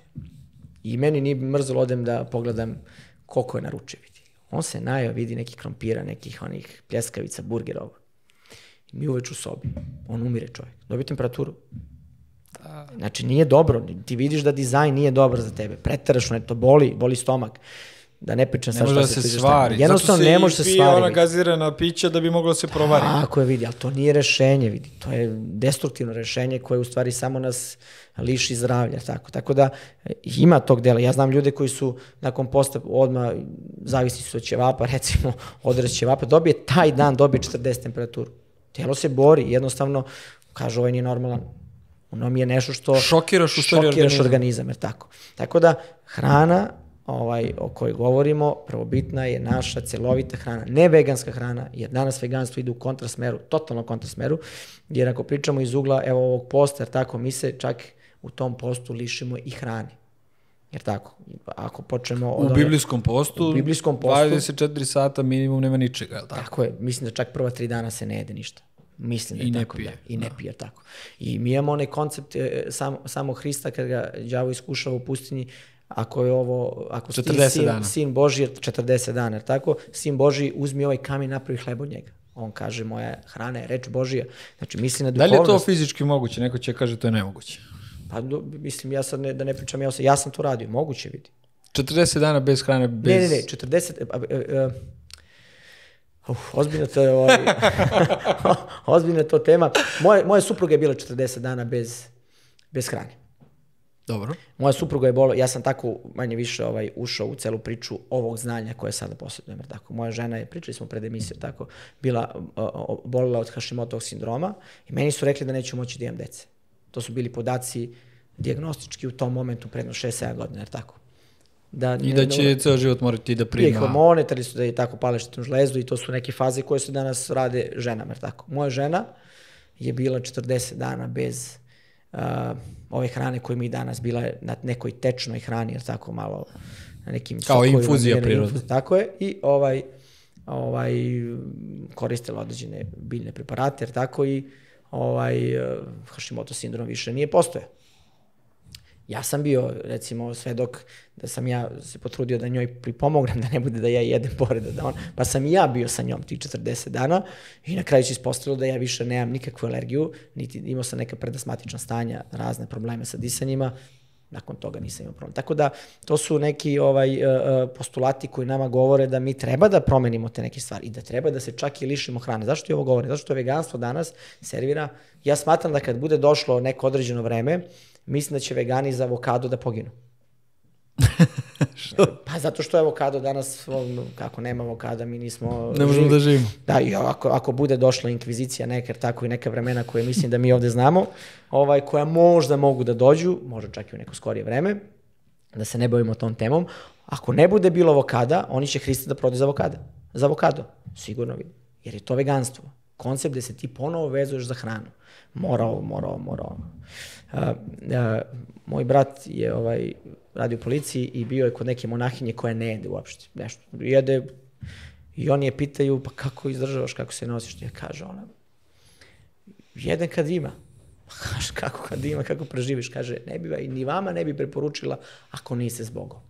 Speaker 5: I meni nije mrzalo odem da pogledam koliko je naručio vidi. On se najao, vidi neki krompira, nekih onih pljeskavica, burgerova. I mi uveč u sobi. On umire čovjek. Dobije temperaturu. Znači nije dobro. Ti vidiš da dizajn nije dobar za tebe. Preteraš, ne, to boli, boli stomak. Da ne pričam sad
Speaker 4: može
Speaker 5: šta
Speaker 4: da se
Speaker 5: tu
Speaker 4: svari.
Speaker 5: Jednostavno
Speaker 4: Zato
Speaker 5: ne može se
Speaker 4: i pije
Speaker 5: stvari.
Speaker 4: ona
Speaker 5: vidi.
Speaker 4: gazirana pića da bi moglo da se provari.
Speaker 5: Tako je, vidi, ali to nije rešenje, vidi. To je destruktivno rešenje koje u stvari samo nas liši zdravlja, tako. Tako da e, ima tog dela. Ja znam ljude koji su nakon posta odmah zavisi su od ćevapa, <laughs> recimo odrez ćevapa, dobije taj dan, dobije 40 temperaturu. Telo se bori, jednostavno, kaže, ovaj nije normalan. Ono mi je nešto što...
Speaker 4: Šokiraš u
Speaker 5: šokiraš
Speaker 4: organizam.
Speaker 5: organizam, jer tako. Tako da, hrana ovaj, o kojoj govorimo, prvobitna je naša celovita hrana, ne veganska hrana, jer danas veganstvo ide u kontrasmeru, totalno kontrasmeru, jer ako pričamo iz ugla evo ovog posta, jer tako, mi se čak u tom postu lišimo i hrane. Jer tako, ako počnemo od
Speaker 4: U biblijskom postu,
Speaker 5: u biblijskom postu,
Speaker 4: 24 sata minimum nema ničega, je li tako?
Speaker 5: Tako je, mislim da čak prva tri dana se ne jede ništa. Mislim da je
Speaker 4: I
Speaker 5: tako,
Speaker 4: pije,
Speaker 5: da. I ne pije, tako. I mi imamo onaj koncept e, sam, samo Hrista kad ga đavo iskušava u pustinji, ako je ovo, ako si ti
Speaker 4: 40
Speaker 5: sin,
Speaker 4: dana.
Speaker 5: sin Boži, jer 40 dana, jer tako, sin Boži uzmi ovaj kamen i napravi hleb od njega. On kaže, moja hrana je reč Božija. Znači, misli na
Speaker 4: Da li je to
Speaker 5: duhovnost.
Speaker 4: fizički moguće? Neko će kaže to je nemoguće.
Speaker 5: Pa, do, mislim, ja sad ne, da ne pričam, ja, sam- ja sam to radio, moguće vidi.
Speaker 4: 40 dana bez hrane, bez...
Speaker 5: Ne, ne, ne, 40... e, a, e, e, Uf, ozbiljno to je ovaj, <laughs> ozbiljna je to tema. Moje, moja supruga je bila 40 dana bez, bez hrane.
Speaker 4: Dobro.
Speaker 5: Moja supruga je bola, ja sam tako manje više ovaj, ušao u celu priču ovog znanja koje sada posjedujem. Tako, moja žena je, pričali smo pred emisijom, tako, bila bolela od Hashimotovog sindroma i meni su rekli da neću moći da imam dece. To su bili podaci dijagnostički u tom momentu predno 6-7 godina, jer tako. Da,
Speaker 4: I da će ceo život morati da prima...
Speaker 5: hormone, tali su da je tako paleštitnu žlezdu i to su neke faze koje se danas rade ženama, jer tako. Moja žena je bila 40 dana bez uh, ove hrane koje mi danas bila je na nekoj tečnoj hrani, jer tako malo na nekim
Speaker 4: Kao
Speaker 5: sokovima,
Speaker 4: infuzija prirodna.
Speaker 5: Tako je. I ovaj, ovaj, koristila određene biljne preparate, jer tako i ovaj, uh, Hashimoto sindrom više nije postoje. Ja sam bio, recimo, svedok da sam ja se potrudio da njoj pripomognem, da ne bude da ja jedem pored, da on, pa sam i ja bio sa njom tih 40 dana i na kraju se ispostavilo da ja više nemam nikakvu alergiju, niti imao sam neka predasmatična stanja, razne probleme sa disanjima, nakon toga nisam imao problem. Tako da to su neki ovaj uh, uh, postulati koji nama govore da mi treba da promenimo te neke stvari i da treba da se čak i lišimo hrane. Zašto je ovo govorim? Zato što veganstvo danas servira. Ja smatram da kad bude došlo neko određeno vreme, mislim da će vegani za avokado da poginu. <laughs> što? Pa zato što je avokado danas, kako nema avokada, mi nismo
Speaker 4: Ne možemo da živimo.
Speaker 5: Da, i ako, ako bude došla inkvizicija neka, tako i neka vremena koje mislim da mi ovde znamo, ovaj, koja možda mogu da dođu, možda čak i u neko skorije vreme, da se ne bavimo tom temom, ako ne bude bilo avokada, oni će Hrista da prodaju za avokada. Za avokado, sigurno vidim. Jer je to veganstvo. Koncept gde se ti ponovo vezuješ za hranu. Mora ovo, mora ovo, mora ovo. Uh, uh, moj brat je ovaj, radio u policiji i bio je kod neke monahinje koja ne jede uopšte. Nešto. Jede i oni je pitaju, pa kako izdržavaš, kako se nosiš? Ja kaže ona, jedan kad ima. <laughs> Kaže, kako kad ima, kako preživiš? Kaže, ne bi, ni vama ne bi preporučila ako niste s Bogom.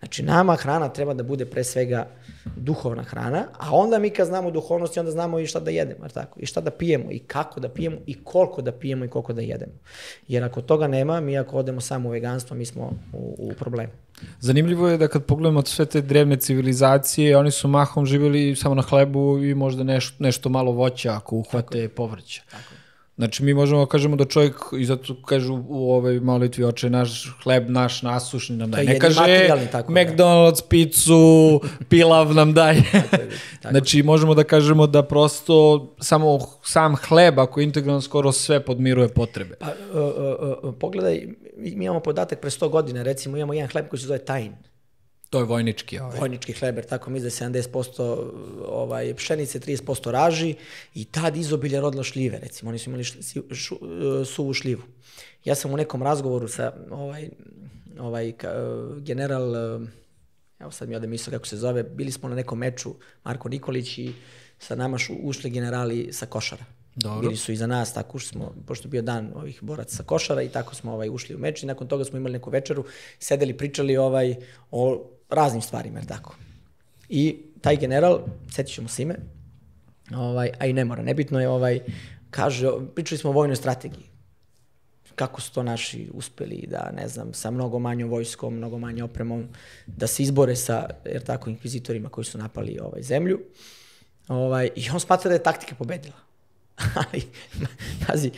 Speaker 5: Znači, nama hrana treba da bude pre svega duhovna hrana, a onda mi kad znamo duhovnosti, onda znamo i šta da jedemo, jer tako? I šta da pijemo, i kako da pijemo, i koliko da pijemo, i koliko da jedemo. Jer ako toga nema, mi ako odemo samo u veganstvo, mi smo u, u problemu.
Speaker 4: Zanimljivo je da kad pogledamo sve te drevne civilizacije, oni su mahom živjeli samo na hlebu i možda nešto, nešto malo voća ako uhvate povrća. Tako. Znači, mi možemo da kažemo da čovjek, i zato kažu u ovoj molitvi oče naš hleb naš nasušni nam daje. Ne kaže tako, da. McDonald's, picu, pilav nam daje. <laughs> tako tako. znači, možemo da kažemo da prosto samo sam hleb, ako je integralno skoro sve podmiruje potrebe.
Speaker 5: Pa, uh, uh, uh, pogledaj, mi imamo podatak pre 100 godina, recimo imamo jedan hleb koji se zove tajn.
Speaker 4: To je vojnički. Ovaj.
Speaker 5: Vojnički hleber, tako mi da 70% ovaj, pšenice, 30% raži i tad izobilje rodilo šljive, recimo. Oni su imali šli, šu, suvu šljivu. Ja sam u nekom razgovoru sa ovaj, ovaj general, evo sad mi ode misle kako se zove, bili smo na nekom meču, Marko Nikolić i sa nama šu, ušli generali sa košara. Dobro. Bili su iza nas, tako smo, pošto je bio dan ovih boraca sa košara i tako smo ovaj, ušli u meč i nakon toga smo imali neku večeru, sedeli, pričali ovaj, o raznim stvarima, jer tako. I taj general, setit ćemo se ime, ovaj, a i ne mora, nebitno je, ovaj, kaže, pričali smo o vojnoj strategiji. Kako su to naši uspeli da, ne znam, sa mnogo manjom vojskom, mnogo manjom opremom, da se izbore sa, jer tako, inkvizitorima koji su napali ovaj, zemlju. Ovaj, I on smatra da je taktika pobedila. <laughs> Ali, pazi,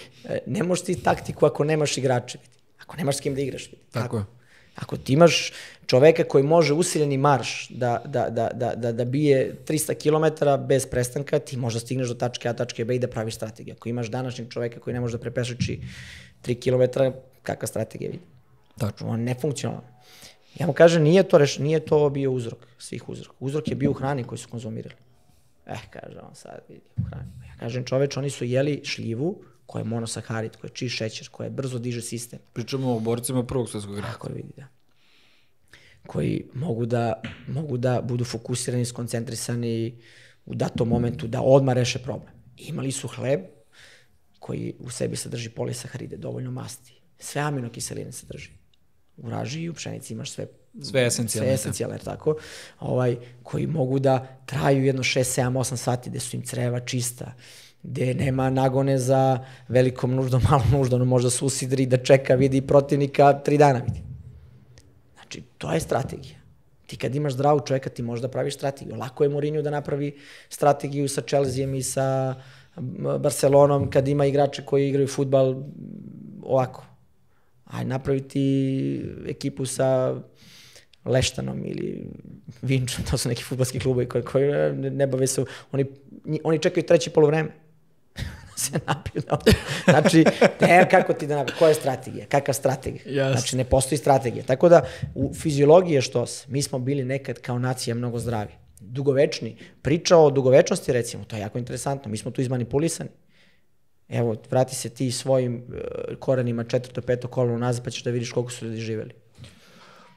Speaker 5: ne možeš ti taktiku ako nemaš igrače, ako nemaš s kim da igraš.
Speaker 4: Tako, tako je.
Speaker 5: Ako ti imaš čoveka koji može usiljeni marš da, da, da, da, da, da bije 300 km bez prestanka, ti možda stigneš do tačke A, tačke B i da praviš strategiju. Ako imaš današnjeg čoveka koji ne može da prepešači 3 km, kakva strategija vidi?
Speaker 4: Tačno.
Speaker 5: On ne funkcionalno. Ja mu kažem, nije to, reš, nije to bio uzrok svih uzroka. Uzrok je bio u hrani koji su konzumirali. Eh, kaže on sad, vidi, u hrani. Ja kažem, čoveč, oni su jeli šljivu, koja je monosaharid, koja je čist šećer, koja je brzo diže sistem.
Speaker 4: Pričamo o borcima prvog svjetskog rata.
Speaker 5: Tako vidi, da. Koji mogu da, mogu da budu fokusirani, skoncentrisani u datom momentu, da odmah reše problem. Imali su hleb koji u sebi sadrži polisaharide, dovoljno masti. Sve aminokiseline sadrži. U raži i u pšenici imaš sve
Speaker 4: sve esencijalne.
Speaker 5: Sve esencijalne, tako. Ovaj, koji mogu da traju jedno 6, 7, 8 sati, gde su im creva čista, gde nema nagone za velikom nuždom, <laughs> malom nuždom, možda se usidri da čeka, vidi protivnika tri dana, vidi. Znači, to je strategija. Ti kad imaš zdravu čoveka, ti možeš da praviš strategiju. Lako je Mourinho da napravi strategiju sa Chelseaem i sa Barcelonom kad ima igrače koji igraju futbal ovako. Aj napraviti ekipu sa Leštanom ili Vinčom, <laughs> to su neki futbalski klubovi koji, koji ne bave se, oni, oni čekaju treće polovreme. Se napiju. Da. Znači, ne, kako ti da napiju, koja je strategija, kakva strategija? Yes. Znači, ne postoji strategija. Tako da, u fizijologiji je što se, mi smo bili nekad kao nacija mnogo zdravi. Dugovečni. Priča o dugovečnosti, recimo, to je jako interesantno. Mi smo tu izmanipulisani. Evo, vrati se ti svojim uh, korenima četvrto, peto kolonu nazad, pa ćeš da vidiš koliko su ljudi živeli.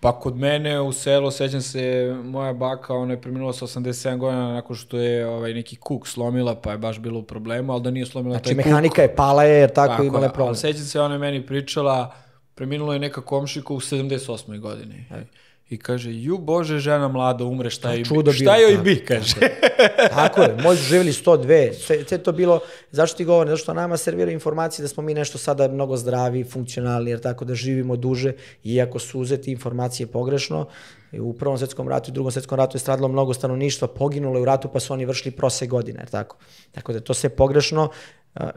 Speaker 4: Pa kod mene u selu, sećam se, moja baka, ona je preminula sa 87 godina nakon što je ovaj, neki kuk slomila, pa je baš bilo u problemu, ali da nije slomila
Speaker 5: znači,
Speaker 4: taj kuk.
Speaker 5: Znači mehanika je pala je, jer tako, tako imala problem. Ali
Speaker 4: sećam se, ona je meni pričala, preminula je neka komšika u 78. godini. Aj. I kaže, ju bože, žena mlada umre, šta, je, čudo šta joj bi, kaže.
Speaker 5: Tako je, moji su živjeli 102, sve, sve to bilo, zašto ti govorim, zato što nama serviraju informacije da smo mi nešto sada mnogo zdravi, funkcionalni, jer tako da živimo duže, iako su uzeti informacije pogrešno, u Prvom svetskom ratu i Drugom svetskom ratu je stradilo mnogo stanovništva, poginulo je u ratu, pa su oni vršili prose godine, jer tako. Tako da to sve pogrešno.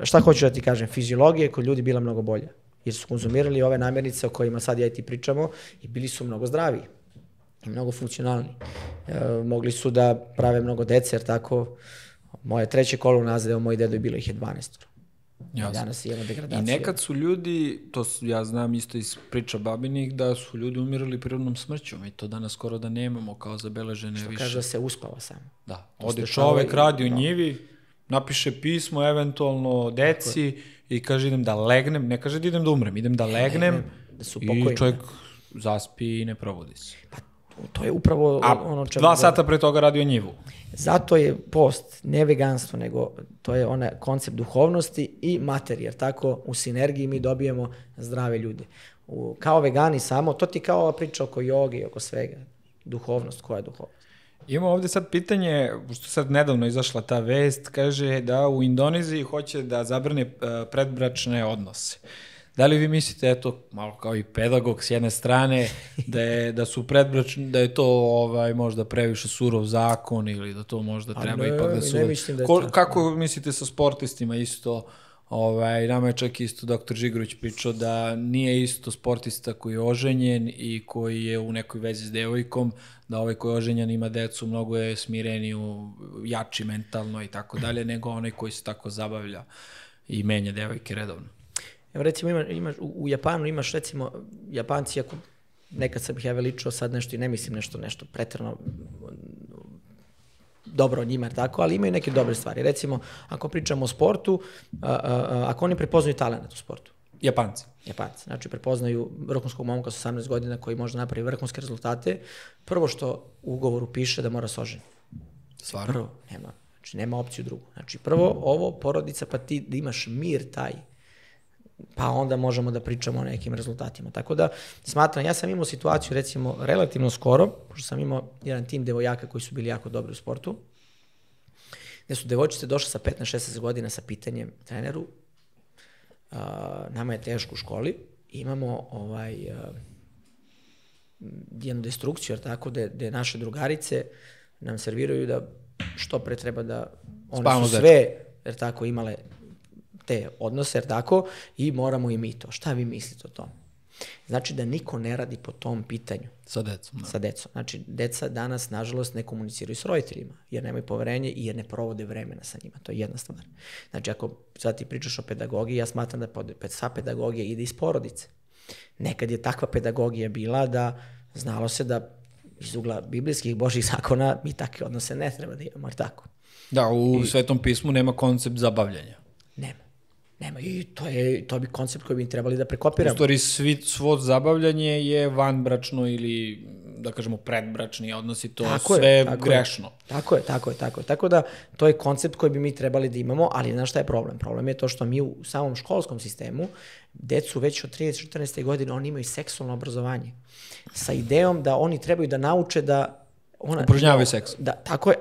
Speaker 5: Šta hoću da ti kažem, fiziologija kod ljudi bila mnogo bolja jer su konzumirali ove namirnice o kojima sad ja i ti pričamo i bili su mnogo zdraviji i mnogo funkcionalni. E, mogli su da prave mnogo dece, jer tako, moje treće kolo nazad, evo moj dedo je bilo ih je 12. Jasno. Danas imamo degradaciju.
Speaker 4: I nekad su ljudi, to su, ja znam isto iz priča babinih, da su ljudi umirali prirodnom smrću. Mi to danas skoro da nemamo kao zabeležene
Speaker 5: Što
Speaker 4: više.
Speaker 5: Što kaže da se uspava samo.
Speaker 4: Da. Ode čovek, radi u njivi, napiše pismo eventualno deci i kaže idem da legnem, ne kaže da idem da umrem, idem da legnem, legnem da su i čovjek zaspi i ne provodi se.
Speaker 5: Pa To je upravo
Speaker 4: A ono čemu... dva sata pre toga radio njivu.
Speaker 5: Zato je post, ne veganstvo, nego to je onaj koncept duhovnosti i materije, jer tako u sinergiji mi dobijemo zdrave ljude. U, kao vegani samo, to ti kao priča oko joge i oko svega. Duhovnost, koja je duhovnost?
Speaker 4: Imamo ovde sad pitanje, pošto sad nedavno izašla ta vest, kaže da u Indoneziji hoće da zabrane uh, predbračne odnose. Da li vi mislite, eto, malo kao i pedagog s jedne strane, da, je, da su predbračni, da je to ovaj, možda previše surov zakon ili da to možda treba
Speaker 5: ne,
Speaker 4: ipak da su...
Speaker 5: ne mislim da je
Speaker 4: Ko, kako mislite sa sportistima isto? Ovaj, nama je čak isto doktor Žigrović pričao da nije isto sportista koji je oženjen i koji je u nekoj vezi s devojkom, da ovaj koji je oženjen ima decu, mnogo je smireniju, jači mentalno i tako dalje, nego onaj koji se tako zabavlja i menja devojke redovno.
Speaker 5: Evo recimo ima, imaš, u, u Japanu imaš recimo, Japanci ako nekad sam ih ja veličao, sad nešto i ne mislim nešto, nešto pretrano dobro o njima, tako, ali imaju neke dobre stvari. Recimo, ako pričamo o sportu, a, a, a, ako oni prepoznaju talent u sportu,
Speaker 4: Japanci.
Speaker 5: Japanci. Znači, prepoznaju vrhunskog momka sa 18 godina koji može da napravi vrhunske rezultate. Prvo što u ugovoru piše da mora se.
Speaker 4: Stvarno?
Speaker 5: Prvo, nema, znači nema opciju drugu. Znači prvo ovo, porodica, pa ti da imaš mir taj, pa onda možemo da pričamo o nekim rezultatima. Tako da smatram, ja sam imao situaciju recimo relativno skoro, pošto sam imao jedan tim devojaka koji su bili jako dobri u sportu, gde su devojčice došle sa 15-16 godina sa pitanjem treneru, a, nama je teško u školi, imamo ovaj, a, jednu destrukciju, jer tako, da da naše drugarice nam serviraju da što pre treba da one
Speaker 4: Spavamo
Speaker 5: su sve, jer tako, imale te odnose, jer tako, i moramo i mi to. Šta vi mislite o tome? Znači da niko ne radi po tom pitanju
Speaker 4: Sa decom. Da.
Speaker 5: sa decom. Znači, deca danas, nažalost, ne komuniciraju s roditeljima, jer nemaju poverenje i jer ne provode vremena sa njima. To je jedna stvar. Znači, ako sad ti pričaš o pedagogiji, ja smatram da sa pedagogija ide iz porodice. Nekad je takva pedagogija bila da znalo se da iz ugla biblijskih božih zakona mi takve odnose ne treba da imamo, jer tako?
Speaker 4: Da, u Svetom pismu nema koncept zabavljanja.
Speaker 5: Nema. I to je, to bi koncept koji bi trebali da
Speaker 4: U
Speaker 5: prekopiramo.
Speaker 4: stvari, svi, svo zabavljanje je vanbračno ili, da kažemo, predbračni odnosi, to
Speaker 5: Tako je,
Speaker 4: sve je,
Speaker 5: tako je.
Speaker 4: grešno.
Speaker 5: Tako je, tako je, tako je. Tako da to je koncept koji bi mi trebali da imamo, ali znaš šta je problem? Problem je to što mi u samom školskom sistemu decu već od 13-14. godine oni imaju seksualno obrazovanje sa idejom da oni trebaju da nauče da ona
Speaker 4: Upražnjavaju seks.
Speaker 5: Da, tako je,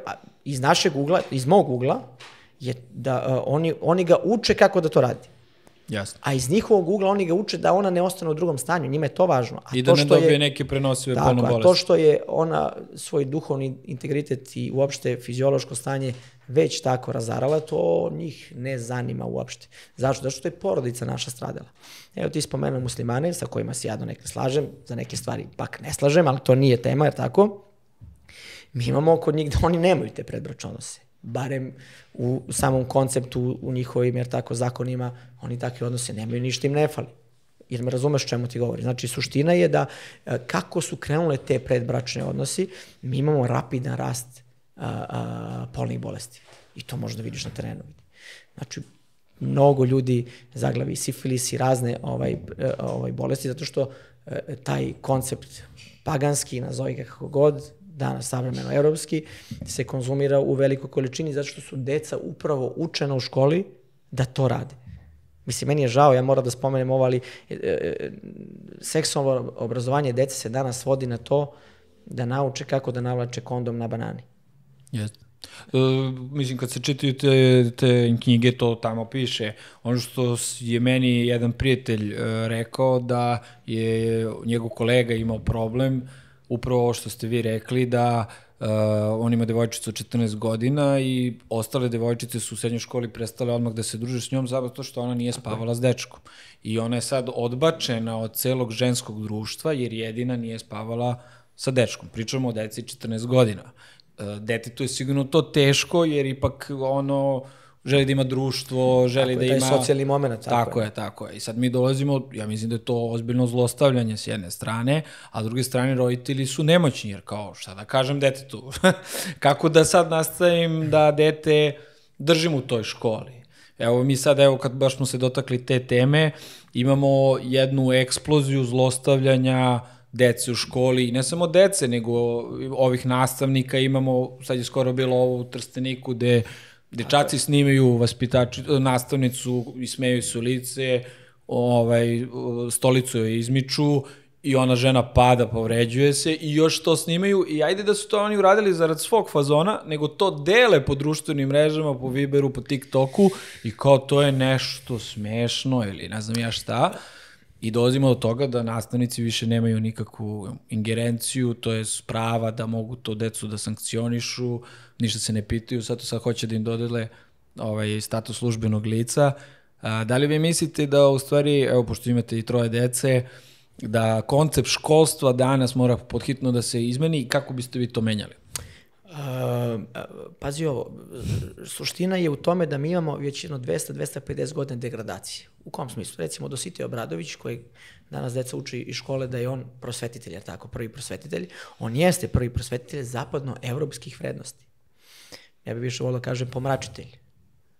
Speaker 5: iz našeg ugla, iz mog ugla je da uh, oni oni ga uče kako da to radi.
Speaker 4: Jasno.
Speaker 5: A iz njihovog ugla oni ga uče da ona ne ostane u drugom stanju, njima je to važno. A
Speaker 4: I
Speaker 5: to
Speaker 4: da ne
Speaker 5: što
Speaker 4: dobije
Speaker 5: je,
Speaker 4: neke prenosive
Speaker 5: Tako,
Speaker 4: polno
Speaker 5: a to
Speaker 4: bolesti.
Speaker 5: što je ona svoj duhovni integritet i uopšte fiziološko stanje već tako razarala, to njih ne zanima uopšte. Zašto? Zato što je porodica naša stradala. Evo ti spomenuo muslimane sa kojima se ja do neke slažem, za neke stvari pak ne slažem, ali to nije tema, jer tako? Mi imamo kod njih da oni nemaju te predbračne odnose. Barem u samom konceptu, u njihovim, jer tako, zakonima, oni takve odnose nemaju, ništa im ne fali. Jer me razumeš čemu ti govori. Znači, suština je da e, kako su krenule te predbračne odnosi, mi imamo rapidan rast a, a, polnih bolesti. I to možda vidiš na terenu. Znači, mnogo ljudi zaglavi sifilis i razne ovaj, e, ovaj bolesti, zato što e, taj koncept paganski, nazovi ga kako god, danas savremeno evropski, se konzumira u velikoj količini zato što su deca upravo učena u školi da to rade. Mislim, meni je žao, ja moram da spomenem ovo, ali e, e, seksualno obrazovanje dece se danas svodi na to da nauče kako da navlače kondom na banani.
Speaker 4: Jeste. E, mislim, kad se čitaju te, te knjige, to tamo piše. Ono što je meni jedan prijatelj e, rekao da je njegov kolega imao problem, upravo ovo što ste vi rekli, da e, on ima devojčicu od 14 godina i ostale devojčice su u srednjoj školi prestale odmah da se druže s njom zato što ona nije spavala s dečkom. I ona je sad odbačena od celog ženskog društva jer jedina nije spavala sa dečkom. Pričamo o deci 14 godina e, detetu je sigurno to teško, jer ipak ono, želi da ima društvo, želi
Speaker 5: Tako je,
Speaker 4: da
Speaker 5: taj
Speaker 4: ima...
Speaker 5: socijalni moment, tako
Speaker 4: Tako, je. tako je. I sad mi dolazimo, ja mislim da je to ozbiljno zlostavljanje s jedne strane, a s druge strane roditelji su nemoćni, jer kao, šta da kažem detetu? <laughs> Kako da sad nastavim da dete držim u toj školi? Evo mi sad, evo kad baš smo se dotakli te teme, imamo jednu eksploziju zlostavljanja dece u školi, i ne samo dece, nego ovih nastavnika imamo, sad je skoro bilo ovo u Trsteniku, gde dečaci snimaju vaspitači, nastavnicu i smeju se u lice, ovaj, stolicu joj izmiču i ona žena pada, povređuje se i još to snimaju i ajde da su to oni uradili zarad svog fazona, nego to dele po društvenim mrežama, po Viberu, po TikToku i kao to je nešto smešno ili ne znam ja šta. I dolazimo do toga da nastavnici više nemaju nikakvu ingerenciju, to je prava da mogu to decu da sankcionišu, ništa se ne pitaju, sad to sad hoće da im dodele ovaj, status službenog lica. A, da li vi mislite da u stvari, evo pošto imate i troje dece, da koncept školstva danas mora podhitno da se izmeni i kako biste vi to menjali?
Speaker 5: Uh, pazi ovo, suština je u tome da mi imamo već jedno 200-250 godina degradacije. U kom smislu? Recimo Dositej Obradović, koji danas deca uči iz škole da je on prosvetitelj, jer tako, prvi prosvetitelj, on jeste prvi prosvetitelj zapadnoevropskih vrednosti. Ja bih više volio da kažem pomračitelj.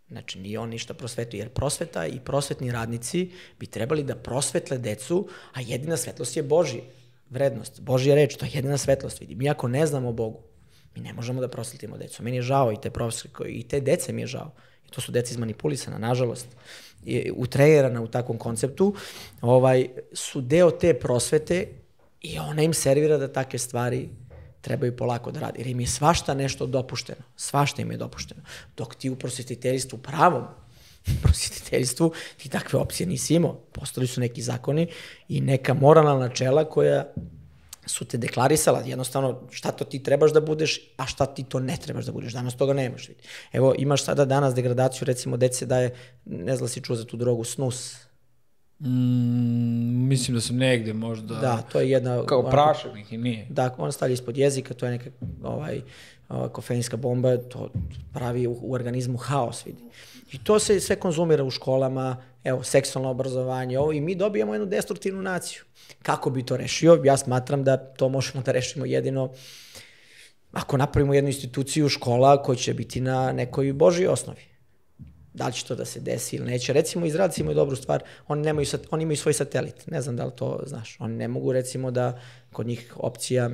Speaker 5: Znači, nije on ništa prosvetio, jer prosveta i prosvetni radnici bi trebali da prosvetle decu, a jedina svetlost je Božja vrednost. Božja reč, to je jedina svetlost. Vidi, mi ako ne znamo Bogu, mi ne možemo da prosvetimo decu. Meni je žao i te profesore, i te dece mi je žao. I to su deca izmanipulisana, nažalost, i utrejerana u takvom konceptu, ovaj, su deo te prosvete i ona im servira da takve stvari trebaju polako da radi. Jer im je svašta nešto dopušteno. Svašta im je dopušteno. Dok ti u prosvetiteljstvu, pravom <laughs> prosvetiteljstvu, ti takve opcije nisi imao. Postali su neki zakoni i neka moralna načela koja su te deklarisala, jednostavno šta to ti trebaš da budeš, a šta ti to ne trebaš da budeš. Danas toga nemaš. Evo, imaš sada danas degradaciju, recimo, dece daje, ne znam si čuo za tu drogu, snus,
Speaker 4: Mm, mislim da sam negde možda...
Speaker 5: Da, to je jedna...
Speaker 4: Kao prašak neki, nije.
Speaker 5: Da, on stavlja ispod jezika, to je neka ovaj, ovaj, kofeinska bomba, to pravi u, u organizmu haos, vidi. I to se sve konzumira u školama, evo, seksualno obrazovanje, ovo, i mi dobijamo jednu destruktivnu naciju. Kako bi to rešio? Ja smatram da to možemo da rešimo jedino ako napravimo jednu instituciju škola koja će biti na nekoj božoj osnovi da li će to da se desi ili neće. Recimo, izradci imaju dobru stvar, oni, nemaju, oni imaju svoj satelit, ne znam da li to znaš. Oni ne mogu, recimo, da kod njih opcija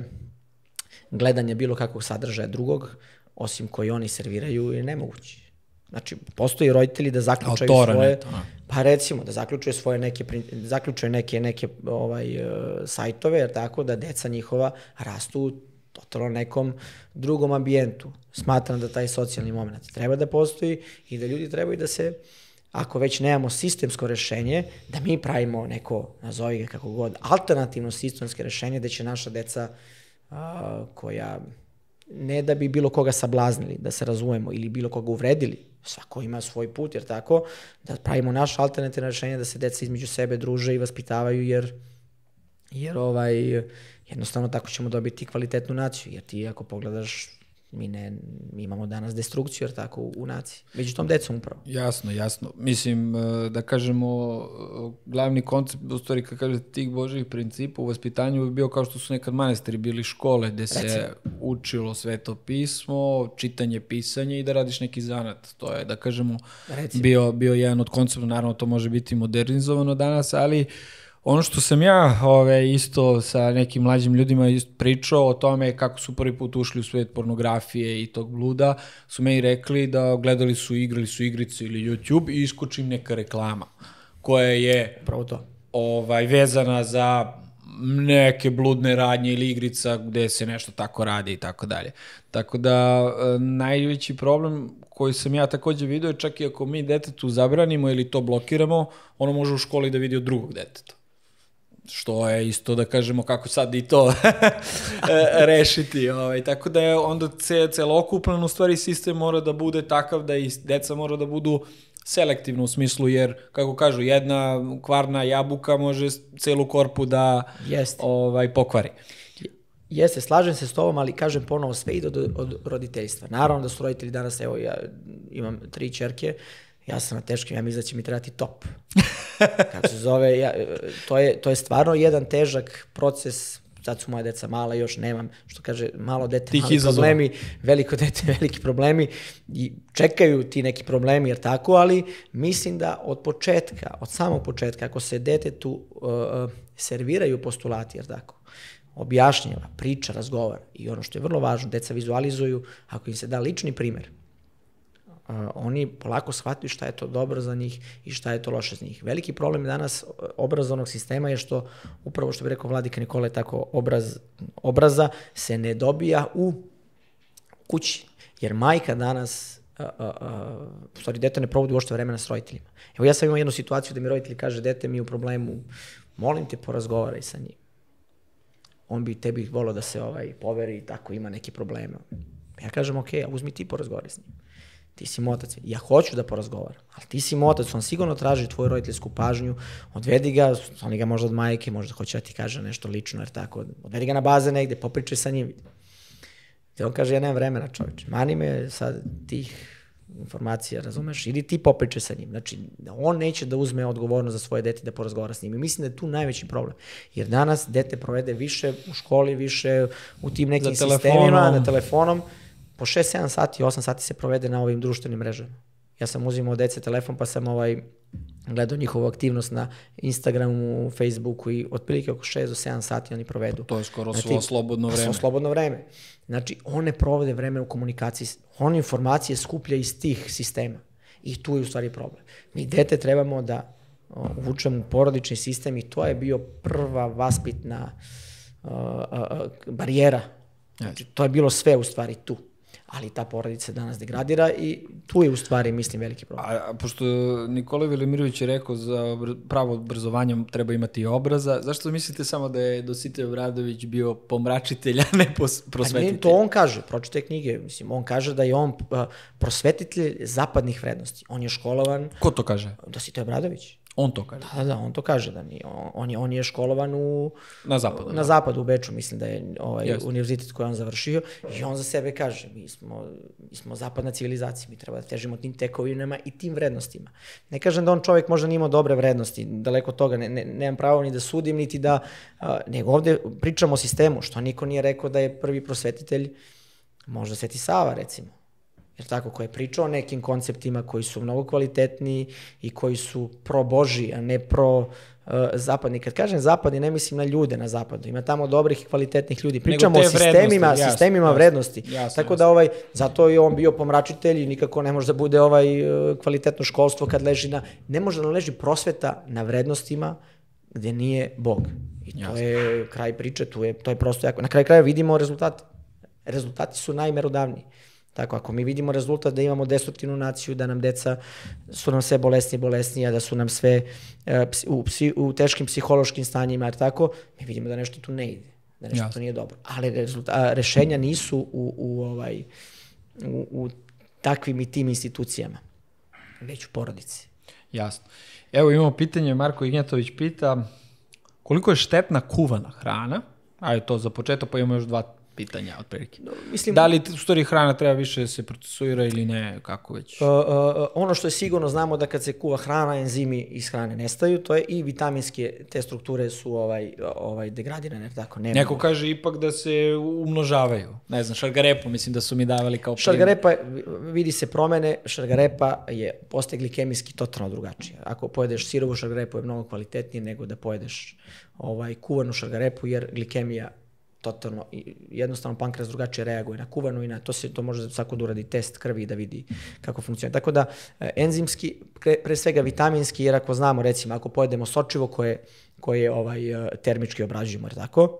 Speaker 5: gledanja bilo kakvog sadržaja drugog, osim koji oni serviraju, je nemoguće. Znači, postoji roditelji da zaključaju Autora, svoje... Neto, pa recimo, da zaključuje svoje neke, zaključuje neke, neke ovaj, sajtove, jer tako da deca njihova rastu totalno nekom drugom ambijentu. Smatram da taj socijalni moment treba da postoji i da ljudi trebaju da se, ako već nemamo sistemsko rešenje, da mi pravimo neko, nazovi ga kako god, alternativno sistemske rešenje gde će naša deca a, koja ne da bi bilo koga sablaznili, da se razumemo, ili bilo koga uvredili, svako ima svoj put, jer tako, da pravimo naše alternativne rešenje, da se deca između sebe druže i vaspitavaju, jer, jer ovaj, jednostavno tako ćemo dobiti kvalitetnu naciju, jer ti ako pogledaš mi ne, mi imamo danas destrukciju, jer tako, u, naciji. Među tom decom upravo.
Speaker 4: Jasno, jasno. Mislim, e, da kažemo, e, glavni koncept, u stvari, kad kažete tih božih principa u vaspitanju bi bio kao što su nekad manastiri bili škole, gde se Recimo. učilo sveto pismo, čitanje, pisanje i da radiš neki zanat. To je, da kažemo, bio, bio jedan od koncepta, naravno to može biti modernizovano danas, ali uh, Ono što sam ja ove, isto sa nekim mlađim ljudima pričao o tome kako su prvi put ušli u svet pornografije i tog bluda, su meni rekli da gledali su, igrali su igrice ili YouTube i iskoči im neka reklama koja je
Speaker 5: Pravo to.
Speaker 4: ovaj, vezana za neke bludne radnje ili igrica gde se nešto tako radi i tako dalje. Tako da e, najveći problem koji sam ja takođe video je čak i ako mi detetu zabranimo ili to blokiramo, ono može u školi da vidi od drugog deteta što je isto da kažemo kako sad i to <laughs> rešiti. Ovaj. Tako da je onda ce, celokupan u stvari sistem mora da bude takav da i deca mora da budu selektivno u smislu, jer, kako kažu, jedna kvarna jabuka može celu korpu da Jeste. ovaj, pokvari.
Speaker 5: Jeste, slažem se s tobom, ali kažem ponovo, sve ide od, od roditeljstva. Naravno da su roditelji danas, evo ja imam tri čerke, ja sam na teškim, ja mislim da će mi trebati top. <laughs> Kako se zove, ja, to, je, to je stvarno jedan težak proces, sad su moja deca mala, još nemam, što kaže, malo dete, Tih mali izazova. problemi, veliko dete, <laughs> veliki problemi i čekaju ti neki problemi, jer tako, ali mislim da od početka, od samog početka, ako se detetu uh, uh serviraju postulati, jer tako, objašnjava, priča, razgovara i ono što je vrlo važno, deca vizualizuju, ako im se da lični primer, oni polako shvataju šta je to dobro za njih i šta je to loše za njih. Veliki problem danas e, obrazovnog sistema je što, upravo što bi rekao Vladika Nikola, tako obraz, obraza se ne dobija u kući. Jer majka danas a, a, a, u stvari dete ne provodi uopšte vremena s roditeljima. Evo ja sam imao jednu situaciju da mi roditelj kaže dete mi je u problemu, molim te porazgovaraj sa njim. On bi tebi volio da se ovaj poveri i tako ima neki probleme. Ja kažem ok, uzmi ti porazgovaraj s njim. Ti si motac. Ja hoću da porazgovaram, ali ti si motac, on sigurno traži tvoju roditeljsku pažnju, odvedi ga, oni ga možda od majke, možda hoće da ti kaže nešto lično, jer tako, odvedi ga na baze negde, popričaj sa njim. I on kaže, ja nemam vremena čoveče, mani me sad tih informacija, razumeš? Ili ti popričaj sa njim. Znači, on neće da uzme odgovornost za svoje dete da porazgovara s njim. I mislim da je tu najveći problem. Jer danas dete provede više u školi, više u tim nekim
Speaker 4: Za
Speaker 5: sistemima,
Speaker 4: telefonom.
Speaker 5: na telefonom. Po 6-7 sati, 8 sati se provede na ovim društvenim mrežama. Ja sam uzimao dece telefon pa sam ovaj gledao njihovu aktivnost na Instagramu, Facebooku i otprilike oko 6 do 7 sati oni provedu.
Speaker 4: To je skoro
Speaker 5: Znači,
Speaker 4: svo slobodno
Speaker 5: Svo
Speaker 4: vreme.
Speaker 5: slobodno vreme. Znači, on ne provode vreme u komunikaciji. On informacije skuplja iz tih sistema. I tu je u stvari problem. Mi dete trebamo da uvučemo u porodični sistem i to je bio prva vaspitna uh, uh, barijera. Znači, to je bilo sve u stvari tu. Ali ta porodica danas degradira i tu je u stvari, mislim, veliki problem.
Speaker 4: A, a pošto Nikola Velimirović je rekao za pravo obrazovanje treba imati i obraza, zašto mislite samo da je Dositej Obradović bio pomračitelj, a ne pos-
Speaker 5: Pa
Speaker 4: prosvetitelj?
Speaker 5: ne, to on kaže, pročitaj knjige, mislim, on kaže da je on prosvetitelj zapadnih vrednosti. On je školovan,
Speaker 4: Ko to kaže?
Speaker 5: Dositej Obradović.
Speaker 4: On to kaže.
Speaker 5: Da, da, on to kaže da nije. On, je, on je školovan u,
Speaker 4: Na zapadu.
Speaker 5: na zapadu u Beču, mislim da je ovaj
Speaker 4: Jeste.
Speaker 5: univerzitet koji on završio i on za sebe kaže, mi smo, mi smo zapadna civilizacija, mi treba da težimo tim tekovinama i tim vrednostima. Ne kažem da on čovjek možda nije imao dobre vrednosti, daleko od toga, ne, ne, nemam pravo ni da sudim, niti da, a, nego ovde pričamo o sistemu, što niko nije rekao da je prvi prosvetitelj, možda Sveti Sava recimo, jer tako, ko je pričao o nekim konceptima koji su mnogo kvalitetniji i koji su pro Boži, a ne pro uh, zapadni. Kad kažem zapadni, ne mislim na ljude na zapadu. Ima tamo dobrih i kvalitetnih ljudi. Pričamo o sistemima,
Speaker 4: jasno,
Speaker 5: sistemima
Speaker 4: jasno.
Speaker 5: vrednosti.
Speaker 4: Jasno,
Speaker 5: tako
Speaker 4: jasno.
Speaker 5: da ovaj, zato je on bio pomračitelj i nikako ne može da bude ovaj uh, kvalitetno školstvo kad leži na, ne može da leži prosveta na vrednostima gde nije Bog. I to
Speaker 4: Jasno.
Speaker 5: je kraj priče, tu je, to je prosto jako. Na kraju kraja vidimo rezultate. Rezultati su najmerodavniji. Tako, ako mi vidimo rezultat da imamo destruktivnu naciju, da nam deca su nam sve bolesnije i bolesnije, da su nam sve e, u, psi, u teškim psihološkim stanjima, jer tako, mi vidimo da nešto tu ne ide, da nešto
Speaker 4: Jasno.
Speaker 5: tu nije dobro. Ali rezulta, a, rešenja nisu u, u, ovaj, u, u takvim i tim institucijama, već u porodici.
Speaker 4: Jasno. Evo imamo pitanje, Marko Ignjatović pita koliko je štetna kuvana hrana? Ajde to za početak, pa imamo još dva pitanja otprilike.
Speaker 5: Mislim,
Speaker 4: Da li u stvari hrana treba više da se procesuira ili ne, kako već?
Speaker 5: Uh, uh, ono što je sigurno znamo da kad se kuva hrana, enzimi iz hrane nestaju, to je i vitaminske te strukture su ovaj ovaj degradirane, tako nema.
Speaker 4: Neko kaže ipak da se umnožavaju. Ne znam, šargarepu mislim da su mi davali kao primjer.
Speaker 5: Šargarepa, vidi se promene, šargarepa je postaje glikemijski totalno drugačija. Ako pojedeš sirovu šargarepu je mnogo kvalitetnije nego da pojedeš ovaj kuvanu šargarepu jer glikemija totalno jednostavno pankreas drugačije reaguje na kuvanu i na to se to može svako da uradi test krvi i da vidi kako funkcionira. Tako da e, enzimski pre, pre svega vitaminski jer ako znamo recimo ako pojedemo sočivo koje koje ovaj e, termički obrađujemo, tako?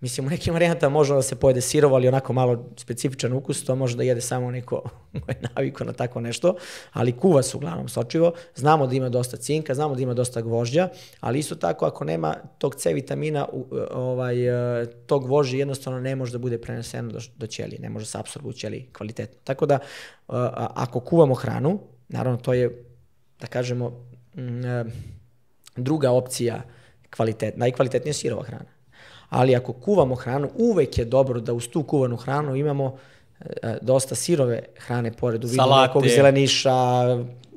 Speaker 5: Mislim, u nekim varijantama može da se pojede sirovo, ali onako malo specifičan ukus, to može da jede samo neko <laughs> ko je naviko na tako nešto, ali kuva se uglavnom sočivo. Znamo da ima dosta cinka, znamo da ima dosta gvožđa, ali isto tako ako nema tog C vitamina, ovaj, e, tog gvožđa jednostavno ne može da bude preneseno do, do ćelije, ne može se apsorbu u kvalitetno. Tako da, e, ako kuvamo hranu, naravno to je, da kažemo, e, druga opcija kvalitet, najkvalitetnija sirova hrana. Ali ako kuvamo hranu, uvek je dobro da uz tu kuvanu hranu imamo e, dosta sirove hrane pored u vidu nekog zeleniša,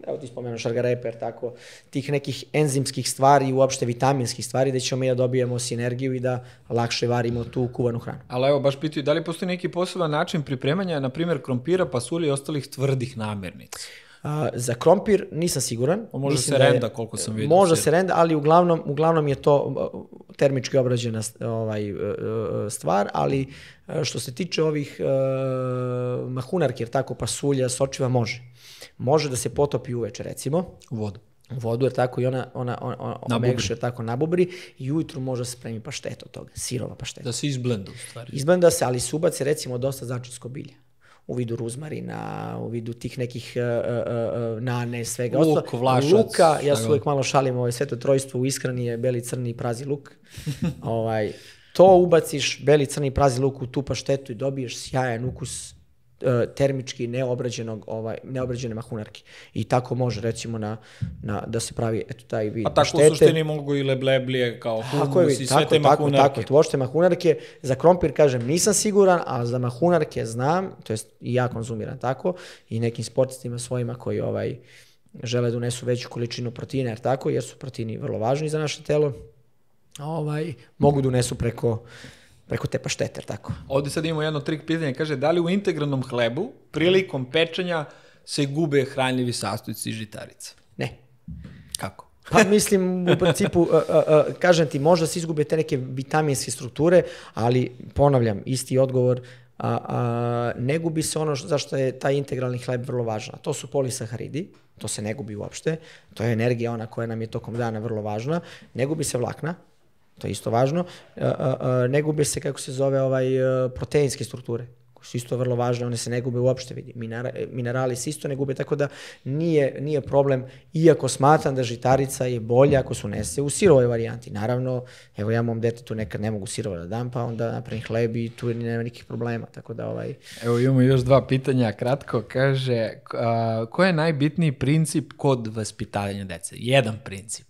Speaker 5: evo ti spomenuo šargareper, tako, tih nekih enzimskih stvari i uopšte vitaminskih stvari, da ćemo mi da dobijemo sinergiju i da lakše varimo tu kuvanu hranu.
Speaker 4: Ali evo, baš pitaju, da li postoji neki poseban način pripremanja, na primjer, krompira, pasulja i ostalih tvrdih namirnica?
Speaker 5: A, za krompir nisam siguran.
Speaker 4: može
Speaker 5: Mislim
Speaker 4: se
Speaker 5: da je-
Speaker 4: renda, koliko sam vidio,
Speaker 5: Može se renda, ali uglavnom, uglavnom je to termički obrađena ovaj, uh, uh, stvar, ali uh, što se tiče ovih uh, mahunarki, jer tako pasulja, sočiva, može. Može da se potopi uveče, recimo,
Speaker 4: U vodu.
Speaker 5: u vodu, jer tako i ona, ona, ona, ona omekše, tako nabubri i ujutru može da se spremi pašteta od toga, sirova pašteta.
Speaker 4: Da se izblenda u stvari.
Speaker 5: Izblenda se, ali se ubaci recimo dosta začinsko bilje u vidu ruzmarina, u vidu tih nekih uh, uh, nane, svega.
Speaker 4: Luk,
Speaker 5: ostalo.
Speaker 4: vlašac,
Speaker 5: Luka, ja se uvijek malo šalim, ovaj sveto trojstvo u ishrani je beli, crni i prazi luk. <laughs> ovaj, to ubaciš, beli, crni i prazi luk u tu paštetu i dobiješ sjajan ukus termički neobrađenog ovaj neobrađene mahunarke. I tako može recimo na, na da se pravi eto taj vid
Speaker 4: A tako u
Speaker 5: paštete.
Speaker 4: suštini mogu i lebleblije kao
Speaker 5: Tako
Speaker 4: humus i sve
Speaker 5: tako,
Speaker 4: te
Speaker 5: tako,
Speaker 4: mahunarke.
Speaker 5: tako, uopšte mahunarke, za krompir kažem nisam siguran, a za mahunarke znam, to jest i ja konzumiram tako, i nekim sportistima svojima koji ovaj, žele da unesu veću količinu proteina, jer tako, jer su proteini vrlo važni za naše telo, ovaj, mogu da unesu preko, preko te paštete, jer tako.
Speaker 4: Ovde sad imamo jedno trik pitanje, kaže da li u integralnom hlebu prilikom pečenja se gube hranljivi sastojci žitarica?
Speaker 5: Ne.
Speaker 4: Kako?
Speaker 5: Pa mislim, u principu, a, a, a, kažem ti, možda se izgube te neke vitaminske strukture, ali ponavljam, isti odgovor, a, a, ne gubi se ono zašto je taj integralni hleb vrlo važan. To su polisaharidi, to se ne gubi uopšte, to je energija ona koja nam je tokom dana vrlo važna, ne gubi se vlakna, to je isto važno, a, a, a, ne gube se, kako se zove, ovaj, proteinske strukture, koje su isto vrlo važne, one se ne gube uopšte, vidi. Minera, minerali se isto ne gube, tako da nije, nije problem, iako smatram da žitarica je bolja ako se unese u sirovoj varijanti. Naravno, evo ja mom detetu nekad ne mogu sirovo da dam, pa onda napravim hleb i tu nema nikakvih problema, tako da ovaj...
Speaker 4: Evo imamo još dva pitanja, kratko, kaže, a, koji je najbitniji princip kod vaspitanja dece? Jedan princip.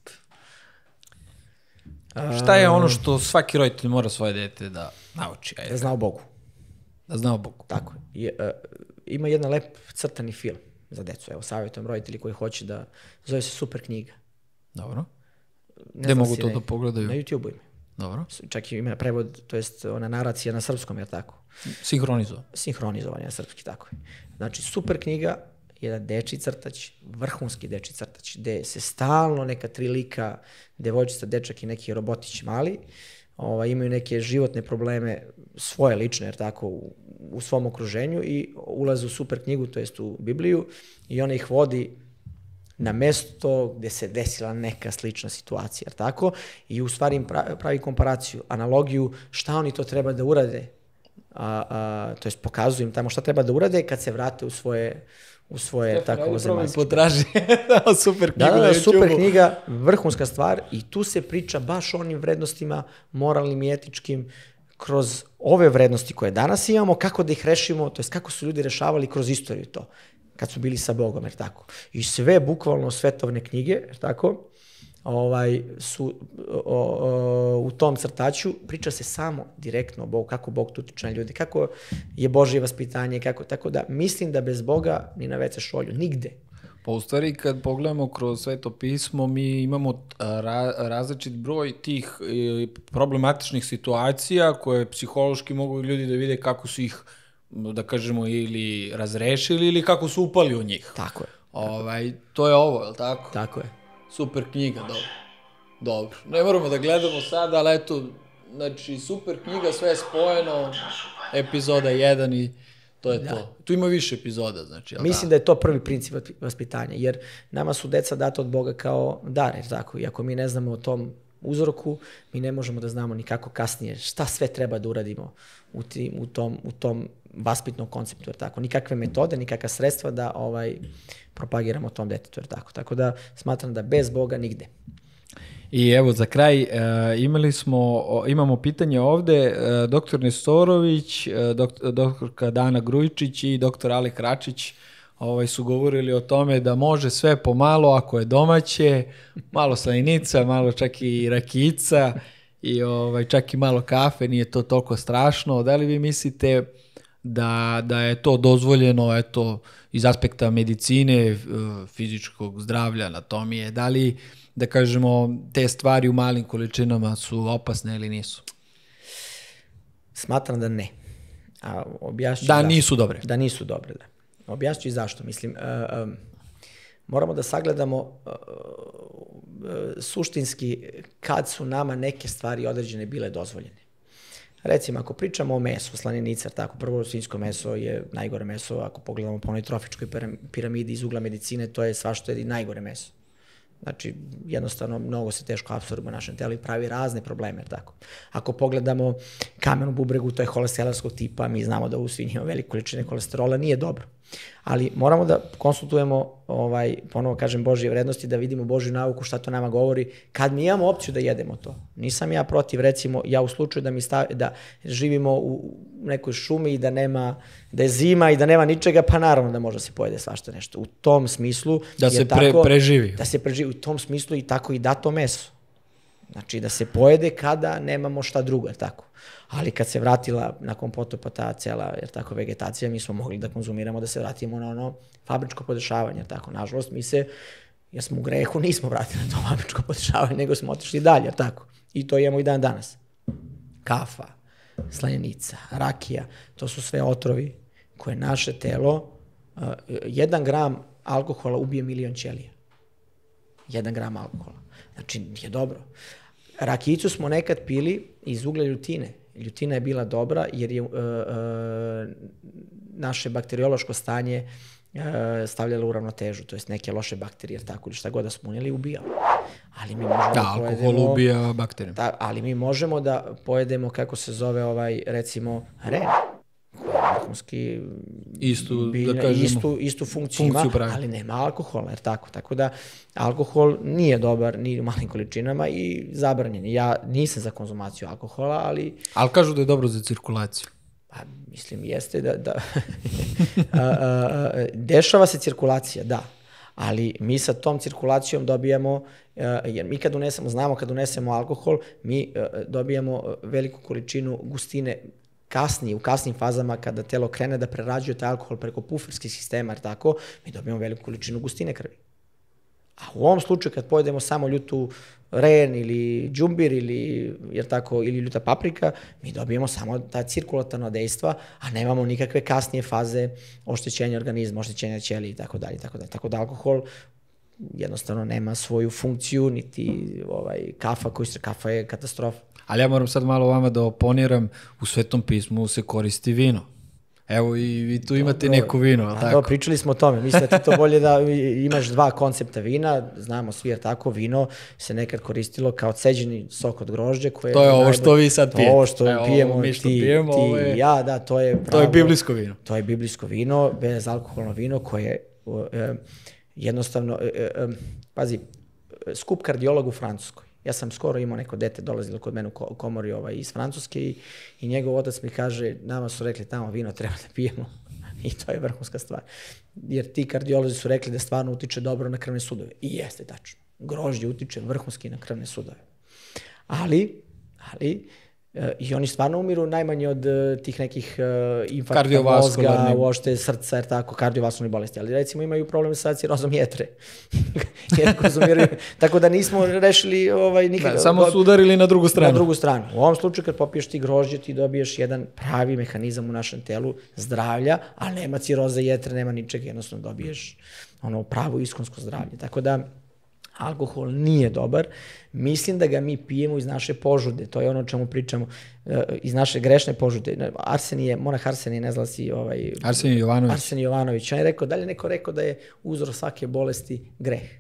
Speaker 4: Šta je ono što svaki roditelj mora svoje dete da nauči?
Speaker 5: Da
Speaker 4: Ajde,
Speaker 5: zna o Bogu.
Speaker 4: da zna o Bogu.
Speaker 5: Tako je. I, e, ima jedan lep crtani film za decu. Evo, savjetujem roditelji koji hoće da... Zove se Super knjiga.
Speaker 4: Dobro.
Speaker 5: Ne
Speaker 4: Gde mogu to
Speaker 5: ne-
Speaker 4: da pogledaju?
Speaker 5: Na YouTube-u ima.
Speaker 4: Dobro.
Speaker 5: Čak i ima prevod, to jest ona naracija na srpskom, jer tako?
Speaker 4: Sinhronizo.
Speaker 5: Sinhronizovan je na srpski, tako je. Znači, super knjiga, jedan deči crtač, vrhunski deči crtač, gde se stalno neka tri lika, devojčica, dečak i neki robotić mali, ovaj, imaju neke životne probleme, svoje lične, jer tako, u, u svom okruženju i ulaze u super knjigu, to jest u Bibliju, i ona ih vodi na mesto gde se desila neka slična situacija, jer tako? I u stvari im pra- pravi komparaciju, analogiju šta oni to treba da urade, a, a, to jest pokazuju im tamo šta treba da urade kad se vrate u svoje u svoje tako zemaljske.
Speaker 4: Potraži <laughs> super
Speaker 5: Da,
Speaker 4: knjigu
Speaker 5: da,
Speaker 4: na
Speaker 5: da, super knjiga, vrhunska stvar i tu se priča baš o onim vrednostima moralnim i etičkim kroz ove vrednosti koje danas imamo, kako da ih rešimo, to jest kako su ljudi rešavali kroz istoriju to, kad su bili sa Bogom, jer tako. I sve, bukvalno svetovne knjige, jer tako, ovaj, su o, o, u tom crtaću priča se samo direktno o Bogu, kako Bog tu utiče na ljudi, kako je Božje vaspitanje, kako, tako da mislim da bez Boga ni na vece šolju, nigde.
Speaker 4: Pa u stvari kad pogledamo kroz sveto pismo mi imamo ra, različit broj tih e, problematičnih situacija koje psihološki mogu ljudi da vide kako su ih da kažemo ili razrešili ili kako su upali u njih.
Speaker 5: Tako je,
Speaker 4: Ovaj, to je ovo, je li tako?
Speaker 5: tako je.
Speaker 4: Super knjiga, dobro. Dobro. Ne moramo da gledamo sada, ali eto, znači super knjiga, sve je spojeno, epizoda 1 i to je to. Tu ima više epizoda, znači,
Speaker 5: Mislim da je to prvi princip vaspi- vaspitanja, jer nama su deca data od Boga kao dar, jer tako, i ako mi ne znamo o tom uzroku, mi ne možemo da znamo ni kako kasnije šta sve treba da uradimo u, tim, u, tom, u tom vaspitnom konceptu, jer tako, nikakve metode, nikakva sredstva da ovaj propagiramo tom detetu, jer tako. Tako da smatram da bez Boga nigde.
Speaker 4: I evo za kraj e, imali smo imamo pitanje ovde e, doktor Nestorović, e, dok, doktorka Dana Grujičić i doktor Ali Kračić ovaj su govorili o tome da može sve pomalo ako je domaće, malo slanica, malo čak i rakica i ovaj čak i malo kafe, nije to toliko strašno. Da li vi mislite da, da je to dozvoljeno eto iz aspekta medicine, e, fizičkog zdravlja, anatomije, da li da kažemo te stvari u malim količinama su opasne ili nisu?
Speaker 5: Smatram da ne. A objašnju
Speaker 4: Da, nisu dobre.
Speaker 5: Da nisu dobre, da. Objašnju i zašto. Mislim, uh, um, moramo da sagledamo uh, suštinski kad su nama neke stvari određene bile dozvoljene. Recimo, ako pričamo o mesu, slanenica, tako, prvo svinjsko meso je najgore meso, ako pogledamo po onoj trofičkoj piramidi iz ugla medicine, to je svašto je najgore meso. Znači, jednostavno, mnogo se teško absorbuje u našem telu i pravi razne probleme, tako. Ako pogledamo kamenu bubregu, to je holestelarskog tipa, mi znamo da u svinji ima velike količine kolesterola, nije dobro ali moramo da konsultujemo, ovaj, ponovo kažem, Božje vrednosti, da vidimo Božju nauku, šta to nama govori, kad mi imamo opciju da jedemo to. Nisam ja protiv, recimo, ja u slučaju da mi stavi, da živimo u nekoj šumi i da nema, da je zima i da nema ničega, pa naravno da može da se pojede svašta nešto. U tom smislu
Speaker 4: da se pre, tako, preživi.
Speaker 5: Da se preživi, u tom smislu i tako i dato meso. Znači da se pojede kada nemamo šta drugo, tako? Ali kad se vratila nakon potopa ta cela, jer tako, vegetacija, mi smo mogli da konzumiramo, da se vratimo na ono fabričko podešavanje, tako. Nažalost, mi se, jer smo u grehu, <laughs> nismo vratili na to fabričko podešavanje, nego smo otišli dalje, jer tako. I to imamo i dan danas. Kafa, slajenica, rakija, to su sve otrovi koje naše telo, uh, jedan gram alkohola ubije milion ćelija. Jedan gram alkohola. Znači, nije dobro. Rakicu smo nekad pili iz uglja ljutine. Ljutina je bila dobra jer je uh, uh, naše bakteriološko stanje uh, stavljalo u ravnotežu, to jest neke loše bakterije, tako ili šta god da smo unijeli, ubijalo. Ali mi možemo da,
Speaker 4: da alkohol pojedemo, ubija bakterije.
Speaker 5: Da, ali mi možemo da pojedemo, kako se zove, ovaj, recimo, ren vrhunski
Speaker 4: istu, bilja, da kažemo,
Speaker 5: istu, istu funkciju, funkciju ima, ali nema alkohola, jer tako. Tako da alkohol nije dobar ni u malim količinama i zabranjen. Ja nisam za konzumaciju alkohola, ali...
Speaker 4: Ali kažu da je dobro za cirkulaciju.
Speaker 5: Pa, mislim, jeste da... da <laughs> a, a, a, dešava se cirkulacija, da, ali mi sa tom cirkulacijom dobijamo, jer mi kad unesemo, znamo kad unesemo alkohol, mi dobijamo veliku količinu gustine kasnije, u kasnim fazama kada telo krene da prerađuje taj alkohol preko puferskih sistema, jer tako, mi dobijemo veliku količinu gustine krvi. A u ovom slučaju kad pojedemo samo ljutu ren ili džumbir ili, jer tako, ili ljuta paprika, mi dobijemo samo ta cirkulatorna dejstva, a nemamo nikakve kasnije faze oštećenja organizma, oštećenja ćelija i tako dalje, tako dalje. Tako da alkohol jednostavno nema svoju funkciju, niti ovaj, kafa koji se, kafa je katastrofa.
Speaker 4: Ali ja moram sad malo vama da oponiram, u Svetom pismu se koristi vino. Evo i vi tu imate Dobro, neko vino, ali tako?
Speaker 5: Da, pričali smo o tome. Mislim da ti to bolje da imaš dva koncepta vina, znamo svi jer tako, vino se nekad koristilo kao ceđeni sok od grožđa. Koje
Speaker 4: to je ovo što vi sad pijete.
Speaker 5: Ovo što Evo, pijemo, mi što ti, pijemo, ti je, ja, da, to je pravo,
Speaker 4: To je biblijsko vino.
Speaker 5: To je biblijsko vino, bezalkoholno vino koje e, jednostavno, e, e, pazi, skup kardiolog u Francuskoj Ja sam skoro imao neko dete dolazilo kod mene u komori ovaj, iz Francuske i, i njegov otac mi kaže, nama su rekli tamo vino treba da pijemo. <laughs> I to je vrhunska stvar. Jer ti kardiolozi su rekli da stvarno utiče dobro na krvne sudove. I jeste tačno. Grožđe utiče vrhunski na krvne sudove. Ali, ali, I oni stvarno umiru najmanje od e, tih nekih uh, infarkta mozga, uošte srca, jer tako, kardiovaskularne bolesti. Ali recimo imaju problem sa cirozom jetre. <laughs> jer konzumiraju, tako da nismo rešili ovaj, nikada.
Speaker 4: Da, samo su udarili na drugu stranu.
Speaker 5: Na drugu stranu. U ovom slučaju kad popiješ ti grožđe, ti dobiješ jedan pravi mehanizam u našem telu zdravlja, ali nema ciroze jetre, nema ničega, jednostavno dobiješ ono pravo iskonsko zdravlje. Tako da, alkohol nije dobar, mislim da ga mi pijemo iz naše požude, to je ono o čemu pričamo, eh, iz naše grešne požude. Arsenije, Monah Arsenije, ne zna si... Ovaj,
Speaker 4: Arsenije Jovanović.
Speaker 5: Arsenije Jovanović. On je rekao, da li je neko rekao da je uzor svake bolesti greh?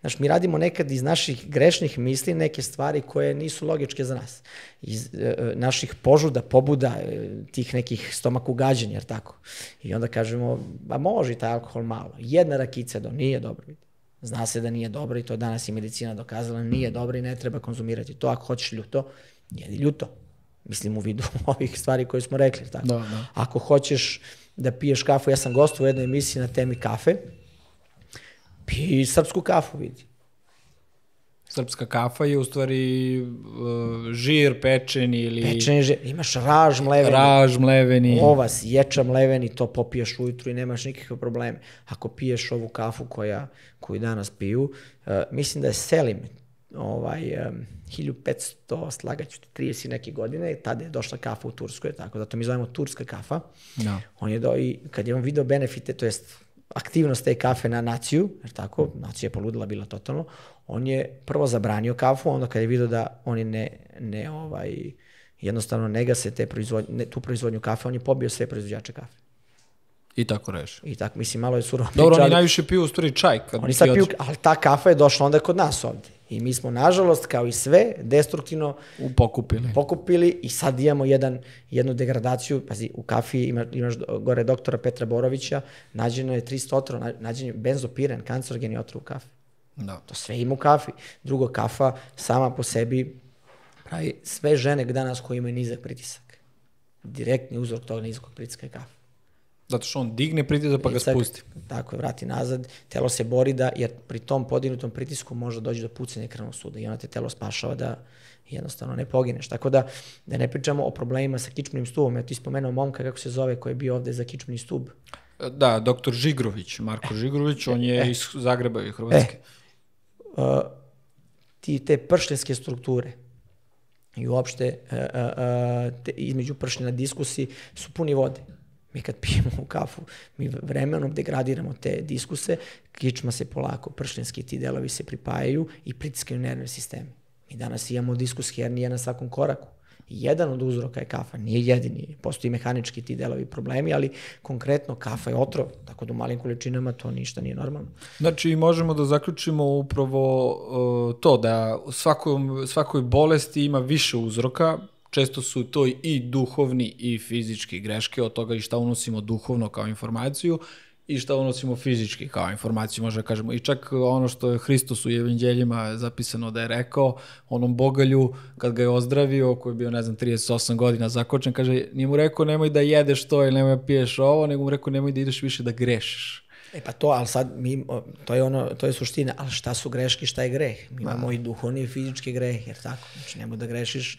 Speaker 5: Znaš, mi radimo nekad iz naših grešnih misli neke stvari koje nisu logičke za nas. Iz e, naših požuda, pobuda, e, tih nekih stomak ugađanja, jer tako. I onda kažemo, ba može taj alkohol malo. Jedna rakica do, nije dobro. Zna se da nije dobro i to danas i medicina dokazala, nije dobro i ne treba konzumirati to. Ako hoćeš ljuto, jedi ljuto. Mislim u vidu <laughs> ovih stvari koje smo rekli. Tako. Da, da. Ako hoćeš da piješ kafu, ja sam gost u jednoj emisiji na temi kafe, pij srpsku kafu, vidi.
Speaker 4: Srpska kafa je u stvari uh, žir pečeni ili...
Speaker 5: Pečeni žir. Imaš raž mleveni.
Speaker 4: Raž mleveni.
Speaker 5: Ovas, ječa mleveni, to popiješ ujutru i nemaš nikakve probleme. Ako piješ ovu kafu koja, koju danas piju, uh, mislim da je Selim, ovaj, um, 1500, slagaću 30 neke godine, tada je došla kafa u Turskoj, tako, zato mi zovemo turska kafa. No. Da. On je do, i kad je on video benefite, to jest aktivnost te kafe na naciju, jer tako, nacija je poludila bila totalno, on je prvo zabranio kafu, onda kad je vidio da oni ne, ne ovaj, jednostavno ne gase te proizvodnje, ne, tu proizvodnju kafe, on je pobio sve proizvođače kafe.
Speaker 4: I tako reši.
Speaker 5: I tako, mislim, malo je surovo
Speaker 4: Dobro,
Speaker 5: priča,
Speaker 4: oni najviše piju u stvari čaj. Kad
Speaker 5: oni sad piju, ali ta kafa je došla onda kod nas ovde. I mi smo, nažalost, kao i sve, destruktivno
Speaker 4: pokupili.
Speaker 5: pokupili i sad imamo jedan, jednu degradaciju. Pazi, u kafi ima, imaš gore doktora Petra Borovića, nađeno je 300 otrova, na- nađen je benzopiren, kancerogeni otrov u kafi.
Speaker 4: Da.
Speaker 5: To sve ima u kafi. Drugo, kafa sama po sebi pravi sve žene danas koje imaju nizak pritisak. Direktni uzrok tog nizakog pritiska je kafa.
Speaker 4: Zato što on digne pritisak pa ga spusti.
Speaker 5: Tako je, vrati nazad. Telo se bori da, jer pri tom podignutom pritisku može doći do pucanja krvnog suda i onda te telo spašava da jednostavno ne pogineš. Tako da, da ne pričamo o problemima sa kičmenim stubom. Ja ti spomenuo momka, kako se zove, koji je bio ovde za kičmeni stub.
Speaker 4: Da, doktor Žigrović, Marko Žigrović, on je iz Zagreba i Hrvatske.
Speaker 5: Uh, ti te pršljenske strukture i uopšte te, između pršljena diskusi su puni vode. Mi kad pijemo u kafu, mi vremenom degradiramo te diskuse, kičma se polako, pršljenski ti delovi se pripajaju i pritiskaju nervne sisteme. Mi danas imamo diskus hernija na svakom koraku. Jedan od uzroka je kafa, nije jedini. Postoji mehanički ti delovi problemi, ali konkretno kafa je otrov, tako da u malim količinama to ništa nije normalno.
Speaker 4: Znači, možemo da zaključimo upravo uh, to da u svakom, svakoj bolesti ima više uzroka, često su to i duhovni i fizički greške od toga i šta unosimo duhovno kao informaciju i šta unosimo fizički kao informaciju, možda kažemo. I čak ono što je Hristos u evanđeljima zapisano da je rekao, onom bogalju, kad ga je ozdravio, koji je bio, ne znam, 38 godina zakočen, kaže, nije mu rekao nemoj da jedeš to ili nemoj da piješ ovo, nego mu rekao nemoj da ideš više da grešiš.
Speaker 5: E pa to, ali sad mi, to je ono, to je suština, ali šta su greške, šta je greh? Mi imamo i duhovni i fizički greh, jer tako, znači nemoj da grešiš,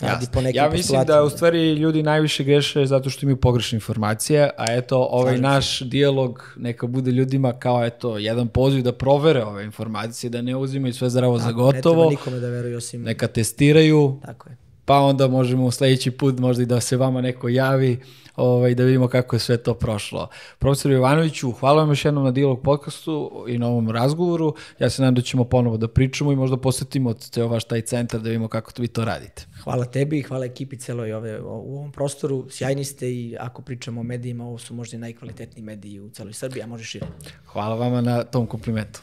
Speaker 5: radi po nekim
Speaker 4: Ja mislim da u stvari ljudi najviše greše zato što imaju pogrešne informacije, a eto ovaj
Speaker 5: Slažem
Speaker 4: naš dijalog neka bude ljudima kao eto jedan poziv da provere ove informacije, da ne uzimaju sve zdravo za
Speaker 5: Ne treba
Speaker 4: gotovo,
Speaker 5: nikome da veruje osim...
Speaker 4: neka testiraju,
Speaker 5: Tako je.
Speaker 4: Pa onda možemo sledeći put možda i da se vama neko javi ovaj, da vidimo kako je sve to prošlo. Profesor Jovanoviću, hvala vam još jednom na dijalog podcastu i na ovom razgovoru. Ja se nadam da ćemo ponovo da pričamo i možda posetimo ceo vaš taj centar da vidimo kako vi to radite.
Speaker 5: Hvala tebi i hvala ekipi celoj ove, u ovom prostoru. Sjajni ste i ako pričamo o medijima, ovo su možda i najkvalitetniji mediji u celoj Srbiji, a može šire.
Speaker 4: Hvala vama na tom komplimentu.